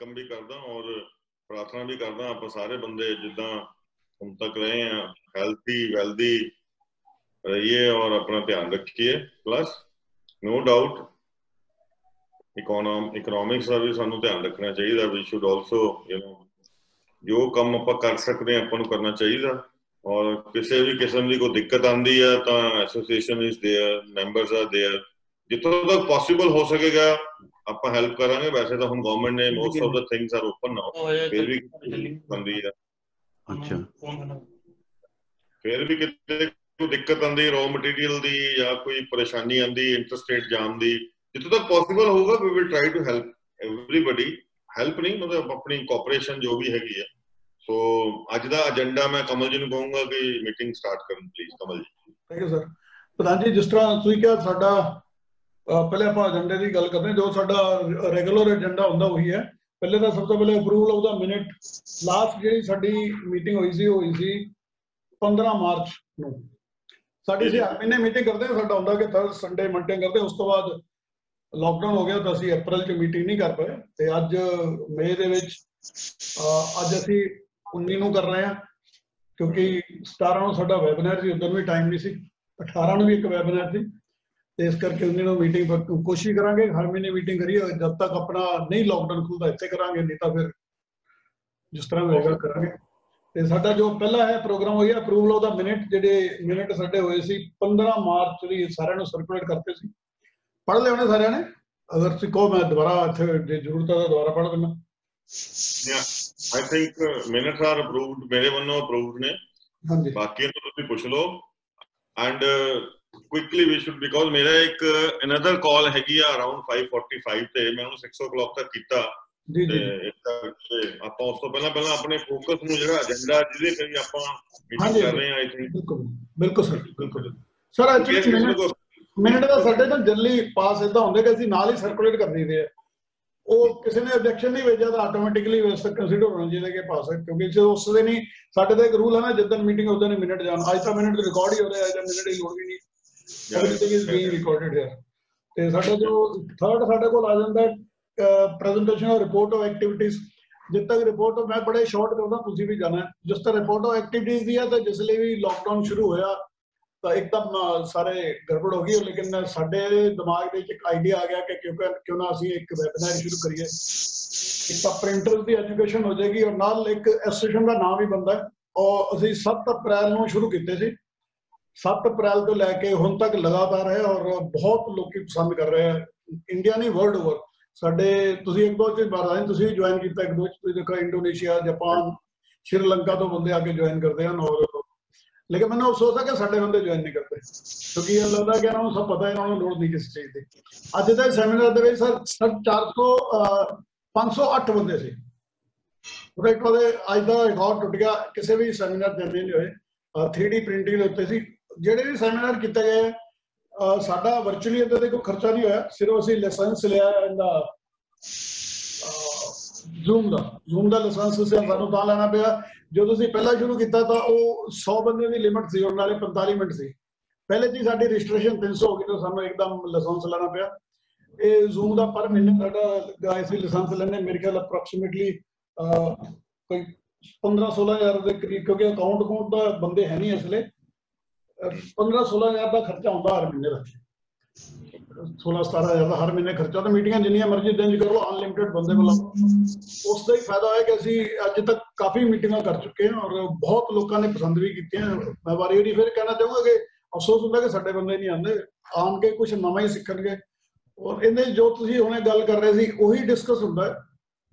Welcome ਵੀ ਕਰਦਾ ਔਰ ਪ੍ਰਾਰਥਨਾ ਵੀ ਕਰਦਾ। ਆਪਾਂ ਸਾਰੇ ਬੰਦੇ ਜਿੱਦਾਂ ਹੁਣ ਤੱਕ ਰਹੇ ਆ ਹੈਲਥੀ ਵੈਲਦੀ ਰਹੀਏ ਔਰ ਆਪਣਾ ਧਿਆਨ ਰੱਖੀਏ। ਪਲੱਸ ਨੋ ਡਾਊਟ ਇਕਨੋਮ ਇਕਨੋਮਿਕਸ ਦਾ ਵੀ ਸਾਨੂੰ ਧਿਆਨ ਰੱਖਣਾ ਚਾਹੀਦਾ। We should also you know ਜੋ ਕੰਮ ਆਪਾਂ ਕਰ ਸਕਦੇ ਆ ਆਪਾਂ ਨੂੰ ਕਰਨਾ ਚਾਹੀਦਾ। ਔਰ ਕਿਸੇ ਵੀ ਕਿਸਮ ਦੀ ਕੋਈ ਦਿੱਕਤ ਆਂਦੀ ਆ ਤਾਂ association is there members are there ਜਿੱਥੋਂ ਤੱਕ ਪੋਸੀਬਲ ਹੋ ਸਕੇਗਾ ਆਪਾਂ ਹੈਲਪ ਕਰਾਂਗੇ। ਵੈਸੇ ਤਾਂ ਹੁਣ ਗਵਰਨਮੈਂਟ ਨੇ most of the things are open now ਫਿਰ ਵੀ ਬੰਦੀ ਹੈ ਅੱਛਾ। ਫਿਰ ਵੀ ਕਿਤੇ ਕੋਈ ਦਿੱਕਤ ਆਂਦੀ ਰੋ ਮਟੀਰੀਅਲ ਦੀ ਜਾਂ ਕੋਈ ਪਰੇਸ਼ਾਨੀ ਆਂਦੀ ਇੰਟਰਸਟੇਟ ਜਾਣ ਦੀ ਜਿੱਥੋਂ ਤੱਕ ਪੋਸੀਬਲ ਹੋਊਗਾ we will try to help everybody help ਨਹੀਂ ਮਤਲਬ ਆਪਣੀ ਕੋਆਪਰੇਸ਼ਨ ਜੋ ਵੀ ਹੈਗੀ ਹੈ ਸੋ ਅੱਜ ਦਾ ਏਜੰਡਾ ਮੈਂ ਕਮਲ ਜੀ ਨੂੰ ਕਹੂੰਗਾ ਕਿ ਮੀਟਿੰਗ ਸਟਾਰਟ ਕਰਨ please Kamal ji thank you sir ਪ੍ਰਧਾਨ ਜੀ ਜਿਸ ਤਰ੍ਹਾਂ ਤੁਸੀਂ ਕਿਹਾ ਸਾਡਾ ਪਹਿਲੇ ਆਪਾਂ ਏਜੰਡੇ ਦੀ ਗੱਲ ਕਰਦੇ ਜੋ ਸਾਡਾ ਰੈਗੂਲਰ ਏਜੰਡਾ ਹੁੰਦਾ ਉਹੀ ਹੈ। ਪਹਿਲੇ ਤਾਂ ਸਭ ਤੋਂ ਪਹਿਲੇ approval of the minute last ਜਿਹੜੀ ਸਾਡੀ ਮੀਟਿੰਗ ਹੋਈ ਸੀ ਹੋਈ ਸੀ 15 ਮਾਰਚ ਨੂੰ। ਸਾਡੀ ਸੀ ਹਰ ਮਹੀਨੇ ਮੀਟਿੰਗ ਕਰਦੇ ਹਾਂ, ਸਾਡਾ ਹੁੰਦਾ ਕਿ ਥਰਡ ਸੰਡੇ ਮੰਡੇ ਕਰਦੇ ਉਸ ਤੋਂ ਬਾਅਦ ਲਾਕਡਾਊਨ ਹੋ ਗਿਆ, ਤਾਂ ਅਸੀਂ ਅਪ੍ਰੈਲ 'ਚ ਮੀਟਿੰਗ ਨਹੀਂ ਕਰ ਪਾਏ। ਤੇ ਅੱਜ ਮਈ ਦੇ ਵਿੱਚ ਅੱਜ ਅਸੀਂ 19 ਨੂੰ ਕਰ ਰਹੇ ਹਾਂ, ਕਿਉਂਕਿ 17 ਨੂੰ ਸਾਡਾ ਵੈਬਿਨਾਰ ਸੀ ਉਦੋਂ ਵੀ ਟਾਈਮ ਨਹੀਂ ਸੀ। 18 ਨੂੰ ਵੀ ਇੱਕ ਵੈਬਿਨਾਰ ਸੀ। ਤੇ ਇਸ ਕਰਕੇ ਉਹਨਾਂ ਨੂੰ ਮੀਟਿੰਗ ਕੋਸ਼ਿਸ਼ ਕਰਾਂਗੇ ਹਰ ਮਹੀਨੇ ਮੀਟਿੰਗ ਕਰੀਏ ਜਦ ਤੱਕ ਆਪਣਾ ਨਹੀਂ ਲਾਕਡਾਊਨ ਖੁੱਲਦਾ ਇੱਥੇ ਕਰਾਂਗੇ ਨਹੀਂ ਤਾਂ ਫਿਰ ਜਿਸ ਤਰ੍ਹਾਂ ਹੋਏਗਾ ਕਰਾਂਗੇ। ਤੇ ਸਾਡਾ ਜੋ ਪਹਿਲਾ ਹੈ ਪ੍ਰੋਗਰਾਮ ਹੋਇਆ ਅਪਰੂਵਲ ਆਫ ਦਾ ਮਿੰਟ ਜਿਹੜੇ ਮਿੰਟ ਸਾਡੇ ਹੋਏ ਸੀ 15 ਮਾਰਚ ਦੀ ਸਾਰਿਆਂ ਨੂੰ ਸਰਕੂਲੇਟ ਕਰਤੇ ਸੀ। ਪੜ੍ਹ ਲਿਆ ਉਹਨੇ ਸਾਰਿਆਂ ਨੇ? ਅਗਰ ਤੁਸੀਂ ਕਹੋ ਮੈਂ ਦੁਬਾਰਾ ਇੱਥੇ ਜੇ ਜ਼ਰੂਰਤ ਹੈ ਤਾਂ ਦੁਬਾਰਾ ਪੜ੍ਹ ਦਿੰਦਾ। I think uh, minutes are approved. ਮੇਰੇ ਵੱਲੋਂ approved ਨੇ। ਹਾਂਜੀ। ਬਾਕੀ ਨੂੰ ਤੁਸੀਂ ਪੁੱਛ ਲਓ। And quickly we should because ਮੇਰਾ ਇੱਕ ਅਨਦਰ ਕਾਲ ਹੈਗੀ ਆ ਅਰਾਊਂਡ 5:45 ਤੇ ਮੈਂ ਉਹਨੂੰ 6 o'clock ਤੱਕ ਕੀਤਾ ਜੀ ਜੀ ਆਪਾਂ ਉਸ ਤੋਂ ਪਹਿਲਾਂ ਪਹਿਲਾਂ ਆਪਣੇ ਫੋਕਸ ਨੂੰ ਜਿਹੜਾ ਏਜੰਡਾ ਜਿਹਦੇ ਤੇ ਆਪਾਂ ਮੀਟਿੰਗ। ਕਰ ਰਹੇ ਆ ਆਈ ਥਿੰਕ ਬਿਲਕੁਲ ਬਿਲਕੁਲ ਸਰ ਬਿਲਕੁਲ ਸਰ ਐਕਚੁਅਲੀ ਮਿੰਟ ਦਾ ਸਾਡੇ ਤਾਂ ਜਲਦੀ ਪਾਸ ਇਦਾਂ ਹੁੰਦੇ ਕਿ ਅਸੀਂ ਨਾਲ ਹੀ ਸਰਕੂਲੇਟ ਕਰ ਦਈਦੇ ਆ। ਉਹ ਕਿਸੇ ਨੇ ਆਬਜੈਕਸ਼ਨ ਨਹੀਂ ਭੇਜਿਆ ਤਾਂ ਆਟੋਮੈਟਿਕਲੀ ਉਸ ਤੱਕ ਕੰਸੀਡਰ ਹੋਣਾ ਚਾਹੀਦਾ ਕਿ ਪਾਸ ਹੈ ਕਿਉਂਕਿ ਜੇ ਉਸ ਦੇ ਨਹੀਂ ਸਾਡੇ ਦਾ ਇੱਕ ਰੂਲ ਹੈ ਨਾ ਜਦੋਂ ਮੀਟਿੰਗ ਉਦੋਂ ਨਹੀਂ ਮਿੰਟ ਜਾਣ। ਅੱਜ ਤਾਂ ਮਿੰਟ ਰਿਕਾਰਡ ਹੀ ਹੋ ਰਿਹਾ ਹੈ ਜਾਂ ਮਿੰਟ ਦੀ ਲੋੜ ਵੀ ਨਹੀਂ। Everything is being recorded here ਤੇ ਸਾਡਾ ਜੋ ਥਰਡ ਸਾਡੇ ਕੋਲ ਆ ਜਾਂਦਾ ਪ੍ਰੈਜੈਂਟੇਸ਼ਨ ਔਰ ਰਿਪੋਰਟ ਆਫ ਐਕਟੀਵਿਟੀਜ਼ ਜਿੱਦ ਤੱਕ ਰਿਪੋਰਟ ਮੈਂ ਬੜੇ ਸ਼ਾਰਟ ਕਰਦਾ ਤੁਸੀਂ ਵੀ ਜਾਣਾ। ਜਿਸ ਤਰ੍ਹਾਂ ਰਿਪੋਰਟ ਆਫ ਐਕਟੀਵਿਟੀਜ਼ ਦੀ ਹੈ ਤਾਂ ਜਿਸ ਲਈ ਵੀ ਲਾਕਡਾਊਨ ਸ਼ੁਰੂ ਹੋਇਆ ਤਾਂ ਇੱਕਦਮ ਸਾਰੇ ਗੜਬੜ ਹੋ ਗਈ ਲੇਕਿਨ ਸਾਡੇ ਦਿਮਾਗ ਦੇ ਵਿੱਚ ਇੱਕ ਆਈਡੀਆ ਆ ਗਿਆ ਕਿ ਕਿਉਂਕਿ ਕਿਉਂ ਨਾ ਅਸੀਂ ਇੱਕ ਵੈਬਿਨਾਰ ਸ਼ੁਰੂ ਕਰੀਏ। ਇੱਕ ਤਾਂ ਪ੍ਰਿੰਟਰ ਦੀ ਐਜੂਕੇਸ਼ਨ ਹੋ ਜਾਏਗੀ ਔਰ ਨਾਲ ਇੱਕ ਐਸੋਸੀਏਸ਼ਨ ਦਾ ਨਾਮ ਵੀ ਬੰਦਾ ਔਰ ਅਸੀਂ 7 ਅਪ੍ਰੈਲ ਨੂੰ ਸ਼ੁਰੂ ਕੀਤੇ ਸੀ। 7 ਅਪ੍ਰੈਲ ਤੋਂ ਲੈ ਕੇ ਹੁਣ ਤੱਕ ਲਗਾਤਾਰ ਹੈ ਔਰ ਬਹੁਤ ਲੋਕੀ ਪਸੰਦ ਕਰ ਰਹੇ ਆ ਇੰਡੀਆ ਨਹੀਂ ਵਰਲਡ ਓਵਰ ਸਾਡੇ ਤੁਸੀਂ ਇੱਕ ਦੋ ਚ ਬਾਰਾਂ ਤੁਸੀਂ ਜੁਆਇਨ ਕੀਤਾ ਇੱਕ ਦੋ ਚ ਤੁਸੀਂ ਦੇਖੋ ਇੰਡੋਨੇਸ਼ੀਆ ਜਾਪਾਨ ਸ਼੍ਰੀਲੰਕਾ ਤੋਂ ਬੰਦੇ ਆ ਕੇ ਜੁਆਇਨ ਕਰਦੇ ਹਨ ਔਰ ਲੇਕਿਨ ਮੈਨੂੰ ਅਫਸੋਸ ਹੈ ਕਿ ਸਾਡੇ ਬੰਦੇ ਜੁਆਇਨ ਨਹੀਂ ਕਰਦੇ ਕਿਉਂਕਿ ਇਹ ਲੱਗਦਾ ਕਿ ਇਹਨਾਂ ਨੂੰ ਸਭ ਪਤਾ ਹੈ ਇਹਨਾਂ ਨੂੰ ਲੋੜ ਨਹੀਂ ਕਿਸੇ ਚੀਜ਼ ਦੀ ਅੱਜ ਦੇ ਸੈਮੀਨਾਰ ਦੇ ਵਿੱਚ ਸਰ ਸਰ 400 ਅਹ, 508 ਬੰਦੇ ਸੀ ਰਾਈਟ ਉਹਦੇ ਅੱਜ ਦਾ ਰਿਕਾਰਡ ਟੁੱਟ ਗਿਆ ਕਿਸੇ ਵੀ ਸੈਮੀਨਾਰ ਦੇ ਨਹੀਂ ਹੋਏ ਅਹ, 3D ਪ੍ਰਿੰਟਿੰਗ ਦੇ ਉੱਤੇ ਸੀ ਜਿਹੜੇ ਵੀ ਸੈਮੀਨਾਰ ਕੀਤੇ ਗਏ ਸਾਡਾ ਵਰਚੁਅਲੀ ਇਹਦੇ ਤੇ ਕੋਈ ਖਰਚਾ ਨਹੀਂ ਹੋਇਆ, ਸਿਰਫ ਅਸੀਂ ਲਾਇਸੈਂਸ ਲਿਆ ਇਹਦਾ ਜ਼ੂਮ ਦਾ ਜ਼ੂਮ ਦਾ ਲਾਇਸੈਂਸ ਸਾਨੂੰ ਤਾਂ ਲੈਣਾ ਪਿਆ। ਜਦੋਂ ਅਸੀਂ ਪਹਿਲਾਂ ਸ਼ੁਰੂ ਕੀਤਾ ਤਾਂ ਉਹ 100 ਬੰਦੇ ਦੀ ਲਿਮਟ ਸੀ ਉਹਨਾਂ ਨਾਲੇ 45 ਮਿੰਟ ਸੀ। ਪਹਿਲੇ ਜੀ ਸਾਡੀ ਰਜਿਸਟ੍ਰੇਸ਼ਨ 300 ਹੋ ਗਈ, ਤਾਂ ਸਾਨੂੰ ਇੱਕਦਮ ਲਾਇਸੈਂਸ ਲੈਣਾ ਪਿਆ। ਇਹ ਜ਼ੂਮ ਦਾ ਪਰ ਮਹੀਨੇ ਸਾਡਾ ਅਸੀਂ ਲਾਇਸੈਂਸ ਲੈਣੇ ਮੇਰੇ ਖਿਆਲ ਅਪਰੋਕਸੀਮੇਟਲੀ ਕੋਈ 15 16000 ਦੇ ਕਰੀਬ, ਕਿਉਂਕਿ ਅਕਾਊਂਟ ਅਕਾਊਂਟ ਦਾ ਬੰਦੇ ਹੈ ਨਹੀਂ ਇਸ ਲਈ 15 16000 ਦਾ ਖਰਚਾ ਆਉਂਦਾ ਹਰ ਮਹੀਨੇ ਦਾ। 16 17000 ਦਾ ਹਰ ਮਹੀਨੇ ਖਰਚਾ ਤਾਂ ਮੀਟਿੰਗਾਂ ਜਿੰਨੀਆਂ ਮਰਜ਼ੀ ਦਿਨ ਚ ਕਰ ਲਓ ਅਨਲਿਮਿਟਿਡ ਬੰਦੇ ਕੋਲ ਉਸ ਦਾ ਹੀ ਫਾਇਦਾ ਹੈ ਕਿ ਅਸੀਂ ਅੱਜ ਤੱਕ ਕਾਫੀ ਮੀਟਿੰਗਾਂ ਕਰ ਚੁੱਕੇ ਹਾਂ ਔਰ ਬਹੁਤ ਲੋਕਾਂ ਨੇ ਪਸੰਦ ਵੀ ਕੀਤੀਆਂ। ਮੈਂ ਵਾਰੀ ਵਾਰੀ ਫਿਰ ਕਹਿਣਾ ਚਾਹੂੰਗਾ ਕਿ ਅਫਸੋਸ ਹੁੰਦਾ ਕਿ ਸਾਡੇ ਬੰਦੇ ਨਹੀਂ ਆਉਂਦੇ। ਆਣ ਕੇ ਕੁਝ ਨਵਾਂ ਹੀ ਸਿੱਖਣਗੇ। ਔਰ ਇਹਦੇ ਜੋ ਤੁਸੀਂ ਹੁਣੇ ਗੱਲ ਕਰ ਰਹੇ ਸੀ, ਉਹੀ ਡਿਸਕਸ ਹੁੰਦਾ ਹੈ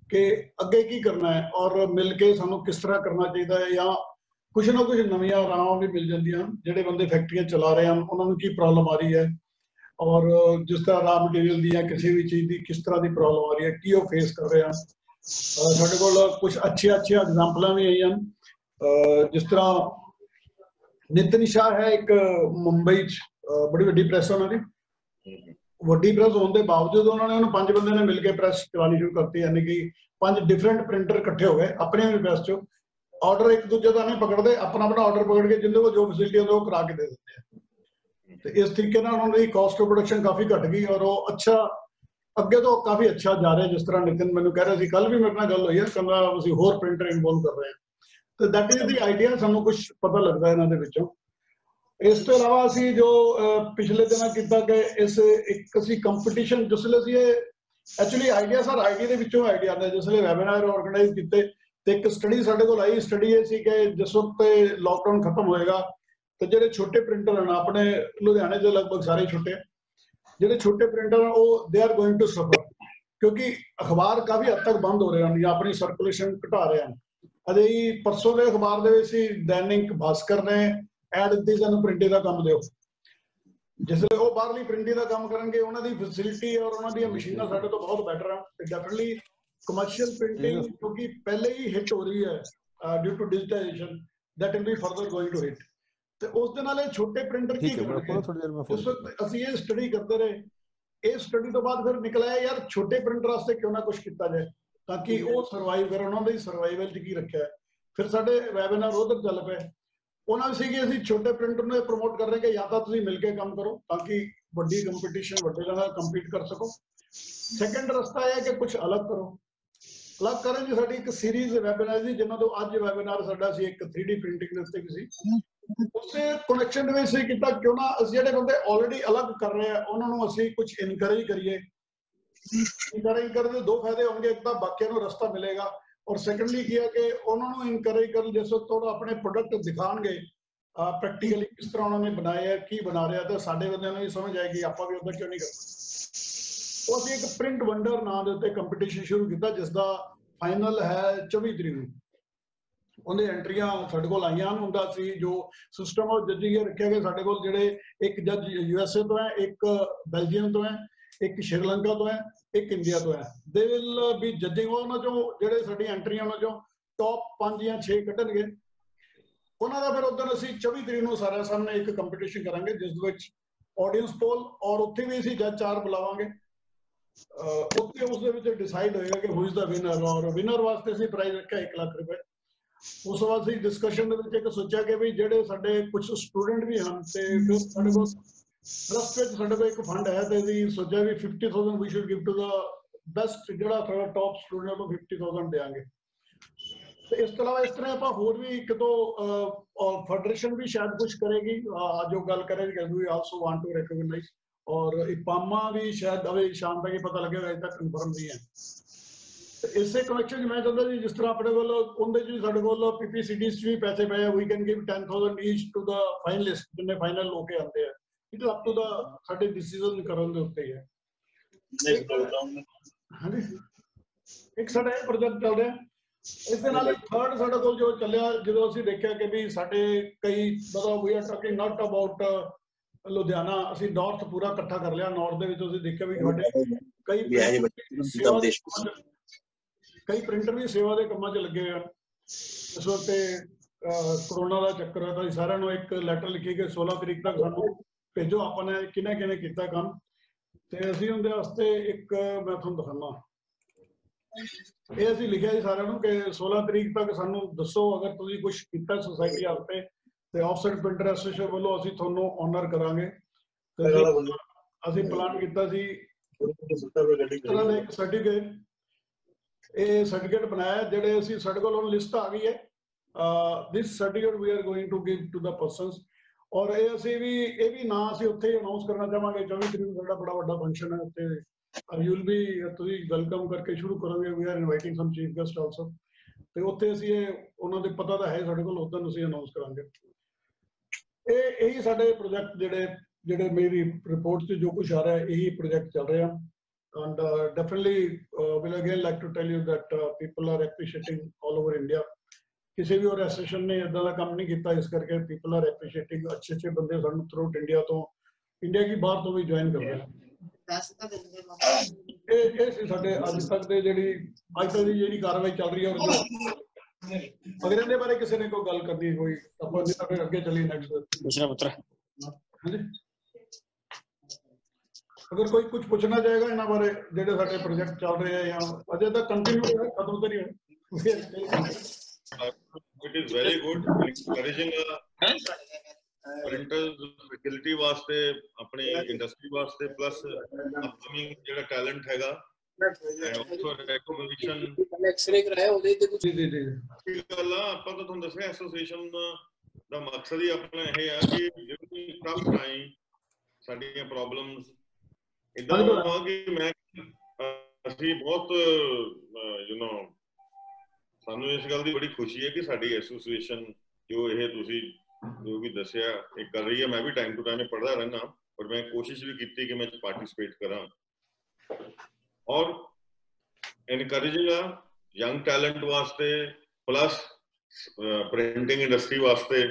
ਕਿ ਅੱਗੇ ਕੀ ਕਰਨਾ ਹੈ ਔਰ ਮਿਲ ਕੇ ਸਾਨੂੰ ਕਿਸ ਤਰ੍ਹਾਂ ਕਰਨਾ ਚਾਹੀਦਾ ਹੈ ਜਾਂ ਕੁਝ ਨਾ ਕੁਝ ਨਵੀਆਂ ਰਾਹਾਂ ਵੀ ਮਿਲ ਜਾਂਦੀਆਂ ਹਨ, ਜਿਹੜੇ ਬੰਦੇ ਫੈਕਟਰੀਆਂ ਚਲਾ ਰਹੇ ਹਨ, ਉਹਨਾਂ ਨੂੰ ਕੀ ਪ੍ਰੋਬਲਮ ਆ ਰਹੀ ਹੈ? ਔਰ ਜਿਸ ਤਰ੍ਹਾਂ ਰਾ ਮਟੀਰੀਅਲ ਦੀ ਜਾਂ ਕਿਸੇ ਵੀ ਚੀਜ਼ ਦੀ ਕਿਸ ਤਰ੍ਹਾਂ ਦੀ ਪ੍ਰੋਬਲਮ ਆ ਰਹੀ ਹੈ, ਕੀ ਉਹ ਫੇਸ ਕਰ ਰਹੇ ਹਨ? ਸਾਡੇ ਕੋਲ ਕੁਝ ਅੱਛੀਆਂ ਅੱਛੀਆਂ ਐਗਜ਼ਾਮਪਲਾਂ ਵੀ ਆਈਆਂ ਹਨ। ਜਿਸ ਤਰ੍ਹਾਂ ਨਿਤਨ ਸ਼ਾਹ ਹੈ ਇੱਕ ਮੁੰਬਈ ਚ ਬੜੀ ਵੱਡੀ ਪ੍ਰੈਸ ਉਹਨਾਂ ਦੀ। ਵੱਡੀ ਪ੍ਰੈਸ ਹੋਣ ਦੇ ਬਾਵਜੂਦ ਉਹਨਾਂ ਨੇ ਉਹਨੂੰ ਪੰਜ ਬੰਦੇ ਨੇ ਮਿਲ ਕੇ ਪ੍ਰੈਸ ਚਲਾਣੀ ਸ਼ੁਰੂ ਕਰਤੀ, ਯਾਨੀ ਕਿ ਪੰਜ ਡਿਫਰੈਂਟ ਪ੍ਰਿੰਟਰ ਇਕੱਠੇ ਹੋ ਗਏ ਆਪਣੇ ਵੀ ਪ੍ਰੈਸ ਚੋਂ। ਆਰਡਰ ਇੱਕ ਦੂਜੇ ਦਾ ਨਹੀਂ ਪਕੜਦੇ, ਆਪਣਾ ਆਪਣਾ ਆਰਡਰ ਪਕੜ ਕੇ ਜਿੰਦੇ ਕੋਲ ਜੋ ਫੈਸਿਲਿਟੀ ਹੁੰਦੀ ਉਹ ਕਰਾ ਕੇ ਦੇ ਦਿੰਦੇ ਆ। ਤੇ ਇਸ ਤਰੀਕੇ ਨਾਲ ਉਹਨਾਂ ਦੀ ਕਾਸਟ ਆਫ ਪ੍ਰੋਡਕਸ਼ਨ ਕਾਫੀ ਘਟ ਗਈ ਔਰ ਉਹ ਅੱਛਾ, ਅੱਗੇ ਤੋਂ ਕਾਫੀ ਅੱਛਾ ਜਾ ਰਿਹਾ ਜਿਸ ਤਰ੍ਹਾਂ ਨਿਤਿਨ ਮੈਨੂੰ ਕਹਿ ਰਿਹਾ ਸੀ ਕੱਲ ਵੀ ਮੇਰੇ ਨਾਲ ਗੱਲ ਹੋਈ ਹੈ ਕਹਿੰਦਾ ਅਸੀਂ ਹੋਰ ਪ੍ਰਿੰਟਰ ਇਨਵੋਲਵ ਕਰ ਰਹੇ ਹਾਂ। ਤੇ ਦੈਟ ਇਜ਼ ਦੀ ਆਈਡੀਆ ਸਾਨੂੰ ਕੁਝ ਪਤਾ ਲੱਗਦਾ ਇਹਨਾਂ ਦੇ ਵਿੱਚੋਂ। ਇਸ ਤੋਂ ਇਲਾਵਾ ਅਸੀਂ ਜੋ ਪਿਛਲੇ ਦਿਨਾਂ ਕੀਤਾ ਕਿ ਇਸ ਇੱਕ ਅਸੀਂ ਕੰਪੀਟੀਸ਼ਨ ਜਿਸ ਲਈ ਅਸੀਂ ਐਕਚੁਅਲੀ ਆਈਡੀਆ ਸਰ ਆਈਡੀਆ ਦੇ ਵਿੱਚੋਂ ਆਈਡੀਆ ਆਉਂਦਾ ਜਿਸ ਲਈ ਵੈਬਿਨਾਰ ਆਰਗੇਨਾਈਜ਼ ਕੀਤੇ ਤੇ ਇੱਕ ਸਟੱਡੀ ਸਾਡੇ ਕੋਲ ਆਈ ਸਟੱਡੀ ਇਹ ਸੀ ਕਿ ਜਿਸ ਵਕਤ ਲਾਕਡਾਊਨ ਖਤਮ ਹੋਏਗਾ, ਤੇ ਜਿਹੜੇ ਛੋਟੇ ਪ੍ਰਿੰਟਰ ਹਨ, ਆਪਣੇ ਲੁਧਿਆਣੇ ਦੇ ਲਗਭਗ ਸਾਰੇ ਛੋਟੇ, ਜਿਹੜੇ ਛੋਟੇ ਪ੍ਰਿੰਟਰ ਹਨ, ਉਹ ਦੇ ਆਰ ਗੋਇੰਗ ਟੂ ਸਫਰ ਕਿਉਂਕਿ ਅਖਬਾਰ ਕਾਫੀ ਹੱਦ ਤੱਕ ਬੰਦ ਹੋ ਰਹੇ ਹਨ, ਜਾਂ ਆਪਣੀ ਸਰਕੂਲੇਸ਼ਨ ਘਟਾ ਰਹੇ ਹਨ। ਅਜੇ ਹੀ ਪਰਸੋਂ ਦੇ ਅਖਬਾਰ ਦੇ ਵਿੱਚ ਸੀ ਦੈਨਿਕ ਭਾਸਕਰ ਨੇ ਐਡ ਦਿੱਤੀ ਸਾਨੂੰ ਪ੍ਰਿੰਟਿੰਗ ਦਾ ਕੰਮ ਦਿਓ। ਜਿਸ ਵੇਲੇ ਉਹ ਬਾਹਰਲੀ ਪ੍ਰਿੰਟਿੰਗ ਦਾ ਕੰਮ ਕਰਨਗੇ, ਉਹਨਾਂ ਦੀ ਫੈਸਿਲਿਟੀ ਔਰ ਉਹਨਾਂ ਦੀਆਂ ਮਸ਼ੀਨਾਂ ਸਾਡੇ ਤੋਂ ਬਹੁਤ ਬੈਟਰ ਆ, ਤੇ ਡੈਫੀਨਿਟਲੀ ਕਮਰਸ਼ੀਅਲ ਪ੍ਰਿੰਟਿੰਗ ਕਿਉਂਕਿ ਪਹਿਲੇ ਹੀ ਹਿੱਟ ਹੋ ਰਹੀ ਹੈ due to digitisation that will be further going to hit ਤੇ ਉਸ ਦੇ ਨਾਲ ਇਹ ਛੋਟੇ ਪ੍ਰਿੰਟਰ ਕੀ ਕਰਨਗੇ ਵਕਤ ਅਸੀਂ ਇਹ ਸਟੱਡੀ ਕਰਦੇ ਰਹੇ ਇਹ ਸਟੱਡੀ ਤੋਂ ਬਾਅਦ ਫਿਰ ਨਿਕਲਿਆ ਯਾਰ ਛੋਟੇ ਪ੍ਰਿੰਟਰ ਵਾਸਤੇ ਕਿਉਂ ਨਾ ਕੁਝ ਕੀਤਾ ਜਾਏ ਤਾਂ ਕਿ ਉਹ ਸਰਵਾਈਵ ਕਰਨ ਉਹਨਾਂ ਦੀ ਸਰਵਾਈਵਲ 'ਚ ਕੀ ਰੱਖਿਆ। ਫਿਰ ਸਾਡੇ ਵੈਬਿਨਾਰ ਉਧਰ ਚੱਲ ਪਏ ਉਹਨਾਂ ਸੀ ਕਿ ਅਸੀਂ ਛੋਟੇ ਪ੍ਰਿੰਟਰ ਨੂੰ ਪ੍ਰਮੋਟ ਕਰ ਰਹੇ ਕਿ ਜਾਂ ਤਾਂ ਤੁਸੀਂ ਮਿਲ ਕੇ ਕੰਮ ਕਰੋ ਤਾਂ ਕਿ ਵੱਡੀ ਕੰਪੀਟੀਸ਼ਨ ਵੱਡੇ ਨਾਲ ਕੰਪੀਟ ਕਰ ਸਕੋ ਸੈਕੰਡ ਰਸਤਾ ਇਹ ਹੈ ਕਿ ਕੁਝ ਅਲੱਗ ਕਰੋ ਅਲੱਗ ਕਰਨ ਜੀ ਸਾਡੀ ਇੱਕ ਸੀਰੀਜ਼ ਵੈਬਿਨਾਰ ਸੀ, ਜਿਨ੍ਹਾਂ ਤੋਂ ਅੱਜ ਵੈਬਿਨਾਰ ਸਾਡਾ ਸੀ, ਇੱਕ 3D ਪ੍ਰਿੰਟਿੰਗ ਦੇ ਉੱਤੇ ਸੀ। ਉਸੇ ਕਨੈਕਸ਼ਨ ਦੇ ਵਿੱਚ ਸੀ ਕੀਤਾ, ਕਿਉਂ ਨਾ ਅਸੀਂ ਜਿਹੜੇ ਬੰਦੇ ਆਲਰੇਡੀ ਅਲੱਗ ਕਰ ਰਹੇ ਆ, ਉਹਨਾਂ ਨੂੰ ਅਸੀਂ ਕੁਝ ਇਨਕਰੇਜ ਕਰੀਏ। ਇਨਕਰੇਜ ਕਰਨ ਦੇ ਦੋ ਫਾਇਦੇ ਹੋਣਗੇ, ਇੱਕ ਤਾਂ ਬਾਕੀਆਂ ਨੂੰ ਰਸਤਾ ਮਿਲੇਗਾ ਔਰ ਸੈਕੰਡਲੀ ਕੀ ਹੈ ਕਿ ਉਹਨਾਂ ਨੂੰ ਇਨਕਰੇਜ ਕਰਨ ਜਿਸ ਵਕਤ ਆਪਣੇ ਪ੍ਰੋਡਕਟ ਦਿਖਾਣਗੇ ਪ੍ਰੈਕਟੀਕਲੀ ਕਿਸ ਤਰ੍ਹਾਂ ਉਹਨਾਂ ਨੇ ਬਣਾਏ ਆ, ਕੀ ਬਣਾ ਰਿਹਾ, ਤਾਂ ਸਾਡੇ ਬੰਦਿਆਂ ਨੂੰ ਵੀ ਸਮਝ ਆਏਗੀ, ਆਪਾਂ ਵੀ ਉਦਾਂ ਕਿਉਂ ਨਹੀਂ ਕਰਦੇ? ਉਹ ਅਸੀਂ ਇੱਕ ਪ੍ਰਿੰਟ ਵੰਡਰ ਨਾਂ ਦੇ ਉੱਤੇ ਕੰਪੀਟੀਸ਼ਨ ਸ਼ੁਰੂ ਕੀਤਾ ਜਿਸ ਦਾ ਫਾਈਨਲ ਹੈ 24 ਤਰੀਕ ਨੂੰ। ਉਹਦੇ ਐਂਟਰੀਆਂ ਸਾਡੇ ਕੋਲ ਆਈਆਂ ਹਨ, ਹੁੰਦਾ ਸੀ ਜੋ ਸਿਸਟਮ ਆਫ ਜੱਜਿੰਗ ਇਹ ਰੱਖਿਆ ਗਿਆ, ਸਾਡੇ ਕੋਲ ਜਿਹੜੇ ਇੱਕ ਜੱਜ ਯੂਐਸਏ ਤੋਂ ਹੈ, ਇੱਕ ਬੈਲਜੀਅਮ ਤੋਂ ਹੈ, ਇੱਕ ਸ਼੍ਰੀਲੰਕਾ ਤੋਂ ਹੈ, ਇੱਕ ਇੰਡੀਆ ਤੋਂ ਹੈ। ਦੇ ਵਿਲ ਬੀ ਜੱਜਿੰਗ ਉਹਨਾਂ ਚੋਂ, ਜਿਹੜੇ ਸਾਡੀ ਐਂਟਰੀਆਂ ਉਹਨਾਂ ਚੋਂ ਟੌਪ 5 ਜਾਂ 6 ਕੱਢਣਗੇ। ਉਹਨਾਂ ਦਾ ਫਿਰ ਉਦੋਂ ਅਸੀਂ 24 ਤਰੀਕ ਨੂੰ ਸਾਰਿਆਂ ਸਾਹਮਣੇ ਇੱਕ ਕੰਪੀਟੀਸ਼ਨ ਕਰਾਂਗੇ, ਜਿਸ ਵਿੱਚ ਆਡੀਅנס ਪੋਲ ਔਰ ਉੱਥੇ ਵੀ ਅਸੀਂ ਜੱਜ ਚਾਰ ਬੁਲਾਵਾਂਗੇ। ਅਹ ਉਸ ਦੇ ਵਿੱਚ ਡਿਸਾਈਡ ਹੋਏਗਾ ਕਿ ਹੂ ਇਜ਼ ਦਾ ਵਿਨਰ ਔਰ ਵਿਨਰ ਵਾਸਤੇ ਅਸੀਂ ਪ੍ਰਾਈਜ਼ ਰੱਖਿਆ 1 ਲੱਖ ਰੁਪਏ। ਉਸ ਤੋਂ ਬਾਅਦ ਅਸੀਂ ਡਿਸਕਸ਼ਨ ਦੇ ਵਿੱਚ ਇੱਕ ਸੋਚਿਆ ਕਿ ਵੀ ਜਿਹੜੇ ਸਾਡੇ ਕੁਝ ਸਟੂਡੈਂਟ ਵੀ ਹਨ ਤੇ ਫਿਰ ਸਾਡੇ ਕੋਲ ਟਰਸਟ ਵਿੱਚ ਸਾਡੇ ਕੋਲ ਇੱਕ ਫੰਡ ਹੈ ਤੇ ਅਸੀਂ ਸੋਚਿਆ ਵੀ 50000 we should give to the best ਜਿਹੜਾ ਸਾਡਾ ਟੌਪ ਸਟੂਡੈਂਟ ਨੂੰ 50000 ਦੇਾਂਗੇ ਤੇ ਇਸ ਤੋਂ ਇਲਾਵਾ ਇਸ ਤਰ੍ਹਾਂ ਆਪਾਂ ਹੋਰ ਵੀ ਇੱਕ ਫੈਡਰੇਸ਼ਨ ਵੀ ਸ਼ਾਇਦ ਕੁਝ ਕਰੇਗੀ। ਅੱਜ ਉਹ ਗੱਲ ਕਰੇਗੀ ਕਿ we also want to recognise ਔਰ ਇਪਾਮਾ ਵੀ ਸ਼ਾਇਦ ਅਵੇ ਸ਼ਾਮ ਤੱਕ ਹੀ ਪਤਾ ਲੱਗੇਗਾ ਅਜੇ ਤੱਕ ਕਨਫਰਮ ਨਹੀਂ ਹੈ ਤੇ ਇਸੇ ਕਨੈਕਸ਼ਨ 'ਚ ਮੈਂ ਚਾਹੁੰਦਾ ਜੀ ਜਿਸ ਤਰ੍ਹਾਂ ਆਪਣੇ ਕੋਲ ਉਹਦੇ 'ਚ ਵੀ ਸਾਡੇ ਕੋਲ ਪੀਪੀਸੀਡੀਜ਼ 'ਚ ਵੀ ਪੈਸੇ ਪਏ ਆ we can give 10000 each to the finalist ਜਿੰਨੇ ਫਾਈਨਲ ਹੋ ਕੇ ਆਉਂਦੇ ਆ ਇਟ ਅਪ ਟੂ ਦਾ ਸਾਡੇ ਡਿਸੀਜਨ ਕਰਨ ਦੇ ਉੱਤੇ ਹੀ ਹੈ ਹਾਂਜੀ ਇੱਕ ਸਾਡਾ ਇਹ ਪ੍ਰੋਜੈਕਟ ਚੱਲ ਰਿਹਾ ਇਸ ਦੇ ਨਾਲ ਥਰਡ ਸਾਡੇ ਕੋਲ ਜੋ ਚੱਲਿਆ ਜਦੋਂ ਅਸੀਂ ਦੇਖਿਆ ਕਿ ਵੀ ਸਾਡੇ ਕਈ ਮਤਲਬ we are talking not about Ludhiana ਅਸੀਂ ਨਾਰਥ ਪੂਰਾ ਇਕੱਠਾ ਕਰ ਲਿਆ ਨਾਰਥ ਦੇ ਵਿੱਚ ਅਸੀਂ ਦੇਖਿਆ ਵੀ ਸਾਡੇ ਕਈ ਕਈ ਪ੍ਰਿੰਟਰ ਵੀ ਸੇਵਾ ਦੇ ਕੰਮਾਂ 'ਚ ਲੱਗੇ ਆ। ਇਸ ਵਕਤ ਕਰੋਨਾ ਦਾ ਚੱਕਰ ਹੈ ਤਾਂ ਸਾਰਿਆਂ ਨੂੰ ਇੱਕ ਲੈਟਰ ਲਿਖੀ ਕਿ 16 ਤਰੀਕ ਤੱਕ ਸਾਨੂੰ ਭੇਜੋ ਆਪਾਂ ਨੇ ਕਿਨੇ ਕਿਨੇ ਕੀਤਾ ਕੰਮ। ਤੇ ਅਸੀਂ ਉਹਦੇ ਵਾਸਤੇ ਇੱਕ ਮੈਂ ਤੁਹਾਨੂੰ ਦਿਖਾਉਣਾ। ਇਹ ਅਸੀਂ ਲਿਖਿਆ ਜੀ ਸਾਰਿਆਂ ਨੂੰ ਕਿ 16 ਤਰੀਕ ਤੱਕ ਸਾਨੂੰ ਦੱਸੋ ਅਗਰ ਤੁਸੀਂ ਕੁਝ ਕੀਤਾ ਸੋਸਾਇਟੀ ਵਾਸਤੇ ਤੇ ਆਫਸੈਟ ਪ੍ਰਿੰਟਰ ਐਸੋਸੀਏਸ਼ਨ ਵੱਲੋਂ ਅਸੀਂ ਤੁਹਾਨੂੰ ਆਨਰ ਕਰਾਂਗੇ। ਅਸੀਂ- ਪਲਾਨ ਕੀਤਾ ਸੀ ਇਸ ਤਰ੍ਹਾਂ ਦਾ ਇੱਕ ਸਰਟੀਫਿਕੇਟ ਇਹ ਸਰਟੀਫਿਕੇਟ ਬਣਾਇਆ ਜਿਹੜੇ ਅਸੀਂ ਸਾਡੇ ਕੋਲ ਹੁਣ ਲਿਸਟ ਆ ਗਈ ਹੈ। This certificate we are going to give to the persons ਔਰ ਇਹ ਅਸੀਂ ਵੀ ਇਹ ਵੀ ਨਾਂ ਅਸੀਂ ਉੱਥੇ ਹੀ ਅਨਾਉਂਸ ਕਰਨਾ ਚਾਹਾਂਗੇ 24 ਤਰੀਕ ਨੂੰ ਸਾਡਾ ਬੜਾ ਵੱਡਾ ਫੰਕਸ਼ਨ ਹੈ ਉੱਥੇ। ਯੂ ਵਿਲ ਬੀ ਤੁਸੀਂ ਵੈਲਕਮ ਕਰਕੇ ਸ਼ੁਰੂ ਕਰੋਗੇ we are inviting some chief guest also ਤੇ ਉੱਥੇ ਅਸੀਂ ਇਹ ਉਹਨਾਂ ਦੇ ਪਤਾ ਤਾਂ ਹੈ ਸਾਡੇ ਕੋਲ ਉਦੋਂ ਅਸੀਂ ਅਨਾਉਂਸ ਕਰਾਂਗੇ। ਇਹ ਇਹੀ ਸਾਡੇ ਪ੍ਰੋਜੈਕਟ ਜਿਹੜੇ ਜਿਹੜੇ ਮੇਰੀ ਰਿਪੋਰਟ 'ਚ ਜੋ ਕੁਝ ਆ ਰਿਹਾ ਇਹੀ ਪ੍ਰੋਜੈਕਟ ਚੱਲ ਰਿਹਾ and uh, definitely uh, will again like to tell you that uh, people are appreciating all over India. ਕਿਸੇ ਵੀ ਹੋਰ ਨੇ ਇਦਾਂ ਦਾ ਕੰਮ ਨਹੀਂ ਕੀਤਾ ਇਸ ਕਰਕੇ ਪੀਪਲ ਆਰ ਐਪਰੀਸ਼ੀਏਟਿੰਗ ਅੱਛੇ ਅੱਛੇ ਬੰਦੇ ਸਾਨੂੰ ਥਰੂਟ ਇੰਡੀਆ ਤੋਂ ਇੰਡੀਆ ਕੀ ਬਾਹਰ ਤੋਂ ਵੀ ਜੁਆਇਨ ਕਰ ਰਹੇ ਦੱਸ ਇਹ ਇਹ ਸਾਡੇ ਅੱਜ ਤੱਕ ਦੇ ਜਿਹੜੀ ਅੱਜ ਤੱਕ ਦੀ ਜਿਹੜੀ ਕਾਰਵਾਈ ਚੱਲ ਰਹੀ ਹੈ ਔਰ ਜੋ ਅਗਰ ਇਹਦੇ ਬਾਰੇ ਕਿਸੇ ਨੇ ਕੋਈ ਗੱਲ ਕਰਨੀ ਹੋਈ ਤਾਂ ਆਪਾਂ ਨਹੀਂ ਤਾਂ ਫਿਰ ਅੱਗੇ ਚੱਲੀਏ ਨੈਕਸਟ ਦੂਸਰਾ ਪੁੱਤਰ ਹਾਂਜੀ ਅਗਰ ਕੋਈ ਕੁਝ ਪੁੱਛਣਾ ਚਾਹੇਗਾ ਇਹਨਾਂ ਬਾਰੇ ਜਿਹੜੇ ਸਾਡੇ ਪ੍ਰੋਜੈਕਟ ਚੱਲ ਰਹੇ ਆ ਜਾਂ ਅਜੇ ਤੱਕ ਕੰਟੀਨਿਊ ਹੈ ਖਤਮ ਤਾਂ ਨਹੀਂ ਹੋਏ it is very good encouraging a printers facility ਵਾਸਤੇ ਆਪਣੇ ਇੰਡਸਟਰੀ ਵਾਸਤੇ ਪਲੱਸ ਅਪਕਮਿੰਗ ਜਿਹੜਾ ਟੈਲੈਂਟ ਹੈਗਾ ਐਂਡ ਆਲਸੋ ਰੈਕੋਗਨੀਸ਼ਨ ਐਕਸਰੇ ਕਰਾਇਆ ਉਹਦੇ ਤੇ ਕੁਝ ਜੀ ਜੀ ਜੀ। ਕੀ ਗੱਲ ਆ ਆਪਾਂ ਤਾਂ ਤੁਹਾਨੂੰ ਦੱਸਿਆ ਐਸੋਸੀਏਸ਼ਨ ਦਾ ਮਕਸਦ ਹੀ ਆਪਣਾ ਇਹ ਆ ਕਿ ਜਿਹੜੀ ਟਫ ਟਾਈਮ ਸਾਡੀਆਂ ਪ੍ਰੋਬਲਮਸ ਇਦਾਂ ਹਾਂਜੀ, ਹੋਵਾ ਕਿ ਮੈਂ ਅਹ, ਅਸੀਂ ਬਹੁਤ ਯੂ نو ਸਾਨੂੰ ਇਸ ਗੱਲ ਦੀ ਬੜੀ ਖੁਸ਼ੀ ਹੈ ਕਿ ਸਾਡੀ ਐਸੋਸੀਏਸ਼ਨ ਜੋ ਇਹ ਤੁਸੀਂ ਜੋ ਵੀ ਦੱਸਿਆ ਇਹ ਕਰ ਰਹੀ ਹੈ। ਮੈਂ ਵੀ ਟਾਈਮ ਟੂ ਟਾਈਮ ਪੜ੍ਹਦਾ ਰਹਿਣਾ ਪਰ ਮੈਂ ਕੋਸ਼ਿਸ਼ ਵੀ ਕੀਤੀ ਕਿ ਮੈਂ ਪਾਰਟਿਸਿਪੇਟ ਕਰਾਂ। ਔਰ ਇਨਕਰੇਜਿੰਗ ਯੰਗ ਟੈਲੈਂਟ ਵਾਸਤੇ ਪਲੱਸ ਪ੍ਰਿੰਟਿੰਗ ਇੰਡਸਟਰੀ ਵਾਸਤੇ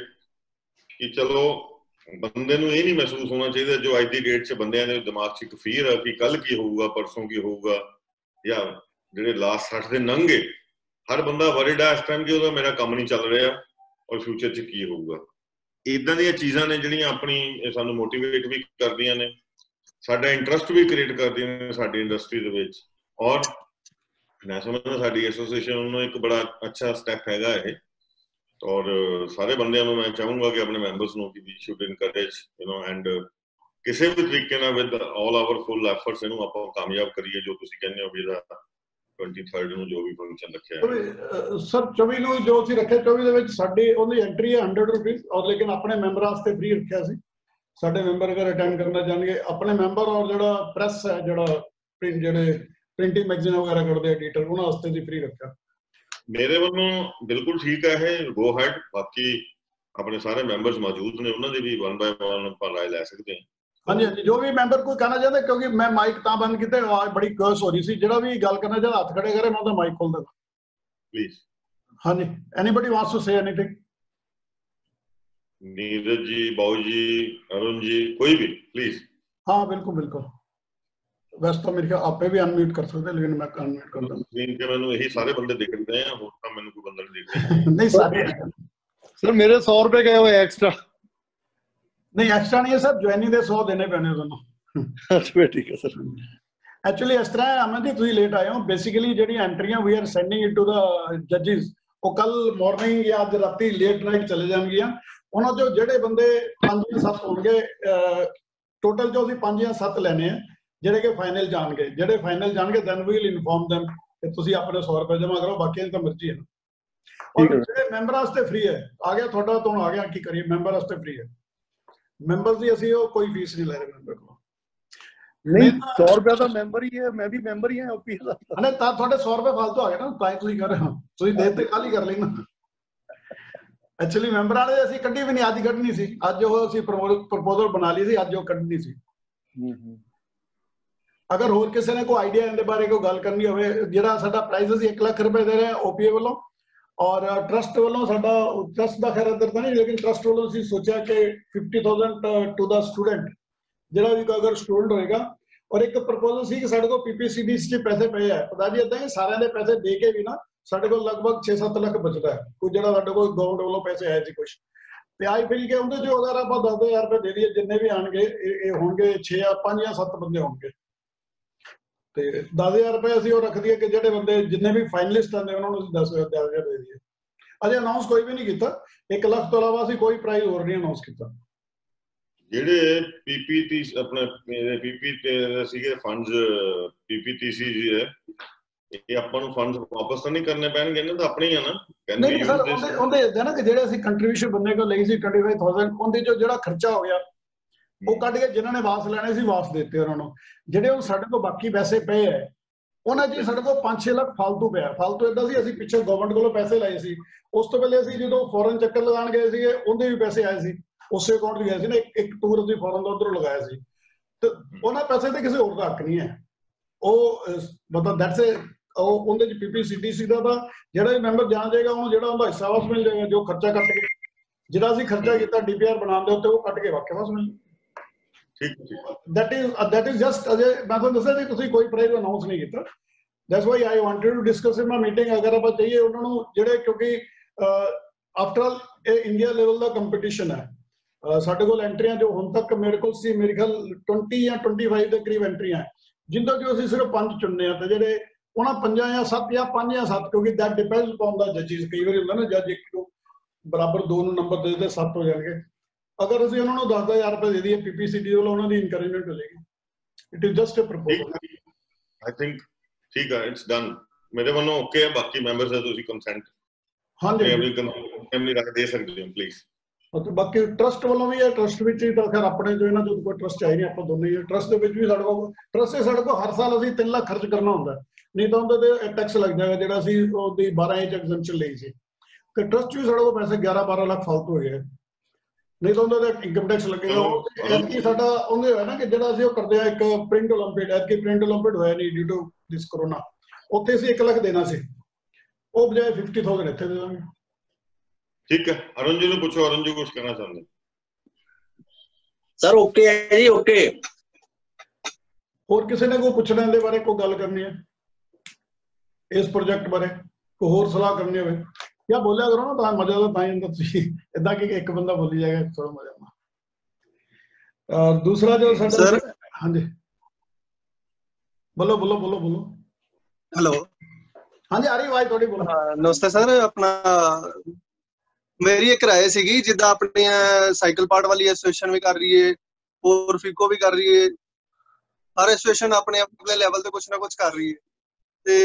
ਕਿ ਚਲੋ ਬੰਦੇ ਨੂੰ ਇਹ ਨਹੀਂ ਮਹਿਸੂਸ ਹੋਣਾ ਚਾਹੀਦਾ ਜੋ ਅੱਜ ਦੀ ਡੇਟ 'ਚ ਬੰਦਿਆਂ ਦੇ ਦਿਮਾਗ 'ਚ ਇੱਕ ਫੀਰ ਆ ਕਿ ਕੱਲ ਕੀ ਹੋਊਗਾ, ਪਰਸੋਂ ਕੀ ਹੋਊਗਾ ਜਾਂ ਜਿਹੜੇ ਲਾਸਟ 60 ਦਿਨ ਲੰਘੇ ਹਰ ਬੰਦਾ ਵਰਿਡ ਆ ਇਸ ਟਾਈਮ ਕਿ ਉਹਦਾ ਮੇਰਾ ਕੰਮ ਨਹੀਂ ਚੱਲ ਰਿਹਾ ਔਰ ਫਿਊਚਰ 'ਚ ਕੀ ਹੋਊਗਾ। ਇਦਾਂ ਦੀਆਂ ਚੀਜ਼ਾਂ ਨੇ ਜਿਹੜੀਆਂ ਆਪਣੀ ਸਾਨੂੰ ਮੋਟੀਵੇਟ ਵੀ ਕਰਦੀਆਂ ਨੇ। ਸਾਡਾ ਇੰਟਰਸਟ ਵੀ ਕ੍ਰੀਏਟ ਕਰਦੀਆਂ ਨੇ ਸਾਡੀ ਇੰਡਸਟਰੀ ਦੇ ਵਿੱਚ। ਔਰ ਮੈਂ ਸਮਝਦਾ ਸਾਡੀ ਐਸੋਸੀਏਸ਼ਨ ਨੂੰ ਇੱਕ ਬੜਾ ਅੱਛਾ ਸਟੈਪ ਹੈਗਾ ਇਹ। ਔਰ ਸਾਰੇ ਬੰਦਿਆਂ ਨੂੰ ਮੈਂ ਚਾਹੂੰਗਾ ਕਿ ਆਪਣੇ ਮੈਂਬਰਸ ਨੂੰ ਕਿ we should encourage you know and ਕਿਸੇ ਵੀ ਤਰੀਕੇ ਨਾਲ with all our full efforts ਇਹਨੂੰ ਆਪਾਂ ਕਾਮਯਾਬ ਕਰੀਏ, ਜੋ ਤੁਸੀਂ ਕਹਿੰਦੇ ਹੋ ਵੀ ਇਹਦਾ 23rd ਨੂੰ ਜੋ ਵੀ ਫੰਕਸ਼ਨ ਰੱਖਿਆ ਸਰ 24 ਨੂੰ ਜੋ ਅਸੀਂ ਰੱਖਿਆ 24 ਦੇ ਵਿੱਚ ਸਾਡੀ, ਉਹਦੀ ਐਂਟਰੀ ਹੈ 100 ਰੁਪਏ ਔਰ ਲੇਕਿਨ ਆਪਣੇ ਮੈਂਬਰਾਂ ਵਾਸਤੇ ਫ੍ਰੀ ਰੱਖਿਆ ਸੀ। ਸਾਡੇ ਮੈਂਬਰ ਅਗਰ ਅਟੈਂਡ ਕਰਨਾ ਚਾਹਣਗੇ ਆਪਣੇ ਮੈਂਬਰ ਔਰ ਜਿਹੜਾ ਪ੍ਰੈਸ ਹੈ ਜਿਹੜਾ print ਜਿਹੜੇ ਪ੍ਰਿੰਟਿੰਗ ਮੈਗਜ਼ੀਨ ਵਗੈਰਾ ਕਰਦੇ ਐਡੀਟਰ ਉਹਨਾਂ ਵਾਸਤੇ ਦੀ ਫ੍ਰੀ ਰੱਖਿਆ। ਮੇਰੇ ਵੱਲੋਂ ਬਿਲਕੁਲ ਠੀਕ ਹੈ ਇਹ ਗੋ ਹੈਡ ਬਾਕੀ ਆਪਣੇ ਸਾਰੇ ਮੈਂਬਰਸ ਮੌਜੂਦ ਨੇ ਉਹਨਾਂ ਦੀ ਵੀ ਵਨ ਬਾਏ ਵਨ ਆਪਾਂ ਰਾਏ ਲੈ ਸਕਦੇ ਹਾਂ। ਹਾਂਜੀ ਹਾਂਜੀ ਜੋ ਵੀ ਮੈਂਬਰ ਕੋਈ ਕਹਿਣਾ ਚਾਹੁੰਦਾ ਕਿਉਂਕਿ ਮੈਂ ਮਾਈਕ ਤਾਂ ਬੰਦ ਕੀਤਾ ਆਵਾਜ਼ ਬੜੀ ਕਰਸ ਹੋ ਰਹੀ ਸੀ। ਜਿਹੜਾ ਵੀ ਗੱਲ ਕਰਨਾ ਚਾਹਦਾ ਹੱਥ ਖੜੇ ਕਰੇ ਮੈਂ ਉਹਦਾ ਮਾਈਕ ਖੋਲ ਦਿੰਦਾ। ਪਲੀਜ਼ ਹਾਂਜੀ anybody wants to say anything Neeraj ji ਬਾਊ ਜੀ ਅਰੁਣ ਜੀ ਕੋਈ ਵੀ ਪਲੀਜ਼ ਹਾਂ ਬਿਲਕੁਲ ਬਿਲकुल ਵੈਸੇ ਤਾਂ ਮੇਰੇ ਖਿਆਲ ਆਪੇ ਵੀ ਅਨਮਿਊਟ ਕਰ ਸਕਦੇ ਲੇਕਿਨ ਮੈਂ ਅਨਮਿਊਟ ਕਰ ਦਿੰਦਾ। ਸਕਰੀਨ ਤੇ ਮੈਨੂੰ ਇਹੀ ਸਾਰੇ ਬੰਦੇ ਦਿਖ ਰਹੇ ਆ ਹੋਰ ਤਾਂ ਮੈਨੂੰ ਕੋਈ ਬੰਦਾ ਨਹੀਂ ਦਿਖ ਰਿਹਾ। ਨਹੀਂ ਸਾਰੇ ਸਰ ਮੇਰੇ 100 ਰੁਪਏ ਗਏ ਹੋਏ ਐਕਸਟਰਾ ਨਹੀਂ ਐਕਸਟਰਾ ਨਹੀਂ ਹੈ ਸਰ ਜੁਆਇਨਿੰਗ ਦੇ 100 ਦੇਣੇ ਪੈਣੇ ਤੁਹਾਨੂੰ। ਅੱਛਾ ਠੀਕ ਹੈ ਸਰ। ਐਕਚੁਅਲੀ ਇਸ ਤਰ੍ਹਾਂ ਹੈ ਅਮਨ ਜੀ ਤੁਸੀਂ ਲੇਟ ਆਏ ਹੋ। ਬੇਸਿਕਲੀ ਜਿਹੜੀ ਐਂਟਰੀਆਂ we are sending it to the ਜੱਜਿਸ ਉਹ ਕੱਲ ਮਾਰਨਿੰਗ ਜਾਂ ਅੱਜ ਰਾਤੀ ਲੇਟ ਨਾਈਟ ਚਲੇ ਜਾਣਗੀਆਂ। ਉਹਨਾਂ ਚੋਂ ਜਿਹੜੇ ਬੰਦੇ 5 ਜਾਂ 7 ਹੋਣਗੇ ਟੋਟਲ ਜੋ ਅਸੀਂ 5 ਜਾਂ 7 ਲੈਣੇ ਆ ਜਿਹੜੇ ਕਿ ਫਾਈਨਲ ਜਾਣਗੇ। ਜਿਹੜੇ ਫਾਈਨਲ ਜਾਣਗੇ then we will inform them ਕਿ ਤੁਸੀਂ ਆਪਣੇ 100 ਰੁਪਏ ਜਮ੍ਹਾਂ ਕਰੋ ਬਾਕੀ ਤਾਂ ਮਰਜ਼ੀ ਹੈ। ਔਰ। ਜਿਹੜੇ ਮੈਂਬਰ ਵਾਸਤੇ ਫ੍ਰੀ ਹੈ ਆ ਗਿਆ ਤੁਹਾਡਾ ਤੋਂ ਆ ਗਿਆ ਕੀ ਕਰੀਏ ਮੈਂਬਰ ਵਾਸਤੇ ਫ੍ਰੀ ਹੈ। ਮੈਂਬਰਸ ਦੀ ਅਸੀਂ ਉਹ ਕੋਈ ਫੀਸ ਨਹੀਂ ਲੈ ਰਹੇ ਮੈਂਬਰ ਕੋਲ। ਨਹੀਂ 100 ਰੁਪਏ ਦਾ ਮੈਂਬਰ ਹੀ ਹੈ ਮੈਂ ਵੀ ਮੈਂਬਰ ਹੀ ਹਾਂ ਓਪੀ ਦਾ ਅਨੇ ਤਾਂ ਤੁਹਾਡੇ 100 ਰੁਪਏ ਫालतू ਆ ਗਏ ਨਾ ਤਾਂ ਤੁਸੀਂ ਕਰ ਰਹੇ ਹੋ। ਤੁਸੀਂ ਦੇ ਤੇ ਖਾਲੀ ਕਰ ਲੈਣਾ। ਐਕਚੁਅਲੀ ਮੈਂਬਰ ਵਾਲੇ ਅਸੀਂ ਕੱਢੀ ਵੀ ਨਹੀਂ ਅੱਜ ਕੱਢਣੀ ਸੀ ਅੱਜ ਉਹ ਅਸੀਂ ਪ੍ਰਪੋਜ਼ਲ ਬਣਾ ਲਈ ਸੀ ਅੱਜ ਉਹ ਕੱਢਣੀ ਸੀ ਅਗਰ ਹੋਰ ਕਿਸੇ ਨੇ ਕੋਈ ਆਈਡੀਆ ਇਹਦੇ ਬਾਰੇ ਕੋਈ ਗੱਲ ਕਰਨੀ ਹੋਵੇ ਜਿਹੜਾ ਸਾਡਾ ਪ੍ਰਾਈਸ ਅਸੀਂ 1 ਲੱਖ ਰੁਪਏ ਦੇ ਰਹੇ ਹਾਂ ਓਪੀਏ ਵੱਲੋਂ ਔਰ ਟਰਸਟ ਵੱਲੋਂ ਸਾਡਾ ਟਰਸਟ ਦਾ ਖੈਰ ਅੰਦਰ ਤਾਂ ਨਹੀਂ ਲੇਕਿਨ ਟਰਸਟ ਵੱਲੋਂ ਅਸੀਂ ਸੋਚਿਆ ਕਿ 50000 ਟੂ ਦਾ ਸਟੂਡੈਂਟ ਜਿਹੜਾ ਵੀ ਕੋਈ ਅਗਰ ਸਟੂਡੈਂਟ ਹੋਏਗਾ ਔਰ ਇੱਕ ਪ੍ਰਪੋਜ਼ਲ ਸੀ ਕਿ ਸਾਡੇ ਕੋਲ ਪੀਪੀਸੀਡੀਸ 'ਚ ਪੈਸੇ ਪਏ ਆ ਪਤਾ ਜੀ ਇਦਾਂ ਕਿ ਸਾਰਿਆਂ ਦੇ ਪੈਸੇ ਦੇ ਕੇ ਵੀ ਨਾ ਸਾਡੇ ਕੋਲ ਲਗਭਗ 6-7 ਲੱਖ ਬਚਦਾ ਹੈ। ਕੋਈ ਜਿਹੜਾ ਸਾਡੇ ਕੋਲ ਗਵਰਨਮੈਂਟ ਵੱਲੋਂ ਪੈਸੇ ਆਏ ਸੀ ਕੁਝ ਤੇ ਆਈ ਫੀਲ ਕਿ ਉਹਦੇ ਜੋ ਅਗਰ ਆਪਾਂ 10000 ਰੁਪਏ ਦੇ ਦਈਏ, ਜਿੰਨੇ ਵੀ ਆਣਗੇ ਇਹ ਹੋਣਗੇ 6 ਜਾਂ 5 ਜਾਂ 7 ਬੰਦੇ ਹੋਣਗੇ। ਤੇ 10000 ਰੁਪਏ ਅਸੀਂ ਉਹ ਰੱਖ ਦਈਏ ਕਿ ਜਿਹੜੇ ਬੰਦੇ ਜਿੰਨੇ ਵੀ ਫਾਈਨਲਿਸਟ ਆਂਦੇ ਉਹਨਾਂ ਨੂੰ 10000 ਦੇ ਦਈਏ। ਅਜੇ ਅਨਾਉਂਸ ਕੋਈ ਵੀ ਨਹੀਂ ਕੀਤਾ। 1 ਲੱਖ ਤੋਂ ਇਲਾਵਾ ਅਸੀਂ ਕੋਈ ਪ੍ਰਾਈਜ਼ ਹੋਰ ਨਹੀਂ ਅਨਾਉਂਸ ਕੀਤਾ। ਜਿਹੜੇ ਪੀਪੀਟੀ ਆਪਣੇ ਪੀਪੀ ਸੀਗੇ ਫੰਡਸ ਪੀਪੀਟੀਸੀ ਜੀ ਹੈ ਇਹ ਆਪਾਂ ਨੂੰ ਫੰਡਸ ਵਾਪਸ ਤਾਂ ਨਹੀਂ ਕਰਨੇ ਪੈਣਗੇ ਇਹਨਾਂ ਤਾਂ ਆਪਣੇ ਹੀ ਆ ਨਾ। ਨਹੀਂ ਸਰ ਉਹਦੇ ਉਹਦੇ ਨਾ ਕਿ ਜਿਹੜੇ ਅਸੀਂ ਕੰਟਰੀਬਿਊਸ਼ਨ ਬੰਨੇ ਕੋਲ ਲਈ ਸੀ 25000 ਉਹਦੇ ਚੋਂ ਜਿਹੜਾ ਖਰਚਾ ਹੋ ਗਿਆ ਉਹ ਕੱਢ ਕੇ ਜਿਨ੍ਹਾਂ ਨੇ ਵਾਪਸ ਲੈਣੇ ਸੀ ਵਾਪਸ ਦਿੱਤੇ ਉਹਨਾਂ ਨੂੰ। ਜਿਹੜੇ ਉਹ ਸਾਡੇ ਕੋਲ ਬਾਕੀ ਪੈਸੇ ਪਏ ਐ ਉਹਨਾਂ ਜੀ ਸਾਡੇ ਕੋਲ 5-6 ਲੱਖ ਫालतू ਪਿਆ। ਫालतू ਇਦਾਂ ਸੀ ਅਸੀਂ ਪਿੱਛੇ ਗਵਰਨਮੈਂਟ ਕੋਲੋਂ ਪੈਸੇ ਲਏ ਸੀ। ਉਸ ਤੋਂ ਪਹਿਲੇ ਅਸੀਂ ਜਦੋਂ ਫੋਰਨ ਚੱਕਰ ਲਗਾਣ ਗਏ ਸੀਗੇ ਉਹਦੇ ਵੀ ਪੈਸੇ ਆਏ ਸੀ। ਉਸੇ ਅਕਾਊਂਟ 'ਚ ਗਏ ਸੀ ਨਾ ਇੱਕ ਇੱਕ ਟੂਰ ਅਸੀਂ ਫੋਰਨ ਦਾ ਉਧਰੋਂ ਲਗਾਇਆ ਸੀ। ਤੇ ਉਹਨਾਂ ਪੈਸੇ ਤੇ ਕਿਸੇ ਹੋਰ ਦਾ ਹੱਕ ਨਹੀਂ ਹੈ। ਉਹ ਮਤਲਬ ਦੈਟਸ ਉਹ ਉਹਦੇ ਚ ਪੀਪੀਸੀਡੀਸੀ ਦਾ ਤਾਂ ਜਿਹੜਾ ਵੀ ਮੈਂਬਰ ਜਾਣ ਜਾਏਗਾ ਉਹਨੂੰ ਜਿਹੜਾ ਉਹਦਾ ਹਿੱਸਾ ਵਾਪਸ ਮਿਲ ਜਾਏਗਾ ਜੋ ਖਰਚਾ ਕੱਟ ਕੇ ਜਿਹੜਾ ਅਸੀਂ ਖਰਚਾ ਕੀਤਾ ਡੀਪੀਆਰ ਬਣਾਉਣ ਦੇ ਉੱਤੇ ਉਹ ਕੱਟ ਕੇ ਵਾਕਿਆ ਵਾਪਸ ਮਿਲ ਠੀਕ ਠੀਕ is uh, that is just ਅਜੇ ਮੈਂ ਤੁਹਾਨੂੰ ਦੱਸਿਆ ਸੀ ਤੁਸੀਂ ਕੋਈ ਪ੍ਰਾਈਜ਼ ਅਨਾਉਂਸ ਨਹੀਂ ਕੀਤਾ। That's why I wanted to discuss in my meeting ਅਗਰ ਆਪਾਂ ਚਾਹੀਏ ਉਹਨਾਂ ਨੂੰ ਜਿਹੜੇ ਕਿਉਂਕਿ ਆਫਟਰ ਆਲ ਇਹ ਇੰਡੀਆ ਲੈਵਲ ਦਾ ਕੰਪੀਟੀਸ਼ਨ ਹੈ। ਸਾਡੇ ਕੋਲ ਐਂਟਰੀਆਂ ਜੋ ਹੁਣ ਤੱਕ ਮੇਰੇ ਕੋਲ ਸੀ ਮੇਰੇ ਖਿਆਲ 20 ਜਾਂ 25 ਦੇ ਕਰੀਬ ਐਂਟਰੀਆਂ ਜਿੰਦੋਂ ਜੋ ਅਸੀਂ ਸਿਰਫ ਪੰਜ ਚੁਣਨੇ ਆ ਤੇ ਜਿਹੜੇ ਉਹਨਾਂ ਪੰਜਾਂ ਜਾਂ ਸੱਤ ਜਾਂ ਪੰਜ ਜਾਂ ਸੱਤ ਕਿਉਂਕਿ ਦੈਟ ਡਿਪੈਂਡਸ ਅਪਨ ਦਾ ਜੱਜਿਸ ਕਈ ਵਾਰੀ ਹੁੰਦਾ ਨਾ ਜੱਜ ਇੱਕ ਨੂੰ ਬਰਾਬਰ ਦੋ ਨੂੰ ਨੰਬਰ ਦੇ ਦੇ ਸੱਤ ਹੋ ਜਾਣਗੇ। ਅਗਰ ਅਸੀਂ ਉਹਨਾਂ ਨੂੰ 10000 ਰੁਪਏ ਦੇ ਦਈਏ ਪੀਪੀਸੀਡੀ ਵੱਲੋਂ ਉਹਨਾਂ ਦੀ ਇਨਕਰੇਜਮੈਂਟ ਹੋ ਜਾਏਗੀ। It is just a proposal I think ਠੀਕ ਹੈ ਇਟਸ ਡਨ ਮੇਰੇ ਵੱਲੋਂ ਓਕੇ ਹੈ ਬਾਕੀ ਮੈਂਬਰਸ ਦਾ ਤੁਸੀਂ ਕੰਸੈਂਟ ਹਾਂਜੀ। ਆਪਣੀ ਕੰਸੈਂਟ ਰੱਖ ਦੇ ਸਕਦੇ ਹੋ ਪਲੀਜ਼ ਅਤੇ ਬਾਕੀ ਟਰਸਟ ਵੱਲੋਂ ਵੀ ਹੈ ਟਰਸਟ ਵਿੱਚ ਹੀ ਤਾਂ ਖੈਰ ਆਪਣੇ ਜੋ ਇਹਨਾਂ ਤੋਂ ਕੋਈ ਟਰਸਟ ਚਾਹੀ ਨਹੀਂ ਆਪਾਂ ਦੋਨੇ ਹੀ ਟਰਸਟ ਦੇ ਵਿੱਚ ਵੀ ਸਾਡੇ ਕੋਲ ਟਰਸਟ ਦੇ ਸਾਡੇ ਕੋਲ ਹਰ ਸਾਲ ਅਸੀਂ 3 ਲੱਖ ਖਰਚ ਕਰਨਾ ਹੁੰਦਾ। ਹੈ। ਨਹੀਂ ਤਾਂ ਉਹਦੇ ਤੇ ਟੈਕਸ ਲੱਗ ਜਾਏਗਾ ਜਿਹੜਾ ਸੀ ਉਹਦੀ 12 ਇੰਚ ਐਗਜ਼ੈਂਪਸ਼ਨ ਲਈ ਸੀ। ਤੇ ਟਰਸਟ ਵੀ ਸਾਡਾ ਉਹ ਪੈਸੇ 11 12 ਲੱਖ ਫਾਲਤੂ ਹੋ ਗਿਆ ਨਹੀਂ ਤਾਂ ਉਹਦਾ ਇਨਕਮ ਟੈਕਸ ਲੱਗੇਗਾ। ਉਹ ਐਤਕੀ ਸਾਡਾ ਉਹਦੇ ਹੋਇਆ ਨਾ ਕਿ ਜਿਹੜਾ ਅਸੀਂ ਉਹ ਕਰਦੇ ਆ ਇੱਕ ਪ੍ਰਿੰਟ 올림픽 ਐਤਕੀ ਪ੍ਰਿੰਟ 올림픽 ਹੋਇਆ ਨਹੀਂ ਡਿਊ ਟੂ ਦਿਸ ਕਰੋਨਾ ਉੱਥੇ ਅਸੀਂ 1 ਲੱਖ ਦੇਣਾ ਸੀ। ਉਹ ਬਜਾਏ 50000 ਇੱਥੇ ਦੇ ਦਾਂਗੇ। ਠੀਕ ਹੈ। ਅਰੁਣ ਜੀ ਨੂੰ ਪੁੱਛੋ ਅਰੁਣ ਜੀ ਕੁਝ ਕਹਿਣਾ ਚਾਹੁੰਦੇ? ਸਰ ਓਕੇ ਹੈ ਜੀ ਓਕੇ ਹੋਰ ਕਿਸੇ ਨੇ ਕੋਈ ਪੁੱਛਣ ਦੇ ਬਾਰੇ ਕੋਈ ਗੱਲ ਕਰਨੀ ਹੈ? ਇਸ ਪ੍ਰੋਜੈਕਟ ਬਾਰੇ ਕੋਈ ਹੋਰ ਸਲਾਹ ਕਰਨੀ ਹੋਵੇ। ਜਾਂ ਬੋਲਿਆ ਕਰੋ ਨਾ ਤਾਂ ਮਜ਼ਾ ਤਾਂ ਤਾਂ ਹੀ ਤੁਸੀਂ ਇਦਾਂ ਕਿ ਇੱਕ ਬੰਦਾ ਬੋਲੀ ਜਾਏਗਾ ਥੋੜਾ ਮਜ਼ਾ ਆਉਂਦਾ। ਦੂਸਰਾ ਜੋ ਸਾਡਾ Sir? ਹਾਂਜੀ। ਬੋਲੋ ਬੋਲੋ ਬੋਲੋ ਬੋਲੋ। ਹੈਲੋ ਹਾਂਜੀ ਆ ਰਹੀ ਆਵਾਜ਼ ਤੁਹਾਡੀ ਬੋਲੋ। ਨਮਸਤੇ ਸਰ ਆਪਣਾ ਮੇਰੀ ਇੱਕ ਰਾਏ ਸੀਗੀ ਜਿੱਦਾਂ ਆਪਣੀ ਸਾਈਕਲ ਪਾਰਟ ਵਾਲੀ ਐਸੋਸੀਏਸ਼ਨ ਵੀ ਕਰ ਰਹੀ ਹੈ ਹੋਰ ਫਿਕੋ ਵੀ ਕਰ ਰਹੀ ਹੈ ਹਰ ਐਸੋਸੀਏਸ਼ਨ ਆਪਣੇ ਆਪਣੇ ਲੈਵਲ ਤੇ ਕੁਝ ਨਾ ਕੁਝ ਕਰ ਰਹੀ ਹੈ ਤੇ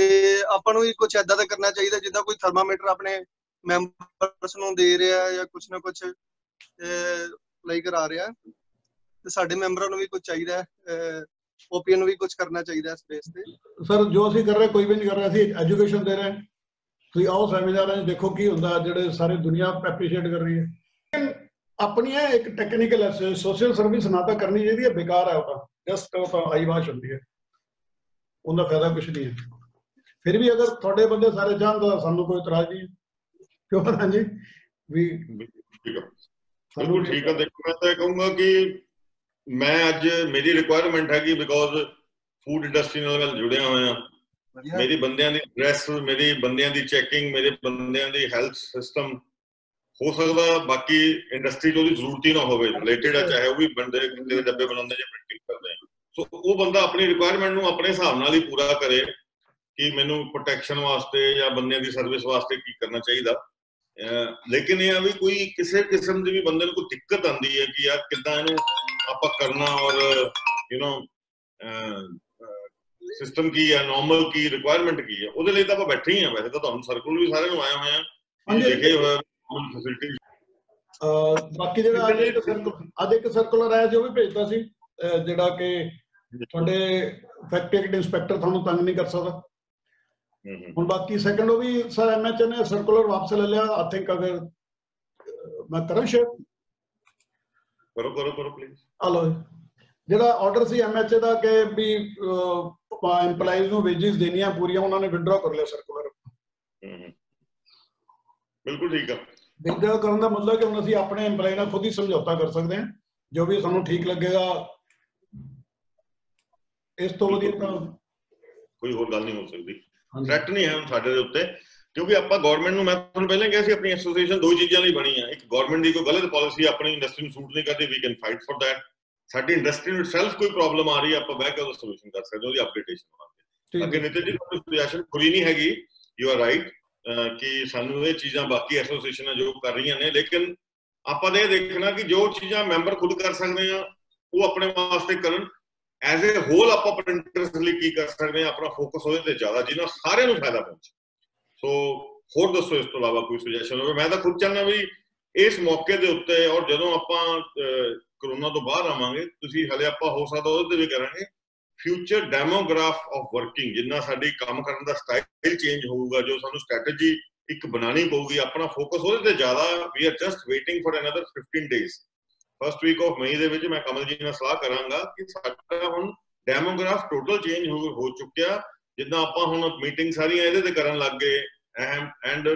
ਆਪਾਂ ਨੂੰ ਵੀ ਕੁਝ ਐਦਾਂ ਦਾ ਕਰਨਾ ਚਾਹੀਦਾ, ਜਿੱਦਾਂ ਕੋਈ ਥਰਮਾਮੀਟਰ ਆਪਣੇ ਮੈਂਬਰਸ ਨੂੰ ਦੇ ਰਿਹਾ ਜਾਂ ਕੁਝ ਨਾ ਕੁਝ ਲਈ ਕਰਾ ਰਿਹਾ। ਤੇ ਸਾਡੇ ਮੈਂਬਰਾਂ ਨੂੰ ਵੀ ਕੁਝ ਚਾਹੀਦਾ ਓਪੀਐਨ ਨੂੰ ਵੀ ਕੁਝ ਕਰਨਾ ਚਾਹੀਦਾ ਇਸ ਤੇ। ਸਰ ਜੋ ਅਸੀਂ ਕਰ ਰਹੇ, ਕੋਈ ਵੀ ਨਹੀਂ ਕਰ ਰਿਹਾ, ਅਸੀਂ ਐਜੂਕੇਸ਼ਨ ਦੇ ਰਹੇ ਤੁਸੀਂ ਆਓ ਸੈਮੀਨਾਰਾਂ 'ਚ ਦੇਖੋ ਕੀ ਹੁੰਦਾ, ਜਿਹੜੇ ਸਾਰੇ ਦੁਨੀਆ ਐਪਰੀਸ਼ੀਏਟ ਕਰ ਰਹੀ ਹੈ। ਲੇਕਿਨ ਆਪਣੀ ਇੱਕ ਟੈਕਨੀਕਲ ਸੋਸ਼ਲ ਸਰਵਿਸ ਨਾ ਤਾਂ ਕਰਨੀ ਚਾਹੀਦੀ ਹੈ, ਬੇਕਾਰ ਹੈ ਉਹ ਤਾਂ। ਜਸਟ ਉਹ ਤਾਂ ਆਈ ਵਾਸ਼ ਹੁੰਦੀ ਹੈ। ਉਹਦਾ ਫਾਇਦਾ ਕੁਝ ਨਹੀਂ ਹੈ। ਫਿਰ ਵੀ ਅਗਰ ਤੁਹਾਡੇ ਬੰਦੇ ਸਾਰੇ ਜਾਣ ਤਾਂ ਸਾਨੂੰ ਕੋਈ ਇਤਰਾਜ਼ ਨਹੀਂ। ਹੈ ਕਿਉਂ ਨਾ ਜੀ? ਵੀ ਹੈ ਬਿਲਕੁਲ ਠੀਕ ਹੈ ਦੇਖੋ ਮੈਂ ਤਾਂ ਕਹੂੰਗਾ ਕਿ ਮੈਂ ਅੱਜ ਮੇਰੀ ਰਿਕੁਆਇਰਮੈਂਟ ਹੈਗੀ ਬਿਕੋਜ਼ ਫੂਡ ਇੰਡਸਟਰੀ ਨਾਲ ਮੈਂ ਜੁੜਿਆ ਹੋਇਆ ਮੇਰੀ ਬੰਦਿਆਂ ਦੀ ਡਰੈਸ ਮੇਰੀ ਬੰਦਿਆਂ ਦੀ ਚੈਕਿੰਗ ਮੇਰੇ ਬੰਦਿਆਂ ਦੀ ਹੈਲਥ ਸਿਸਟਮ ਹੋ ਸਕਦਾ ਬਾਕੀ ਇੰਡਸਟਰੀ 'ਚ ਉਹਦੀ ਜ਼ਰੂਰਤ ਹੀ ਨਾ ਹੋਵੇ। ਰਿਲੇਟਡ ਹੈ ਚਾਹੇ ਉਹ ਵੀ ਬੰਦੇ ਦੇ ਡੱਬੇ ਬਣਾਉਂਦੇ ਜਾਂ ਪ੍ਰਿੰਟਿੰਗ ਕਰਦੇ ਸੋ ਉਹ ਬੰਦਾ ਆਪਣੀ ਰਿਕੁਆਇਰਮੈਂਟ ਨੂੰ ਆਪਣੇ ਹਿਸਾਬ ਨਾਲ ਹੀ ਪੂਰਾ ਕਰੇ। ਕਿ ਮੈਨੂੰ ਪ੍ਰੋਟੈਕਸ਼ਨ ਵਾਸਤੇ ਜਾਂ ਬੰਦਿਆਂ ਦੀ ਸਰਵਿਸ ਵਾਸਤੇ ਕੀ ਕਰਨਾ ਚਾਹੀਦਾ। ਲੇਕਿਨ ਇਹ ਆ ਵੀ ਕੋਈ ਕਿਸੇ ਕਿਸਮ ਦੀ ਵੀ ਬੰਦੇ ਨੂੰ ਕੋਈ ਦਿੱਕਤ ਆਂਦੀ ਹੈ ਕਿ ਯਾਰ ਕਿੱਦਾਂ ਇਹਨੂੰ ਆਪਾਂ ਕਰਨਾ ਔਰ ਯੂ نو ਸਿਸਟਮ ਕੀ ਹੈ ਨਾਰਮਲ ਕੀ ਰਿਕੁਆਇਰਮੈਂਟ ਕੀ ਹੈ ਉਹਦੇ ਲਈ ਤਾਂ ਆਪਾਂ ਬੈਠੇ ਹੀ ਆ ਵੈਸੇ ਤਾਂ ਤੁਹਾਨੂੰ ਸਰਕਲ ਵੀ ਸਾਰਿਆਂ ਨੂੰ ਆਏ ਹੋਏ ਆ। ਲਿਖੇ ਹੋਏ ਫੈਸਿਲਿਟੀ ਬਾਕੀ ਜਿਹੜਾ ਅੱਜ ਇੱਕ ਸਰਕਲ ਅੱਜ ਇੱਕ ਸਰਕੂਲਰ ਆਇਆ ਸੀ ਉਹ ਵੀ ਭੇਜਦਾ ਸੀ ਜਿਹੜਾ ਕਿ ਤੁਹਾਡੇ ਫੈਕਟਰੀ ਇੰਸਪੈਕਟਰ ਤੁਹਾਨੂੰ ਤੰਗ ਨਹੀਂ ਕਰ ਸਕਦਾ। ਹੁਣ ਬਾਕੀ ਸੈਕੰਡ ਉਹ ਵੀ ਸਰ ਐਮਐਚ ਨੇ ਸਰਕੂਲਰ ਵਾਪਸ ਲੈ ਲਿਆ। ਆਈ ਥਿੰਕ ਅਗਰ ਮੈਂ ਕਰਾਂ ਸ਼ੇਅਰ ਕਰੋ ਕਰੋ ਕਰੋ ਪਲੀਜ਼ ਹਲੋ ਜਿਹੜਾ ਆਰਡਰ ਸੀ ਐਮਐਚ ਦਾ ਕਿ ਵੀ EMPLOYEES ਨੂੰ ਵੇਜਿਸ ਦੇਣੀਆਂ ਪੂਰੀਆਂ ਉਹਨਾਂ ਨੇ ਵਿਡਰਾ ਕਰ ਲਿਆ ਸਰਕੂਲਰ ਬਿਲਕੁਲ ਠੀਕ ਆ। ਵਿਡਰਾ ਕਰਨ ਦਾ ਮਤਲਬ ਕਿ ਹੁਣ ਅਸੀਂ ਆਪਣੇ EMPLOYE ਨਾਲ ਖੁਦ ਹੀ ਸਮਝੌਤਾ ਕਰ ਸਕਦੇ ਹਾਂ। ਜੋ ਵੀ ਸਾਨੂੰ ਠੀਕ ਲੱਗੇਗਾ। ਇਸ ਤੋਂ ਵਧੀਆ ਤਾਂ ਕੋਈ ਹੋਰ ਗੱਲ ਨਹੀਂ ਹੋ ਸਕਦੀ। ਕੰਟਰੈਕਟ ਨਹੀਂ ਹੈ ਸਾਡੇ ਦੇ ਉੱਤੇ। ਕਿਉਂਕਿ ਆਪਾਂ ਗਵਰਨਮੈਂਟ ਨੂੰ ਮੈਂ ਤੁਹਾਨੂੰ ਪਹਿਲਾਂ ਕਿਹਾ ਸੀ ਆਪਣੀ ਐਸੋਸੀਏਸ਼ਨ ਦੋ ਚੀਜ਼ਾਂ ਲਈ ਬਣੀ ਹੈ ਇੱਕ ਗਵਰਨਮੈਂਟ ਦੀ ਕੋਈ ਗਲਤ ਪਾਲਿਸੀ ਆਪਣੀ ਇੰਡਸਟਰੀ ਨੂੰ ਸੂਟ ਨਹੀਂ ਕਰਦੀ we can fight for that ਸਾਡੀ ਇੰਡਸਟਰੀ ਨੂੰ ਸੈਲਫ ਕੋਈ ਪ੍ਰੋਬਲਮ ਆ ਰਹੀ ਹੈ ਆਪਾਂ ਬਹਿ ਕੇ ਸੋਲੂਸ਼ਨ ਕਰ ਸਕਦੇ ਉਹਦੀ ਅਪਡੇਟੇਸ਼ਨ ਕਰਾਂਗੇ ਅੱਗੇ ਨਿਤਿਨ ਜੀ ਕੋਈ ਸੁਜੈਸ਼ਨ ਖੁੱਲੀ ਨਹੀਂ ਹੈਗੀ। ਯੂ ਆਰ ਰਾਈਟ ਕਿ ਸਾਨੂੰ ਇਹ ਚੀਜ਼ਾਂ ਬਾਕੀ ਐਸੋਸੀਏਸ਼ਨਾਂ ਜੋ ਕਰ ਰਹੀਆਂ ਨੇ ਲੇਕਿਨ ਆਪਾਂ ਇਹ ਦੇਖਣਾ ਕਿ ਜੋ ਚੀਜ਼ਾਂ ਮੈਂਬਰ ਖੁਦ ਕਰ ਸਕਦੇ ਆ ਉਹ ਆਪਣੇ ਵਾਸਤੇ ਕਰਨ। ਐਜ਼ ਅ ਹੋਲ ਆਪਾਂ ਪ੍ਰਿੰਟਰਸ ਲਈ ਕੀ ਕਰ ਸਕਦੇ ਆ ਆਪਣਾ ਫੋਕਸ ਉਹਦੇ ਤੇ ਜ਼ਿਆਦਾ ਜਿਹਨਾਂ ਸਾਰਿਆਂ ਨੂੰ ਫਾਇਦਾ ਪਹੁੰਚੇ। ਸੋ ਹੋਰ ਦੱਸੋ ਇਸ ਤੋਂ ਇਲਾਵਾ ਕੋਈ ਸੁਜੈਸ਼ਨ ਹੋਵੇ ਮੈਂ ਤਾਂ ਖੁਦ ਚਾਹੁੰਦਾ ਵੀ ਇਸ ਮੌਕੇ ਦੇ ਉੱਤੇ ਔਰ ਜਦੋਂ ਆਪਾਂ ਕਰੋਨਾ ਤੋਂ ਬਾਹਰ ਆਵਾਂਗੇ, ਤੁਸੀਂ ਹਲੇ ਆਪਾਂ ਹੋ ਸਕਦਾ ਉਹਦੇ ਤੇ ਵੀ ਕਰਾਂਗੇ। ਫਿਊਚਰ ਡੈਮੋਗ੍ਰਾਫ ਆਫ ਵਰਕਿੰਗ ਜਿੰਨਾ ਸਾਡੀ ਕੰਮ ਕਰਨ ਦਾ ਸਟਾਈਲ ਚੇਂਜ ਹੋਊਗਾ, ਜੋ ਸਾਨੂੰ ਸਟ੍ਰੈਟਜੀ ਇੱਕ ਬਣਾਣੀ ਪਊਗੀ, ਆਪਣਾ ਫੋਕਸ ਉਹਦੇ ਤੇ ਜ਼ਿਆਦਾ we are just waiting for another 15 days first week of May ਦੇ ਵਿੱਚ ਮੈਂ ਕਮਲ ਜੀ ਨਾਲ ਸਲਾਹ ਕਰਾਂਗਾ ਕਿ ਸਾਡਾ ਹੁਣ ਡੈਮੋਗ੍ਰਾਫ ਟੋਟਲ ਚੇਂਜ ਹੋ ਚੁੱਕਿਆ। ਜਿੱਦਾਂ ਆਪਾਂ ਹੁਣ ਮੀਟਿੰਗ ਸਾਰੀਆਂ ਇਹਦੇ ਤੇ ਕਰਨ ਲੱਗ ਗਏ ਐਂਡ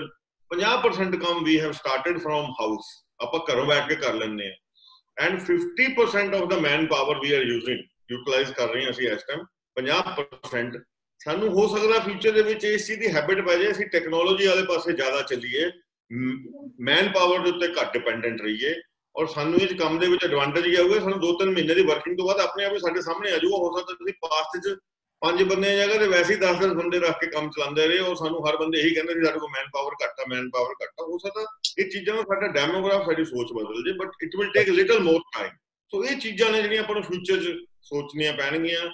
50% ਕੰਮ we have started from house ਆਪਾਂ ਘਰੋਂ ਬੈਠ ਕੇ ਕਰ ਲੈਂਦੇ ਆ and 50% of the manpower we are using utilise ਕਰ ਰਹੇ ਹਾਂ ਅਸੀਂ ਇਸ ਟਾਈਮ 50% ਸਾਨੂੰ ਹੋ ਸਕਦਾ ਫਿਊਚਰ ਦੇ ਵਿੱਚ ਇਸ ਚੀਜ਼ ਦੀ ਹੈਬਿਟ ਪੈ ਜਾਏ, ਅਸੀਂ ਟੈਕਨੋਲੋਜੀ ਵਾਲੇ ਪਾਸੇ ਜ਼ਿਆਦਾ ਚੱਲੀਏ। ਮੈਨ ਪਾਵਰ ਦੇ ਉੱਤੇ ਘੱਟ ਡਿਪੈਂਡੈਂਟ ਰਹੀਏ। ਔਰ ਸਾਨੂੰ ਇਸ ਕੰਮ ਦੇ ਵਿੱਚ ਐਡਵਾਂਟੇਜ ਇਹ ਹੋਊਗਾ ਸਾਨੂੰ 2-3 ਮਹੀਨੇ ਦੀ ਵਰਕਿੰਗ ਤੋਂ ਬਾਅਦ ਆਪਣੇ ਆਪ ਹੀ ਸਾਡੇ ਸਾਹਮਣੇ ਆ ਜਾਊਗਾ, ਹੋ ਸਕਦਾ ਤੁਸੀਂ ਪਾਸਟ 'ਚ ਪੰਜ ਬੰਦੇ ਦੀ ਜਗ੍ਹਾ ਤੇ ਵੈਸੇ ਹੀ 10-10 ਬੰਦੇ ਰੱਖ ਕੇ ਕੰਮ ਚਲਾਉਂਦੇ ਰਹੇ ਔਰ ਸਾਨੂੰ ਹਰ ਬੰਦੇ ਇਹੀ ਕਹਿੰਦੇ ਸੀ, ਸਾਡੇ ਕੋਲ ਮੈਨ ਪਾਵਰ ਘੱਟ ਆ ਮੈਨ ਪਾਵਰ ਘੱਟ ਆ। ਹੋ ਸਕਦਾ ਇਹ ਚੀਜ਼ਾਂ ਨਾਲ ਸਾਡਾ ਡੈਮੋਗ੍ਰਾਫ ਸਾਡੀ ਸੋਚ ਬਦਲ ਜੇ but it will take little more time so ਇਹ ਚੀਜ਼ਾਂ ਨੇ ਜਿਹੜੀਆਂ ਆਪਾਂ ਨੂੰ ਫਿਊਚਰ 'ਚ ਸੋਚਣੀਆਂ ਪੈਣਗੀਆਂ।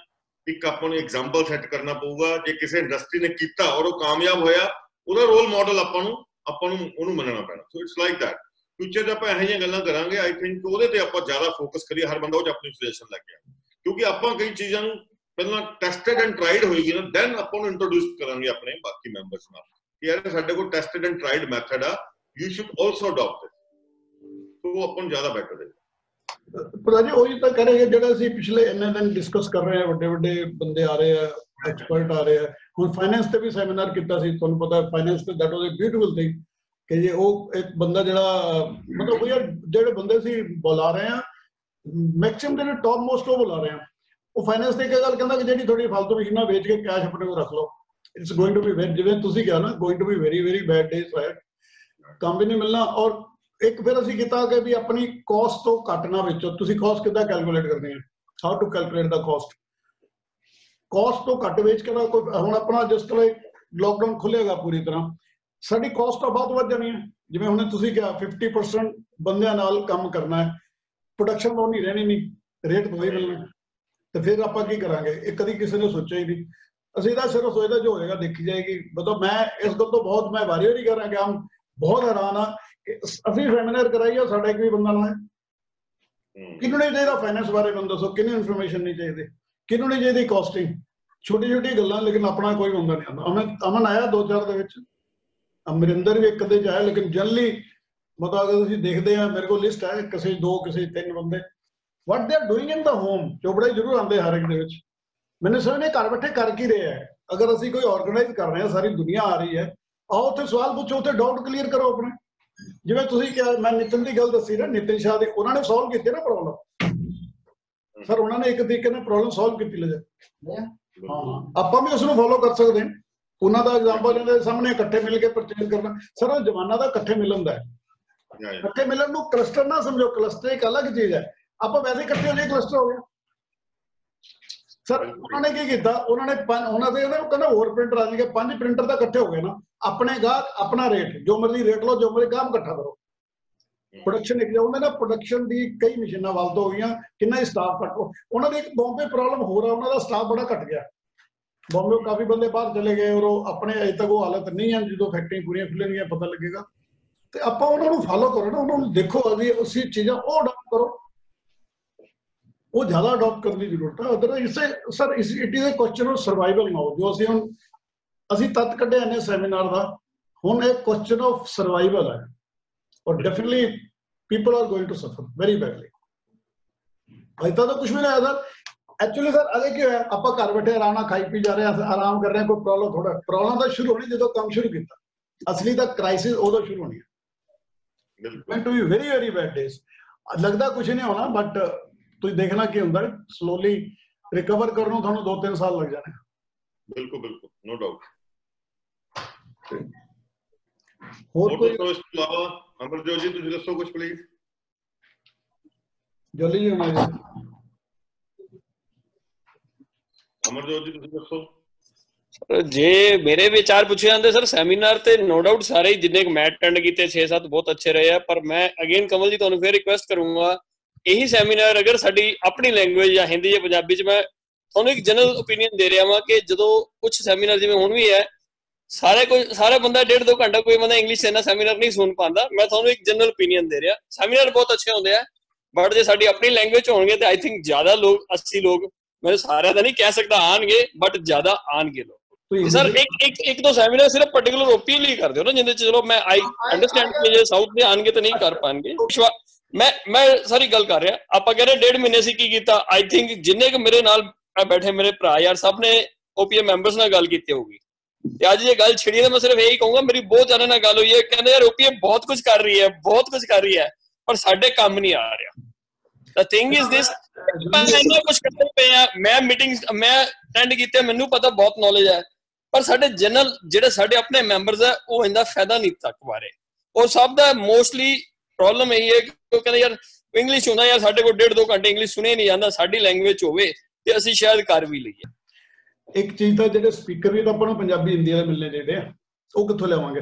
ਇੱਕ ਆਪਾਂ ਨੂੰ ਐਗਜ਼ਾਮਪਲ ਸੈੱਟ ਕਰਨਾ ਪਊਗਾ, ਜੇ ਕਿਸੇ ਇੰਡਸਟਰੀ ਨੇ ਕੀਤਾ ਔਰ ਉਹ ਕਾਮਯਾਬ ਹੋਇਆ, ਉਹਦਾ ਰੋਲ ਮਾਡਲ ਆਪਾਂ ਨੂੰ ਆਪਾਂ ਨੂੰ ਉਹਨੂੰ ਮੰਨਣਾ ਪੈਣਾ। So it's like that future 'ਚ ਆਪਾਂ ਇਹੋ ਜਿਹੀਆਂ ਗੱਲਾਂ ਕਰਾਂਗੇ ਆਈ ਥਿੰਕ ਉਹਦੇ ਤੇ ਆਪਾਂ ਜ਼ਿਆਦਾ ਫੋਕਸ ਕਰੀਏ, ਹਰ ਬੰਦਾ ਉਹ 'ਚ ਆਪਣੀ ਸੁਜੈਸ਼ਨ ਲੈ ਕੇ ਕਿਉਂਕਿ ਆਪਾਂ ਕਈ ਚੀਜ਼ਾਂ ਨੂੰ ਪਹਿਲਾਂ ਟੈਸਟਡ ਐਂਡ ਟਰਾਈਡ ਹੋਏਗੀ ਨਾ ਦੈਨ ਆਪਾਂ ਨੂੰ ਇੰਟਰੋਡਿਊਸ ਕਰਾਂਗੇ ਆਪਣੇ ਬਾਕੀ ਮੈਂਬਰਸ ਨਾਲ ਕਿ ਯਾਰ ਸਾਡੇ ਕੋਲ ਟੈਸਟਡ ਐਂਡ ਟਰਾਈਡ ਮੈਥਡ ਆ you should also adapt it so ਆਪਾਂ ਨੂੰ ਜ਼ਿਆਦਾ ਬੈਟਰ ਹੈ ਪਰ ਜੀ, ਉਹੀ ਤਾਂ ਕਰੇਗੇ ਜਿਹੜਾ ਅਸੀਂ ਪਿਛਲੇ ਇੰਨੇ ਦਿਨ ਡਿਸਕਸ ਕਰ ਰਹੇ ਆ ਵੱਡੇ ਵੱਡੇ ਬੰਦੇ ਆ ਰਹੇ ਆ ਐਕਸਪਰਟ ਆ ਰਹੇ ਆ, ਹੁਣ ਫਾਈਨੈਂਸ ਤੇ ਵੀ ਸੈਮੀਨਾਰ ਕੀਤਾ ਸੀ, ਤੁਹਾਨੂੰ ਪਤਾ ਫਾਈਨੈਂਸ ਤੇ that was a beautiful thing ਕਿ ਜੇ ਉਹ ਇੱਕ ਬੰਦਾ ਜਿਹੜਾ, ਮਤਲਬ ਉਹ ਜਿਹੜੇ ਬੰਦੇ ਸੀ ਬੁਲਾ ਰਹੇ ਆ ਮੈਕਸਿਮਮ ਜਿਹੜੇ ਟੌਪ ਮੋਸਟ ਉਹ ਬੁਲਾ ਰਹੇ ਆ ਉਹ ਫਾਈਨੈਂਸ ਤੇ ਗੱਲ ਕਹਿੰਦਾ ਕਿ ਜਿਹੜੀ ਥੋੜੀ ਫालतू ਮਸ਼ੀਨਾਂ ਵੇਚ ਕੇ ਕੈਸ਼ ਆਪਣੇ ਕੋਲ ਰੱਖ ਲਓ। It's going to be very ਜਿਵੇਂ ਤੁਸੀਂ ਕਿਹਾ ਨਾ going to be very very bad days right ਕੰਮ ਵੀ ਨਹੀਂ ਮਿਲਣਾ ਔਰ ਇੱਕ ਫਿਰ ਅਸੀਂ ਕੀਤਾ ਕਿ ਵੀ ਆਪਣੀ ਕਾਸਟ ਤੋਂ ਘੱਟ ਨਾ ਤੁਸੀਂ ਕਾਸਟ ਕਿੱਦਾਂ ਕੈਲਕੂਲੇਟ ਕਰਦੇ ਆ how to calculate the cost cost ਤੋਂ ਘੱਟ ਵੇਚ ਕੇ ਨਾ ਕੋਈ, ਹੁਣ ਆਪਣਾ ਜਿਸ ਤਰ੍ਹਾਂ ਲੋਕਡਾਊਨ ਖੁੱਲੇਗਾ ਪੂਰੀ ਤਰ੍ਹਾਂ। ਸਾਡੀ ਕਾਸਟ ਤਾਂ ਬਹੁਤ ਵੱਧ ਜਾਣੀ ਹੈ। ਜਿਵੇਂ ਹੁਣ ਤੁਸੀਂ ਕਿਹਾ 50% ਬੰਦਿਆਂ ਨਾਲ ਕੰਮ ਕਰਨਾ ਹੈ। ਪ੍ਰੋਡਕਸ਼ਨ ਤਾਂ ਨਹੀਂ ਰਹਿਣੀ ਨਹੀਂ ਰੇਟ ਤੋਂ ਹੀ। ਮਿਲਣਾ ਤੇ ਫਿਰ ਆਪਾਂ ਕੀ ਕਰਾਂਗੇ? ਇਹ ਕਦੀ ਕਿਸੇ ਨੇ ਸੋਚਿਆ ਹੀ ਨਹੀਂ। ਅਸੀਂ ਤਾਂ ਸਿਰਫ ਸੋਚਦਾ ਜੋ ਹੋਏਗਾ ਦੇਖੀ ਜਾਏਗੀ। ਮਤਲਬ ਮੈਂ ਇਸ ਗੱਲ ਤੋਂ ਬਹੁਤ ਮੈਂ ਵਾਰੀ ਵਾਰੀ ਕਰਾਂ ਕਿ ਹਮ ਬਹੁਤ ਹੈਰਾਨ ਆ ਕਿ ਅਸੀਂ ਸੈਮੀਨਾਰ ਕਰਾਈਏ ਸਾਡਾ ਇੱਕ ਵੀ ਬੰਦਾ ਨਾ ਕਿਹਨੂੰ ਨਹੀਂ ਚਾਹੀਦਾ ਫਾਈਨੈਂਸ ਬਾਰੇ ਮੈਨੂੰ ਦੱਸੋ? ਕਿਹਨੂੰ ਇਨਫੋਰਮੇਸ਼ਨ ਨਹੀਂ ਚਾਹੀਦੀ? ਕਿਹਨੂੰ ਨਹੀਂ ਚਾਹੀਦੀ ਕਾਸਟਿੰਗ ਛੋਟੀ ਛੋਟੀ ਗੱਲਾਂ ਲੇਕਿਨ ਆਪਣਾ ਕੋਈ ਬੰਦਾ ਨਹੀਂ ਆਉਂਦਾ। ਅਮਨ ਆਇਆ ਦੋ ਚਾਰ ਦੇ ਵਿੱਚ? ਅਮਰਿੰਦਰ ਵੀ ਇੱਕ ਦੇ ਚ ਆਇਆ ਲੇਕਿਨ ਜਨਰਲੀ ਮਤਲਬ ਅਗਰ ਤੁਸੀਂ ਦੇਖਦੇ ਆ ਮੇਰੇ ਕੋਲ ਲਿਸਟ ਹੈ ਕਿਸੇ ਦੋ ਕਿਸੇ ਤਿੰਨ ਬੰਦੇ। What they are doing in the home ਚੋਪੜੇ ਜ਼ਰੂਰ ਆਉਂਦੇ ਹਰ ਇੱਕ ਦੇ ਵਿੱਚ। ਮੈਨੂੰ ਸਮਝ ਨਹੀਂ ਘਰ ਬੈਠੇ ਕਰ ਕੀ ਰਹੇ ਆ? ਅਗਰ ਅਸੀਂ ਕੋਈ ਆਰਗੇਨਾਈਜ਼ ਕਰ ਰਹੇ ਹਾਂ ਸਾਰੀ ਦੁਨੀਆ ਆ ਰਹੀ ਹੈ ਆਓ ਉੱਥੇ ਸਵਾਲ ਪੁੱਛੋ ਉੱਥੇ ਡਾਊਟ ਕਲੀਅਰ ਕਰੋ ਆਪਣੇ। ਜਿਵੇਂ ਤੁਸੀਂ ਕਿਹਾ ਮੈਂ ਨਿਤਨ ਦੀ ਗੱਲ ਦੱਸੀ ਨਾ ਨਿਤਨ ਸ਼ਾਹ ਦੀ ਉਹਨਾਂ ਨੇ ਸੋਲਵ ਕੀਤੀ ਨਾ ਪ੍ਰੋਬਲਮ ਸਰ ਉਹਨਾਂ ਨੇ ਇੱਕ ਤਰੀਕੇ ਨਾਲ ਪ੍ਰੋਬਲਮ ਸੋਲਵ ਕੀਤੀ ਲੈ ਹਾਂ ਆਪਾਂ ਵੀ ਉਸ ਨੂੰ ਫੋਲੋ ਕਰ ਸਕਦੇ ਹਾਂ। ਉਹਨਾਂ ਦਾ ਐਗਜ਼ਾਮਪਲ ਇਹਨਾਂ ਦੇ ਸਾਹਮਣੇ ਇਕੱਠੇ ਮਿਲ ਕੇ ਪਰਚੇਜ਼ ਕਰਨਾ। ਸਰ ਉਹ ਜਮਾਨਾ ਦਾ ਇਕੱਠੇ ਮਿਲਣ ਦਾ ਹੈ। ਇਕੱਠੇ ਮਿਲਣ ਨੂੰ ਕਲਸਟਰ ਨਾ ਸਮਝੋ ਕਲਸਟਰ ਇੱਕ ਅਲੱਗ ਚੀਜ਼ ਹੈ। ਆਪਾਂ ਵੈਸੇ ਇਕੱਠੇ ਹੋ ਜਾਈਏ ਕਲਸਟਰ ਹੋ ਗਿਆ। ਸਰ ਉਹਨਾਂ ਨੇ ਕੀ ਕੀਤਾ? ਉਹਨਾਂ ਨੇ ਉਹਨਾਂ ਦੇ ਉਹ ਕਹਿੰਦਾ ਹੋਰ ਪ੍ਰਿੰਟਰ ਆ ਜਾਣਗੇ। ਪੰਜ ਪ੍ਰਿੰਟਰ ਤਾਂ ਇਕੱਠੇ ਹੋ ਗਏ ਨਾ। ਆਪਣੇ ਗਾਹਕ ਆਪਣਾ ਰੇਟ ਜੋ ਮਰਜ਼ੀ ਰੇਟ ਲਓ ਜੋ ਮਰਜ਼ੀ ਕੰਮ ਇਕੱਠਾ ਕਰੋ। ਪ੍ਰੋਡਕਸ਼ਨ ਇੱਕ ਉਹਨਾਂ ਦਾ ਪ੍ਰੋਡਕਸ਼ਨ ਦੀ ਕਈ ਮਸ਼ੀਨਾਂ ਵੱਲ ਤੋਂ ਹੋ ਗਈਆਂ ਕਿੰਨਾ ਹੀ ਸਟਾਫ ਘੱਟ ਉਹਨਾਂ ਦੀ ਇੱਕ ਬੰਬੇ ਪ੍ਰੋਬਲਮ ਹੋ ਰਿਹਾ ਉਹਨਾਂ ਦਾ ਸਟਾਫ ਬੜਾ ਘਟ ਗਿਆ। ਬੰਬੇ ਕਾਫੀ ਬੰਦੇ ਬਾਹਰ ਚਲੇ ਗਏ ਔਰ ਆਪਣੇ ਅਜੇ ਤੱਕ ਉਹ ਹਾਲਤ ਨਹੀਂ ਹੈ ਜਦੋਂ ਫੈਕਟਰੀ ਪੂਰੀਆਂ ਖੁੱਲਣਗੀਆਂ ਪਤਾ ਲੱਗੇਗਾ। ਤੇ ਆਪਾਂ ਉਹਨਾਂ ਨੂੰ ਫਾਲੋ ਕਰੋ ਨਾ, ਉਹਨਾਂ ਨੂੰ ਦੇਖੋ ਅਸੀਂ ਉਸੇ ਚੀਜ਼ਾਂ ਉਹ ਅਡਾਪਟ ਕਰੋ। ਉਹ ਜ਼ਿਆਦਾ ਅਡਾਪਟ ਕਰਨ ਦੀ ਜ਼ਰੂਰਤ ਹੈ other issue sir it is a question of survival now ਜੋ ਅਸੀਂ ਹੁਣ ਅਸੀਂ ਤੱਤ ਕੱਢਿਆ ਨੇ ਸੈਮੀਨਾਰ ਦਾ, ਹੁਣ ਇਹ ਕੁਐਸਚਨ ਆਫ ਸਰਵਾਈਵਲ ਹੈ ਔਰ definitely people are going to suffer very badly ਅਜੇ ਤਾਂ ਕੁਝ ਵੀ ਨਹੀਂ ਆਇਆ ਐਕਚੁਅਲੀ ਸਰ ਅਜੇ ਕੀ ਹੋਇਆ ਆਪਾਂ ਘਰ ਬੈਠੇ ਆਰਾਮ ਨਾਲ ਖਾਈ ਪੀ ਜਾ ਰਹੇ ਹਾਂ ਆਰਾਮ ਕਰ ਰਹੇ ਹਾਂ ਕੋਈ ਪ੍ਰੋਬਲਮ ਥੋੜਾ ਪ੍ਰੋਬਲਮ ਤਾਂ ਸ਼ੁਰੂ ਹੋਣੀ ਜਦੋਂ ਕੰਮ ਸ਼ੁਰੂ ਕੀਤਾ ਅਸਲੀ ਤਾਂ ਕ੍ਰਾਈਸਿਸ ਉਦੋਂ ਸ਼ੁਰੂ ਹੋਣੀ ਹੈ ਬਿਲਕੁਲ to be very very bad days ਲੱਗਦਾ ਕੁਝ ਨਹੀਂ ਹੋਣਾ ਬਟ ਤੁਸੀਂ ਦੇਖਣਾ ਕੀ ਹੁੰਦਾ ਸਲੋਲੀ ਰਿਕਵਰ ਕਰਨ ਨੂੰ ਤੁਹਾਨੂੰ 2-3 ਸਾਲ ਲੱਗ ਜਾਣੇ ਬਿਲਕੁਲ ਬਿਲਕੁਲ ਨੋ ਡਾਊਟ ਹੋਰ ਕੋਈ ਦੱਸੋ ਇਸ ਤੋਂ ਇਲਾਵਾ ਅਮਰਜੋਤ ਜੀ ਤੁਸੀਂ ਦੱਸੋ ਕੁਝ ਪਲੀਜ਼ ਜੋਲੀ ਜੀ ਹੋਣਾ ਜੀ ਅਮਰਜੋਤ ਜੀ, ਤੁਸੀਂ ਦੱਸੋ। ਜੇ ਮੇਰੇ ਵਿਚਾਰ ਪੁੱਛੇ ਜਾਂਦੇ, ਸਰ, ਸੈਮੀਨਾਰ ਤੇ ਨੋ ਡਾਊਟ ਸਾਰੇ ਜਿੰਨੇ ਮੈਂ ਅਟੈਂਡ ਕੀਤੇ 6-7 ਬਹੁਤ ਅੱਛੇ ਰਹੇ ਆ, ਪਰ ਮੈਂ ਅਗੇਨ ਕਮਲ ਜੀ, ਤੁਹਾਨੂੰ ਫੇਰ ਰਿਕੁਐਸਟ ਕਰੂੰਗਾ, ਇਹੀ ਸੈਮੀਨਾਰ ਅਗਰ ਸਾਡੀ ਆਪਣੀ ਲੈਂਗੁਏਜ ਜਾਂ ਹਿੰਦੀ ਜਾਂ ਪੰਜਾਬੀ ਚ ਮੈਂ ਤੁਹਾਨੂੰ ਇੱਕ ਜਨਰਲ ਓਪੀਨੀਅਨ ਦੇ ਰਿਹਾ ਹਾਂ ਕਿ ਜਦੋਂ ਕੁਝ ਸੈਮੀਨਾਰ ਜਿਵੇਂ ਹੁਣ ਵੀ ਹੈ, ਸਾਰੇ ਕੋਈ, ਸਾਰਾ ਬੰਦਾ ਡੇਢ ਦੋ ਘੰਟਾ ਕੋਈ ਬੰਦਾ ਇੰਗਲਿਸ਼ ਸੈਨਾ ਸੈਮੀਨਾਰ ਨਹੀਂ ਸੁਣ ਪਾਉਂਦਾ, ਮੈਂ ਤੁਹਾਨੂੰ ਇੱਕ ਜਨਰਲ ਓਪੀਨੀਅਨ ਦੇ ਰਿਹਾ। ਸੈਮੀਨਾਰ ਬਹੁਤ ਅੱਛੇ ਹੁੰਦੇ ਆ ਬਟ ਜੇ ਸਾਡੀ ਆਪਣੀ ਲੈਂਗੁਏਜ ਹੋਣਗੇ, ਤੇ ਆਈ ਥਿੰਕ ਜ਼ਿਆਦਾ ਲੋਕ 80 ਲੋਕ ਮੈਂ ਸਾਰਿਆਂ ਦਾ ਨਹੀਂ ਕਹਿ ਸਕਦਾ ਆਣਗੇ ਬਟ ਜ਼ਿਆਦਾ ਆਣਗੇ ਲੋਕ ਸਰ ਇੱਕ ਇੱਕ ਇੱਕ ਦੋ ਸੈਮੀਨਾਰ ਸਿਰਫ ਪਾਰਟਿਕੂਲਰ ਓਪੀ ਲਈ ਕਰਦੇ ਹੋ ਨਾ ਜਿੰਦੇ ਚ ਚਲੋ ਮੈਂ ਆਈ ਅੰਡਰਸਟੈਂਡ ਕਿ ਜੇ ਸਾਊਥ ਦੇ ਆਣਗੇ ਤਾਂ ਨਹੀਂ ਕਰ ਪਾਣਗੇ ਮੈਂ ਮੈਂ ਸਾਰੀ ਗੱਲ ਕਰ ਰਿਹਾ ਆਪਾਂ ਕਹਿੰਦੇ ਡੇਢ ਮਹੀਨੇ ਸੀ ਕੀ ਕੀਤਾ ਆਈ ਥਿੰਕ ਜਿੰਨੇ ਕਿ ਮੇਰੇ ਨਾਲ ਬੈਠੇ ਮੇਰੇ ਭਰਾ ਯਾਰ ਸਭ ਨੇ ਓਪੀਐਮ ਮੈਂਬਰਸ ਨਾਲ ਗੱਲ ਕੀਤੀ ਹੋਊਗੀ ਤੇ ਅੱਜ ਇਹ ਗੱਲ ਛਿੜੀ ਤਾਂ ਮੈਂ ਸਿਰਫ ਇਹੀ ਕਹੂੰਗਾ ਮੇਰੀ ਬਹੁਤ ਜ਼ਿਆਦਾ ਨਾਲ ਗੱਲ ਹੋਈ ਹੈ ਕਹਿੰਦੇ ਯਾਰ ਓਪੀਐਮ ਬਹੁਤ ਕੁਝ ਕਰ ਰਹੀ ਹੈ ਬਹੁਤ ਕੁਝ ਕਰ ਰਹੀ ਹੈ ਪਰ ਸਾਡੇ ਕੰਮ ਨਹੀਂ ਆ ਰਿਹਾ the thing is this ਮੈਂ ਇੰਨਾ ਕੁਝ ਕਰਦੇ ਪਏ ਆ ਮੈਂ ਮੀਟਿੰਗਸ ਮੈਂ ਅਟੈਂਡ ਕੀਤੇ ਮੈਨੂੰ ਪਤਾ ਬਹੁਤ ਨੌਲੇਜ ਹੈ ਪਰ ਸਾਡੇ ਜਨਰਲ ਜਿਹੜੇ ਸਾਡੇ ਆਪਣੇ ਮੈਂਬਰਸ ਆ ਉਹ ਇਹਦਾ ਫਾਇਦਾ ਨਹੀਂ ਤੱਕ ਬਾਰੇ। ਉਹ ਸਭ ਦਾ ਮੋਸਟਲੀ ਪ੍ਰੋਬਲਮ ਇਹ ਹੈ ਕਿ ਉਹ ਕਹਿੰਦੇ ਯਾਰ ਇੰਗਲਿਸ਼ ਹੁੰਦਾ ਯਾਰ ਸਾਡੇ ਕੋਲ ਡੇਢ ਦੋ ਘੰਟੇ ਇੰਗਲਿਸ਼ ਸੁਣੇ ਨਹੀਂ ਜਾਂਦਾ ਸਾਡੀ ਲੈਂਗੁਏਜ ਹੋਵੇ ਤੇ ਅਸੀਂ ਸ਼ਾਇਦ ਕਰ ਵੀ ਲਈਏ। ਇੱਕ ਚੀਜ਼ ਤਾਂ ਜਿਹੜੇ ਸਪੀਕਰ ਵੀ ਤਾਂ ਆਪਾਂ ਨੂੰ ਪੰਜਾਬੀ ਹਿੰਦੀ ਵਾਲੇ ਮਿਲਣੇ ਚਾਹੀਦੇ ਆ ਉਹ ਕਿੱਥੋਂ ਲਿਆਵਾਂਗੇ?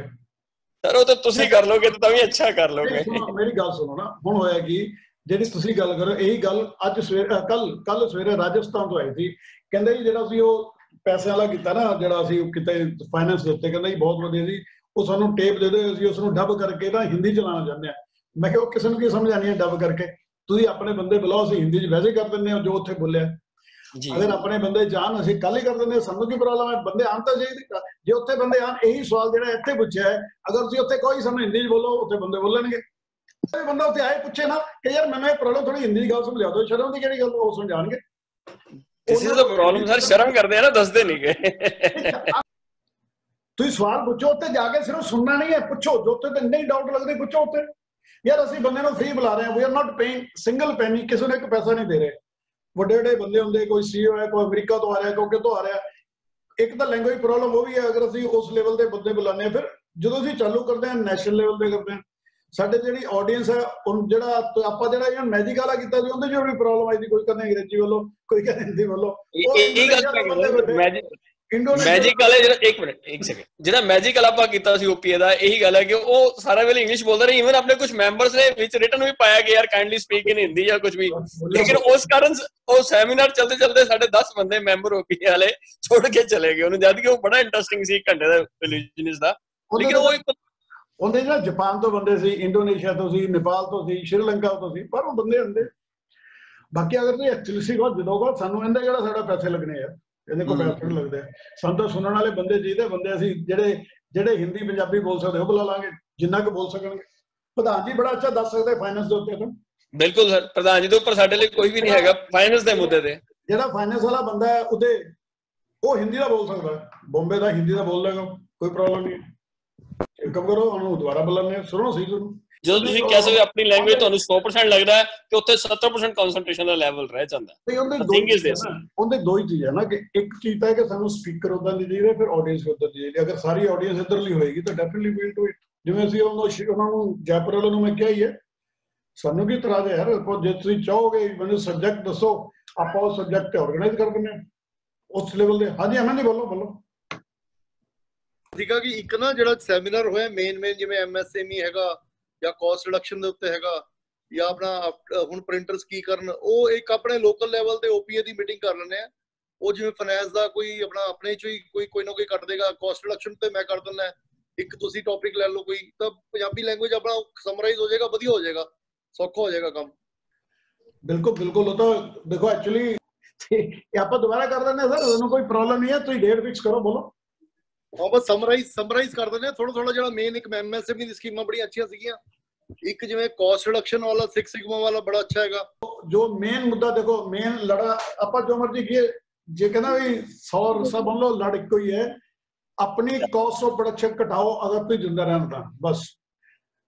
ਸਰ ਉਹ ਤਾਂ ਤੁਸੀਂ ਕਰ ਲੋਗੇ ਤਾਂ ਵੀ ਅੱਛਾ ਕਰ ਲੋਗੇ ਮੇਰੀ ਗੱਲ ਸੁਣੋ ਨਾ। ਹੁਣ ਹੋਇਆ ਕਿ ਜਿਹੜੀ ਤੁਸੀਂ ਗੱਲ ਕਰੋ ਇਹੀ ਗੱਲ ਅੱਜ ਸਵੇਰ ਕੱਲ ਕੱਲ ਸਵੇਰੇ ਰਾਜਸਥਾਨ ਤੋਂ ਆਈ ਸੀ। ਕਹਿੰਦੇ ਜੀ ਜਿਹੜਾ ਸੀ ਉਹ ਪੈਸੇ ਵਾਲਾ ਕੀਤਾ ਨਾ ਜਿਹੜਾ ਅਸੀਂ ਕਿਤੇ ਫਾਈਨੈਂਸ ਦੇ ਉੱਤੇ ਕਹਿੰਦਾ ਜੀ ਬਹੁਤ ਵਧੀਆ ਸੀ ਉਹ ਸਾਨੂੰ ਟੇਪ ਦੇ ਦਿਓ ਅਸੀਂ ਉਸ ਨੂੰ ਡੱਬ ਕਰਕੇ ਨਾ ਹਿੰਦੀ ਚਲਾਉਣਾ ਚਾਹੁੰਦੇ ਆ ਮੈਂ ਕਿਹਾ ਉਹ ਕਿਸੇ ਨੂੰ ਕੀ ਸਮਝ ਆਣੀ ਹੈ ਡੱਬ ਕਰਕੇ? ਤੁਸੀਂ ਆਪਣੇ ਬੰਦੇ ਬੁਲਾਓ ਅਸੀਂ ਹਿੰਦੀ 'ਚ ਵੈਸੇ ਕਰ ਦਿੰਦੇ ਹਾਂ ਜੋ ਉੱਥੇ ਬੋਲਿਆ। ਜੀ। ਅਗਰ ਆਪਣੇ ਬੰਦੇ ਜਾਣ ਅਸੀਂ ਕੱਲ ਹੀ ਕਰ ਦਿੰਦੇ ਸਾਨੂੰ ਕੀ ਪ੍ਰੋਬਲਮ ਹੈ? ਬੰਦੇ ਆਣ ਤਾਂ ਚਾਹੀਦੇ ਜੇ ਉੱਥੇ ਬੰਦੇ ਆਣ ਇਹੀ ਸਵਾਲ ਜਿਹੜਾ ਇੱਥੇ ਪੁੱਛਿਆ ਹੈ ਅਗਰ ਤੁਸੀਂ ਉੱਥੇ ਕੋਈ ਸਾਨੂੰ ਹਿੰਦੀ 'ਚ ਬੋਲੋ ਉੱਥੇ ਬੰਦੇ ਬੋਲਣਗੇ। ਕੋਈ ਬੰਦਾ ਉੱਥੇ ਆਏ ਪੁੱਛੇ ਨਾ ਕਿ ਯਾਰ ਮੈਨੂੰ ਇਹ ਪ੍ਰੋਬਲਮ ਥੋੜੀ ਹਿੰਦੀ 'ਚ ਗੱਲ ਸਮਝਾ ਦਿਓ ਸ਼ਰਮ ਦੀ ਕਿਹੜੀ ਗੱਲ ਉਹ ਸਮਝਾਣਗੇ this is the problem sir ਸ਼ਰਮ ਕਰਦੇ ਆ ਨਾ ਦੱਸਦੇ ਨਹੀਂ ਗਏ ਤੁਸੀਂ ਸਵਾਲ ਪੁੱਛੋ ਉੱਥੇ ਜਾ ਕੇ ਸਿਰਫ ਸੁਣਨਾ ਨਹੀਂ ਹੈ ਪੁੱਛੋ ਜੋ ਤੇ ਨਹੀਂ ਡਾਊਟ ਲੱਗਦੇ ਪੁੱਛੋ ਉੱਥੇ। ਯਾਰ ਅਸੀਂ ਬੰਦੇ ਨੂੰ ਫ੍ਰੀ ਬੁਲਾ ਰਹੇ ਹਾਂ we are not paying single penny ਕਿਸੇ ਨੂੰ ਇੱਕ ਪੈਸਾ ਨਹੀਂ ਦੇ ਰਹੇ। ਵੱਡੇ ਵੱਡੇ ਬੰਦੇ ਹੁੰਦੇ ਕੋਈ ਸੀਓ ਹੈ ਕੋਈ ਅਮਰੀਕਾ ਤੋਂ ਆ ਰਿਹਾ ਕੋਈ ਕਿਤੋਂ ਆ ਰਿਹਾ। ਇੱਕ ਤਾਂ ਲੈਂਗੁਏਜ ਪ੍ਰੋਬਲਮ ਉਹ ਵੀ ਹੈ ਅਗਰ ਅਸੀਂ ਉਸ ਲੈਵਲ ਦੇ ਬੰਦੇ ਬੁਲਾਉਂਦੇ ਹਾਂ ਫਿਰ ਜਦੋਂ ਅਸੀਂ ਚਾਲੂ ਕਰਦੇ ਹਾਂ ਨੈਸ਼ਨਲ ਲੈਵਲ ਤੇ ਕਰਦੇ ਹਾਂ ਸਾਡੇ ਜਿਹੜੀ ਆਡੀਅנס ਹੈ ਉਹ ਜਿਹੜਾ ਆਪਾਂ ਜਿਹੜਾ ਇਹ ਮੈਜਿਕ ਵਾਲਾ ਕੀਤਾ ਸੀ ਉਹਦੇ 'ਚ ਵੀ ਪ੍ਰੋਬਲਮ ਆਈ ਸੀ ਕੋਈ ਕਹਿੰਦਾ ਅੰਗਰੇਜ਼ੀ ਵੱਲੋਂ ਕੋਈ ਕਹਿੰਦਾ ਹਿੰਦੀ ਵੱਲੋਂ ਇਹ ਗੱਲ ਮੈਜਿਕ ਮੈਜਿਕ ਵਾਲੇ ਜਿਹੜਾ ਇੱਕ ਮਿੰਟ ਇੱਕ ਸੈਕਿੰਡ ਜਿਹੜਾ ਮੈਜਿਕ ਵਾਲਾ ਆਪਾਂ ਕੀਤਾ ਸੀ ਓਪੀਏ ਦਾ ਇਹੀ ਗੱਲ ਹੈ ਕਿ ਉਹ ਸਾਰਾ ਵੇਲੇ ਇੰਗਲਿਸ਼ ਬੋਲਦੇ ਰਹੇ ਇਵਨ ਆਪਣੇ ਕੁਝ ਮੈਂਬਰਸ ਨੇ ਵਿੱਚ ਰਿਟਨ ਵੀ ਪਾਇਆ ਕਿ ਯਾਰ ਕਾਈਂਡਲੀ ਸਪੀਕ ਇਨ ਹਿੰਦੀ ਜਾਂ ਕੁਝ ਵੀ। ਲੇਕਿਨ ਉਸ ਕਾਰਨ ਉਹ ਸੈਮੀਨਾਰ ਚਲਦੇ ਚਲਦੇ ਸਾਡੇ 10 ਬੰਦੇ ਮੈਂਬਰ ਓਪੀਏ ਵਾਲੇ ਛੋੜ ਕੇ ਚਲੇ ਗਏ। ਉਹਨੂੰ ਜਦ ਕਿ ਉਹ ਬੜਾ ਇੰਟਰਸਟਿੰਗ ਸੀ ਘੰਟੇ ਦਾ ਰਿਲੀਜਨਸ ਦਾ। ਲੇਕਿਨ ਉਹ ਇੱਕ ਉਹਦੇ ਜਿਹੜਾ ਜਾਪਾਨ ਤੋਂ ਬੰਦੇ ਸੀ ਇੰਡੋਨੇਸ਼ੀਆ ਤੋਂ ਸੀ ਨੇਪਾਲ ਤੋਂ ਸੀ ਸ਼੍ਰੀਲੰਕਾ ਤੋਂ ਸੀ ਪਰ ਉਹ ਬੰਦੇ ਹੁੰਦੇ। ਬਾਕੀ ਅਗਰ ਤੁਸੀਂ ਐਕਚੁਅਲੀ ਸੀ ਕੋ ਜਦੋਂ ਸਾਨੂੰ ਇਹਦੇ ਜਿਹੜਾ ਸਾਡਾ ਪੈਸੇ ਲੱਗਣੇ ਆ? ਇਹਦੇ ਕੋਲ ਪੈਸੇ ਨਹੀਂ ਲੱਗਦੇ ਸਾਨੂੰ ਤਾਂ ਸੁਣਨ ਵਾਲੇ ਬੰਦੇ ਚਾਹੀਦੇ ਬੰਦੇ ਅਸੀਂ ਜਿਹੜੇ ਜਿਹੜੇ ਹਿੰਦੀ ਪੰਜਾਬੀ ਬੋਲ ਸਕਦੇ ਉਹ ਬੁਲਾ ਲਾਂਗੇ ਜਿੰਨਾ ਕੁ ਬੋਲ ਸਕਣਗੇ। ਪ੍ਰਧਾਨ ਜੀ ਬੜਾ ਅੱਛਾ ਦੱਸ ਸਕਦੇ ਫਾਈਨੈਂਸ ਦੇ ਉੱਤੇ ਤਾਂ। ਬਿਲਕੁਲ ਸਰ ਪ੍ਰਧਾਨ ਜੀ ਦੇ ਉੱਪਰ ਸਾਡੇ ਲਈ ਕੋਈ ਵੀ ਨਹੀਂ ਹੈਗਾ ਫਾਈਨੈਂਸ ਦੇ ਮੁੱਦੇ ਤੇ। ਜਿਹੜਾ ਫਾਈਨੈਂਸ ਵਾਲਾ ਬੰਦਾ ਹੈ ਉਹਦੇ ਉਹ ਹਿੰਦੀ ਦਾ ਬੋਲ ਸਕਦਾ ਬੰਬੇ ਦਾ ਹਿੰਦੀ ਦਾ ਬੋਲ ਲੇਗਾ ਕੋਈ ਪ੍ਰੋਬਲਮ ਨਹੀਂ। ਕੰਮ ਕਰੋ ਉਹਨੂੰ ਦੁਬਾਰਾ ਬੁਲਾਣੇ ਸੁਣੋ ਸਹੀ ਤੁਹਾਨੂੰ। ਜਦੋਂ ਤੁਸੀਂ ਕਹਿ ਸਕਦੇ ਆਪਣੀ ਲੈਂਗੁਏਜ ਤੁਹਾਨੂੰ 100% ਲੱਗਦਾ ਹੈ ਤੇ ਉੱਥੇ 70% ਕਨਸੈਂਟ੍ਰੇਸ਼ਨ ਦਾ ਲੈਵਲ ਰਹਿ ਜਾਂਦਾ ਹੈ। ਉਹਦੇ ਦੋ ਥਿੰਗ ਇਜ਼ ਦਿਸ ਉਹਦੇ ਦੋ ਹੀ ਚੀਜ਼ ਹੈ ਨਾ ਕਿ ਇੱਕ ਚੀਜ਼ ਹੈ ਕਿ ਸਾਨੂੰ ਸਪੀਕਰ ਉਦਾਂ ਦੀ ਚਾਹੀਦੀ ਫਿਰ ਆਡੀਅנס ਉਦਾਂ ਦੀ ਚਾਹੀਦੀ ਅਗਰ ਸਾਰੀ ਆਡੀਅנס ਇਧਰਲੀ ਹੋਏਗੀ ਤਾਂ ਡੈਫੀਨਿਟਲੀ ਵਿਲ ਟੂ ਜਿਵੇਂ ਅਸੀਂ ਉਹਨਾਂ ਨੂੰ ਜੈਪੁਰ ਵਾਲਿਆਂ ਨੂੰ ਮੈਂ ਕਿਹਾ ਹੀ ਹੈ ਸਾਨੂੰ ਕੀ ਤਰ੍ਹਾਂ ਦੇ ਯਾਰ ਕੋ ਜੇ ਤੁਸੀਂ ਚਾਹੋਗੇ ਮੈਨੂੰ ਸਬਜੈਕਟ ਦੱਸੋ ਆਪਾਂ ਉਹ ਸਬਜੈਕਟ ਆਰਗੇਨਾਈਜ਼ ਕਰ ਦਿੰਦੇ ਉਸ ਲੈਵਲ ਦੇ। ਹਾਂਜੀ ਅਮਨ ਜੀ ਬੋਲੋ ਬੋਲੋ। ਸੀਗਾ ਕਿ ਇੱਕ ਨਾ ਜਿਹੜਾ ਸੈਮੀਨਾਰ ਹੋਇਆ ਮੇਨ ਮੇਨ ਜਿਵੇਂ ਐਮਐਸਐਮਈ ਹੈਗਾ ਜਾਂ ਕਾਸਟ ਰਿਡਕਸ਼ਨ ਦੇ ਉੱਤੇ ਹੈਗਾ ਜਾਂ ਆਪਣਾ ਹੁਣ ਪ੍ਰਿੰਟਰਸ ਕੀ ਕਰਨ, ਉਹ ਇੱਕ ਆਪਣੇ ਲੋਕਲ ਲੈਵਲ ਤੇ ਓਪੀਏ ਦੀ ਮੀਟਿੰਗ ਕਰ ਲੈਂਦੇ ਆ। ਉਹ ਜਿਵੇਂ ਫਾਈਨੈਂਸ ਦਾ ਕੋਈ ਆਪਣਾ, ਆਪਣੇ ਚੋਂ ਹੀ ਕੋਈ ਕੋਈ ਨਾ ਕੋਈ ਕੱਢ ਦੇਗਾ ਕਾਸਟ ਰਿਡਕਸ਼ਨ ਤੇ ਮੈਂ ਕਰ ਦਿੰਦਾ। ਇੱਕ ਤੁਸੀਂ ਟੌਪਿਕ ਲੈ ਲਓ ਕੋਈ, ਤਾਂ ਪੰਜਾਬੀ ਲੈਂਗੁਏਜ ਆਪਣਾ ਸਮਰਾਈਜ਼ ਹੋ ਜਾਏਗਾ, ਵਧੀਆ ਹੋ ਜਾਏਗਾ, ਸੌਖਾ ਹੋ ਜਾਏਗਾ ਕੰਮ। ਬਿਲਕੁਲ ਬਿਲਕੁਲ, ਉਹ ਤਾਂ ਦੇਖੋ ਐਕਚੁਅਲੀ ਇਹ ਆਪਾਂ ਦੁਬਾਰਾ ਕਰ ਦਿੰਦੇ ਸਰ ਉਹਨੂੰ ਕੋਈ ਪ੍ਰੋਬਲਮ ਨਹੀਂ ਹੈ, ਤੁਸੀਂ ਡੇਟ ਫਿਕਸ ਕਰੋ, ਬੋਲੋ। ਹਾਂ ਬਸ ਸਮਰਾਈਜ਼ ਸਮਰਾਈਜ਼ ਕਰ ਦਿੰਦੇ ਆ ਥੋੜਾ ਥੋੜਾ ਜਿਹੜਾ ਮੇਨ ਇੱਕ ਐਮਐਸਐਮਈ ਦੀ ਸਕੀਮਾਂ ਬੜੀਆਂ ਅੱਛੀਆਂ ਸੀਗੀਆਂ ਇੱਕ ਜਿਵੇਂ ਕਾਸਟ ਰਿਡਕਸ਼ਨ ਵਾਲਾ 6 ਸਿਗਮਾ ਵਾਲਾ ਬੜਾ ਅੱਛਾ ਹੈਗਾ ਜੋ ਮੇਨ ਮੁੱਦਾ ਦੇਖੋ ਮੇਨ ਲੜਾ ਆਪਾਂ ਜੋ ਮਰਜ਼ੀ ਕੀਏ ਜੇ ਕਹਿੰਦਾ ਵੀ 100 ਰਸਾ ਬਣ ਲਓ ਲੜ ਇੱਕੋ ਹੀ ਹੈ ਆਪਣੀ ਕਾਸਟ ਆਫ ਪ੍ਰੋਡਕਸ਼ਨ ਘਟਾਓ ਅਗਰ ਤੁਸੀਂ ਜਿੰਦਾ ਰਹਿਣਾ ਤਾਂ ਬਸ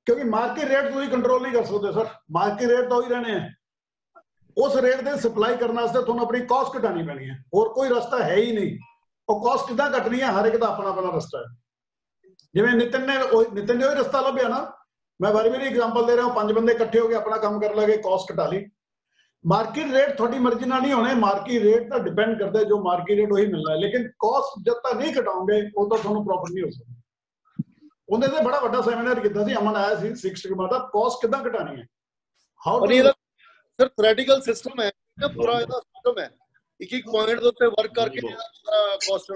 ਕਿਉਂਕਿ ਮਾਰਕੀਟ ਰੇਟ ਤੁਸੀਂ ਕੰਟਰੋਲ ਨਹੀਂ ਕਰ ਸਕਦੇ ਸਰ ਮਾਰਕੀਟ ਰੇਟ ਤਾਂ ਹੀ ਰਹਿਣੇ ਆ ਉਸ ਰੇਟ ਦੇ ਸਪਲਾਈ ਕਰਨ ਵਾਸਤੇ ਤੁਹਾਨੂੰ ਆਪਣੀ ਕਾਸਟ ਘਟਾਣੀ ਪੈਣੀ ਹੈ ਹੋਰ ਕੋਈ ਰਸਤਾ ਹੈ ਹੀ ਨਹੀਂ ਉਹ ਕਾਸਟ ਕਿੱਦਾਂ ਘਟਣੀ ਹੈ ਹਰ ਇੱਕ ਦਾ ਆਪਣਾ ਆਪਣਾ ਰਸਤਾ ਹੈ। ਜਿਵੇਂ ਨਿਤਨ ਨੇ ਨਿਤਨ ਨੇ ਉਹ ਰਸਤਾ ਲੱਭਿਆ ਨਾ। ਮੈਂ ਵਾਰੀ ਵਾਰੀ ਐਗਜ਼ਾਮਪਲ ਦੇ ਰਿਹਾ ਹਾਂ। ਪੰਜ ਬੰਦੇ ਇਕੱਠੇ ਹੋ ਕੇ ਆਪਣਾ ਕੰਮ ਕਰਨ ਲੱਗੇ ਕਾਸਟ ਘਟਾ ਲਈ। ਮਾਰਕੀਟ ਰੇਟ ਤੁਹਾਡੀ ਮਰਜ਼ੀ ਨਾਲ ਨਹੀਂ ਹੋਣੇ। ਮਾਰਕੀਟ ਰੇਟ ਤਾਂ ਡਿਪੈਂਡ ਕਰਦਾ ਜੋ ਮਾਰਕੀਟ ਰੇਟ ਉਹੀ ਮਿਲਣਾ ਹੈ। ਲੇਕਿਨ ਕਾਸਟ ਜਦ ਤੱਕ ਨਹੀਂ ਘਟਾਉਂਗੇ ਉਹ ਤਾਂ ਤੁਹਾਨੂੰ ਪ੍ਰੋਫਿਟ ਨਹੀਂ ਹੋ ਸਕਦਾ। ਉਹਨੇ ਤੇ ਬੜਾ ਵੱਡਾ ਸੈਮੀਨਾਰ ਕੀਤਾ ਸੀ। ਅਮਨ ਆਇਆ ਸੀ 6 ਸਿਗਮਾ ਦਾ ਕਾਸਟ ਕਿੱਦਾਂ ਘਟਾਣੀ ਹੈ? ਹਾਊ ਔਰ ਇਹਦਾ ਸਰ ਸਿਸਟਮ ਹੈ। ਪੂਰਾ ਇਹਦਾ ਸਿਸਟਮ ਹੈ। ਇੱਕ ਇੱਕ ਪੁਆਇੰਟ ਦੇ ਉੱਤੇ ਵਰਕ ਕਰਕੇ ਕਾਸਟ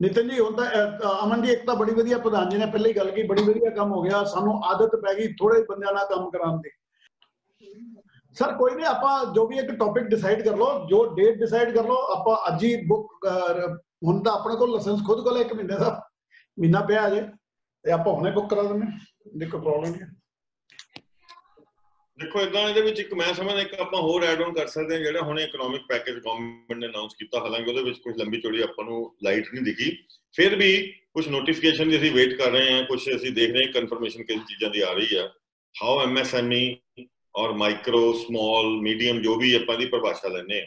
ਨਿਤਨ ਜੀ ਹੁੰਦਾ ਅਮਨ ਜੀ ਇੱਕ ਤਾਂ ਬੜੀ ਵਧੀਆ ਪ੍ਰਧਾਨ ਜੀ ਨੇ ਪਹਿਲਾਂ ਹੀ ਗੱਲ ਕੀ ਬੜੀ ਵਧੀਆ ਕੰਮ ਹੋ ਗਿਆ। ਸਾਨੂੰ ਆਦਤ ਪੈ ਗਈ ਥੋੜੇ ਬੰਦਿਆਂ ਨਾਲ ਕੰਮ ਕਰਾਉਣ ਦੀ। ਸਰ ਕੋਈ ਨਹੀਂ ਆਪਾਂ ਜੋ ਵੀ ਇੱਕ ਟੌਪਿਕ ਡਿਸਾਈਡ ਕਰ ਲਓ ਜੋ ਡੇਟ ਡਿਸਾਈਡ ਕਰ ਲਓ ਆਪਾਂ ਅੱਜ ਹੀ ਬੁੱਕ ਹੁਣ ਤਾਂ ਆਪਣੇ ਕੋਲ ਲਾਇਸੈਂਸ ਖੁਦ ਕੋਲ ਹੈ ਇੱਕ ਮਹੀਨੇ ਦਾ। ਮਹੀਨਾ ਪਿਆ ਅਜੇ ਤੇ ਆਪਾਂ ਹੁਣੇ ਬੁੱਕ ਕਰਾ ਦਿੰਦੇ ਦੇਖੋ ਪ੍ਰੋਬਲਮ ਨਹੀਂ ਹੈ। ਦੇਖੋ ਇਦਾਂ ਇਹਦੇ ਵਿੱਚ ਇੱਕ ਮੈਂ ਸਮਝਦਾ ਇੱਕ ਆਪਾਂ ਹੋਰ ਐਡ ਆਨ ਕਰ ਸਕਦੇ ਹਾਂ ਜਿਹੜਾ ਹੁਣੇ ਇਕਨੋਮਿਕ ਪੈਕੇਜ ਗਵਰਨਮੈਂਟ ਨੇ ਅਨਾਉਂਸ ਕੀਤਾ, ਹਾਲਾਂਕਿ ਉਹਦੇ ਵਿੱਚ ਕੁਝ ਲੰਬੀ ਚੌੜੀ ਆਪਾਂ ਨੂੰ ਲਾਈਟ ਨਹੀਂ ਦਿਖੀ। ਫਿਰ ਵੀ ਕੁਝ ਨੋਟੀਫਿਕੇਸ਼ਨ ਦੀ ਅਸੀਂ ਵੇਟ ਕਰ ਰਹੇ ਹਾਂ ਕੁਝ ਅਸੀਂ ਦੇਖ ਰਹੇ ਹਾਂ ਕਨਫਰਮੇਸ਼ਨ ਕਿਸ ਚੀਜ਼ਾਂ ਦੀ ਆ ਰਹੀ ਆ। ਹਾਊ ਐਮਐਸਐਮਈ ਔਰ ਮਾਈਕਰੋ ਸਮਾਲ ਮੀਡੀਅਮ ਜੋ ਵੀ ਆਪਾਂ ਦੀ ਪਰਿਭਾਸ਼ਾ ਲੈਨੇ ਆ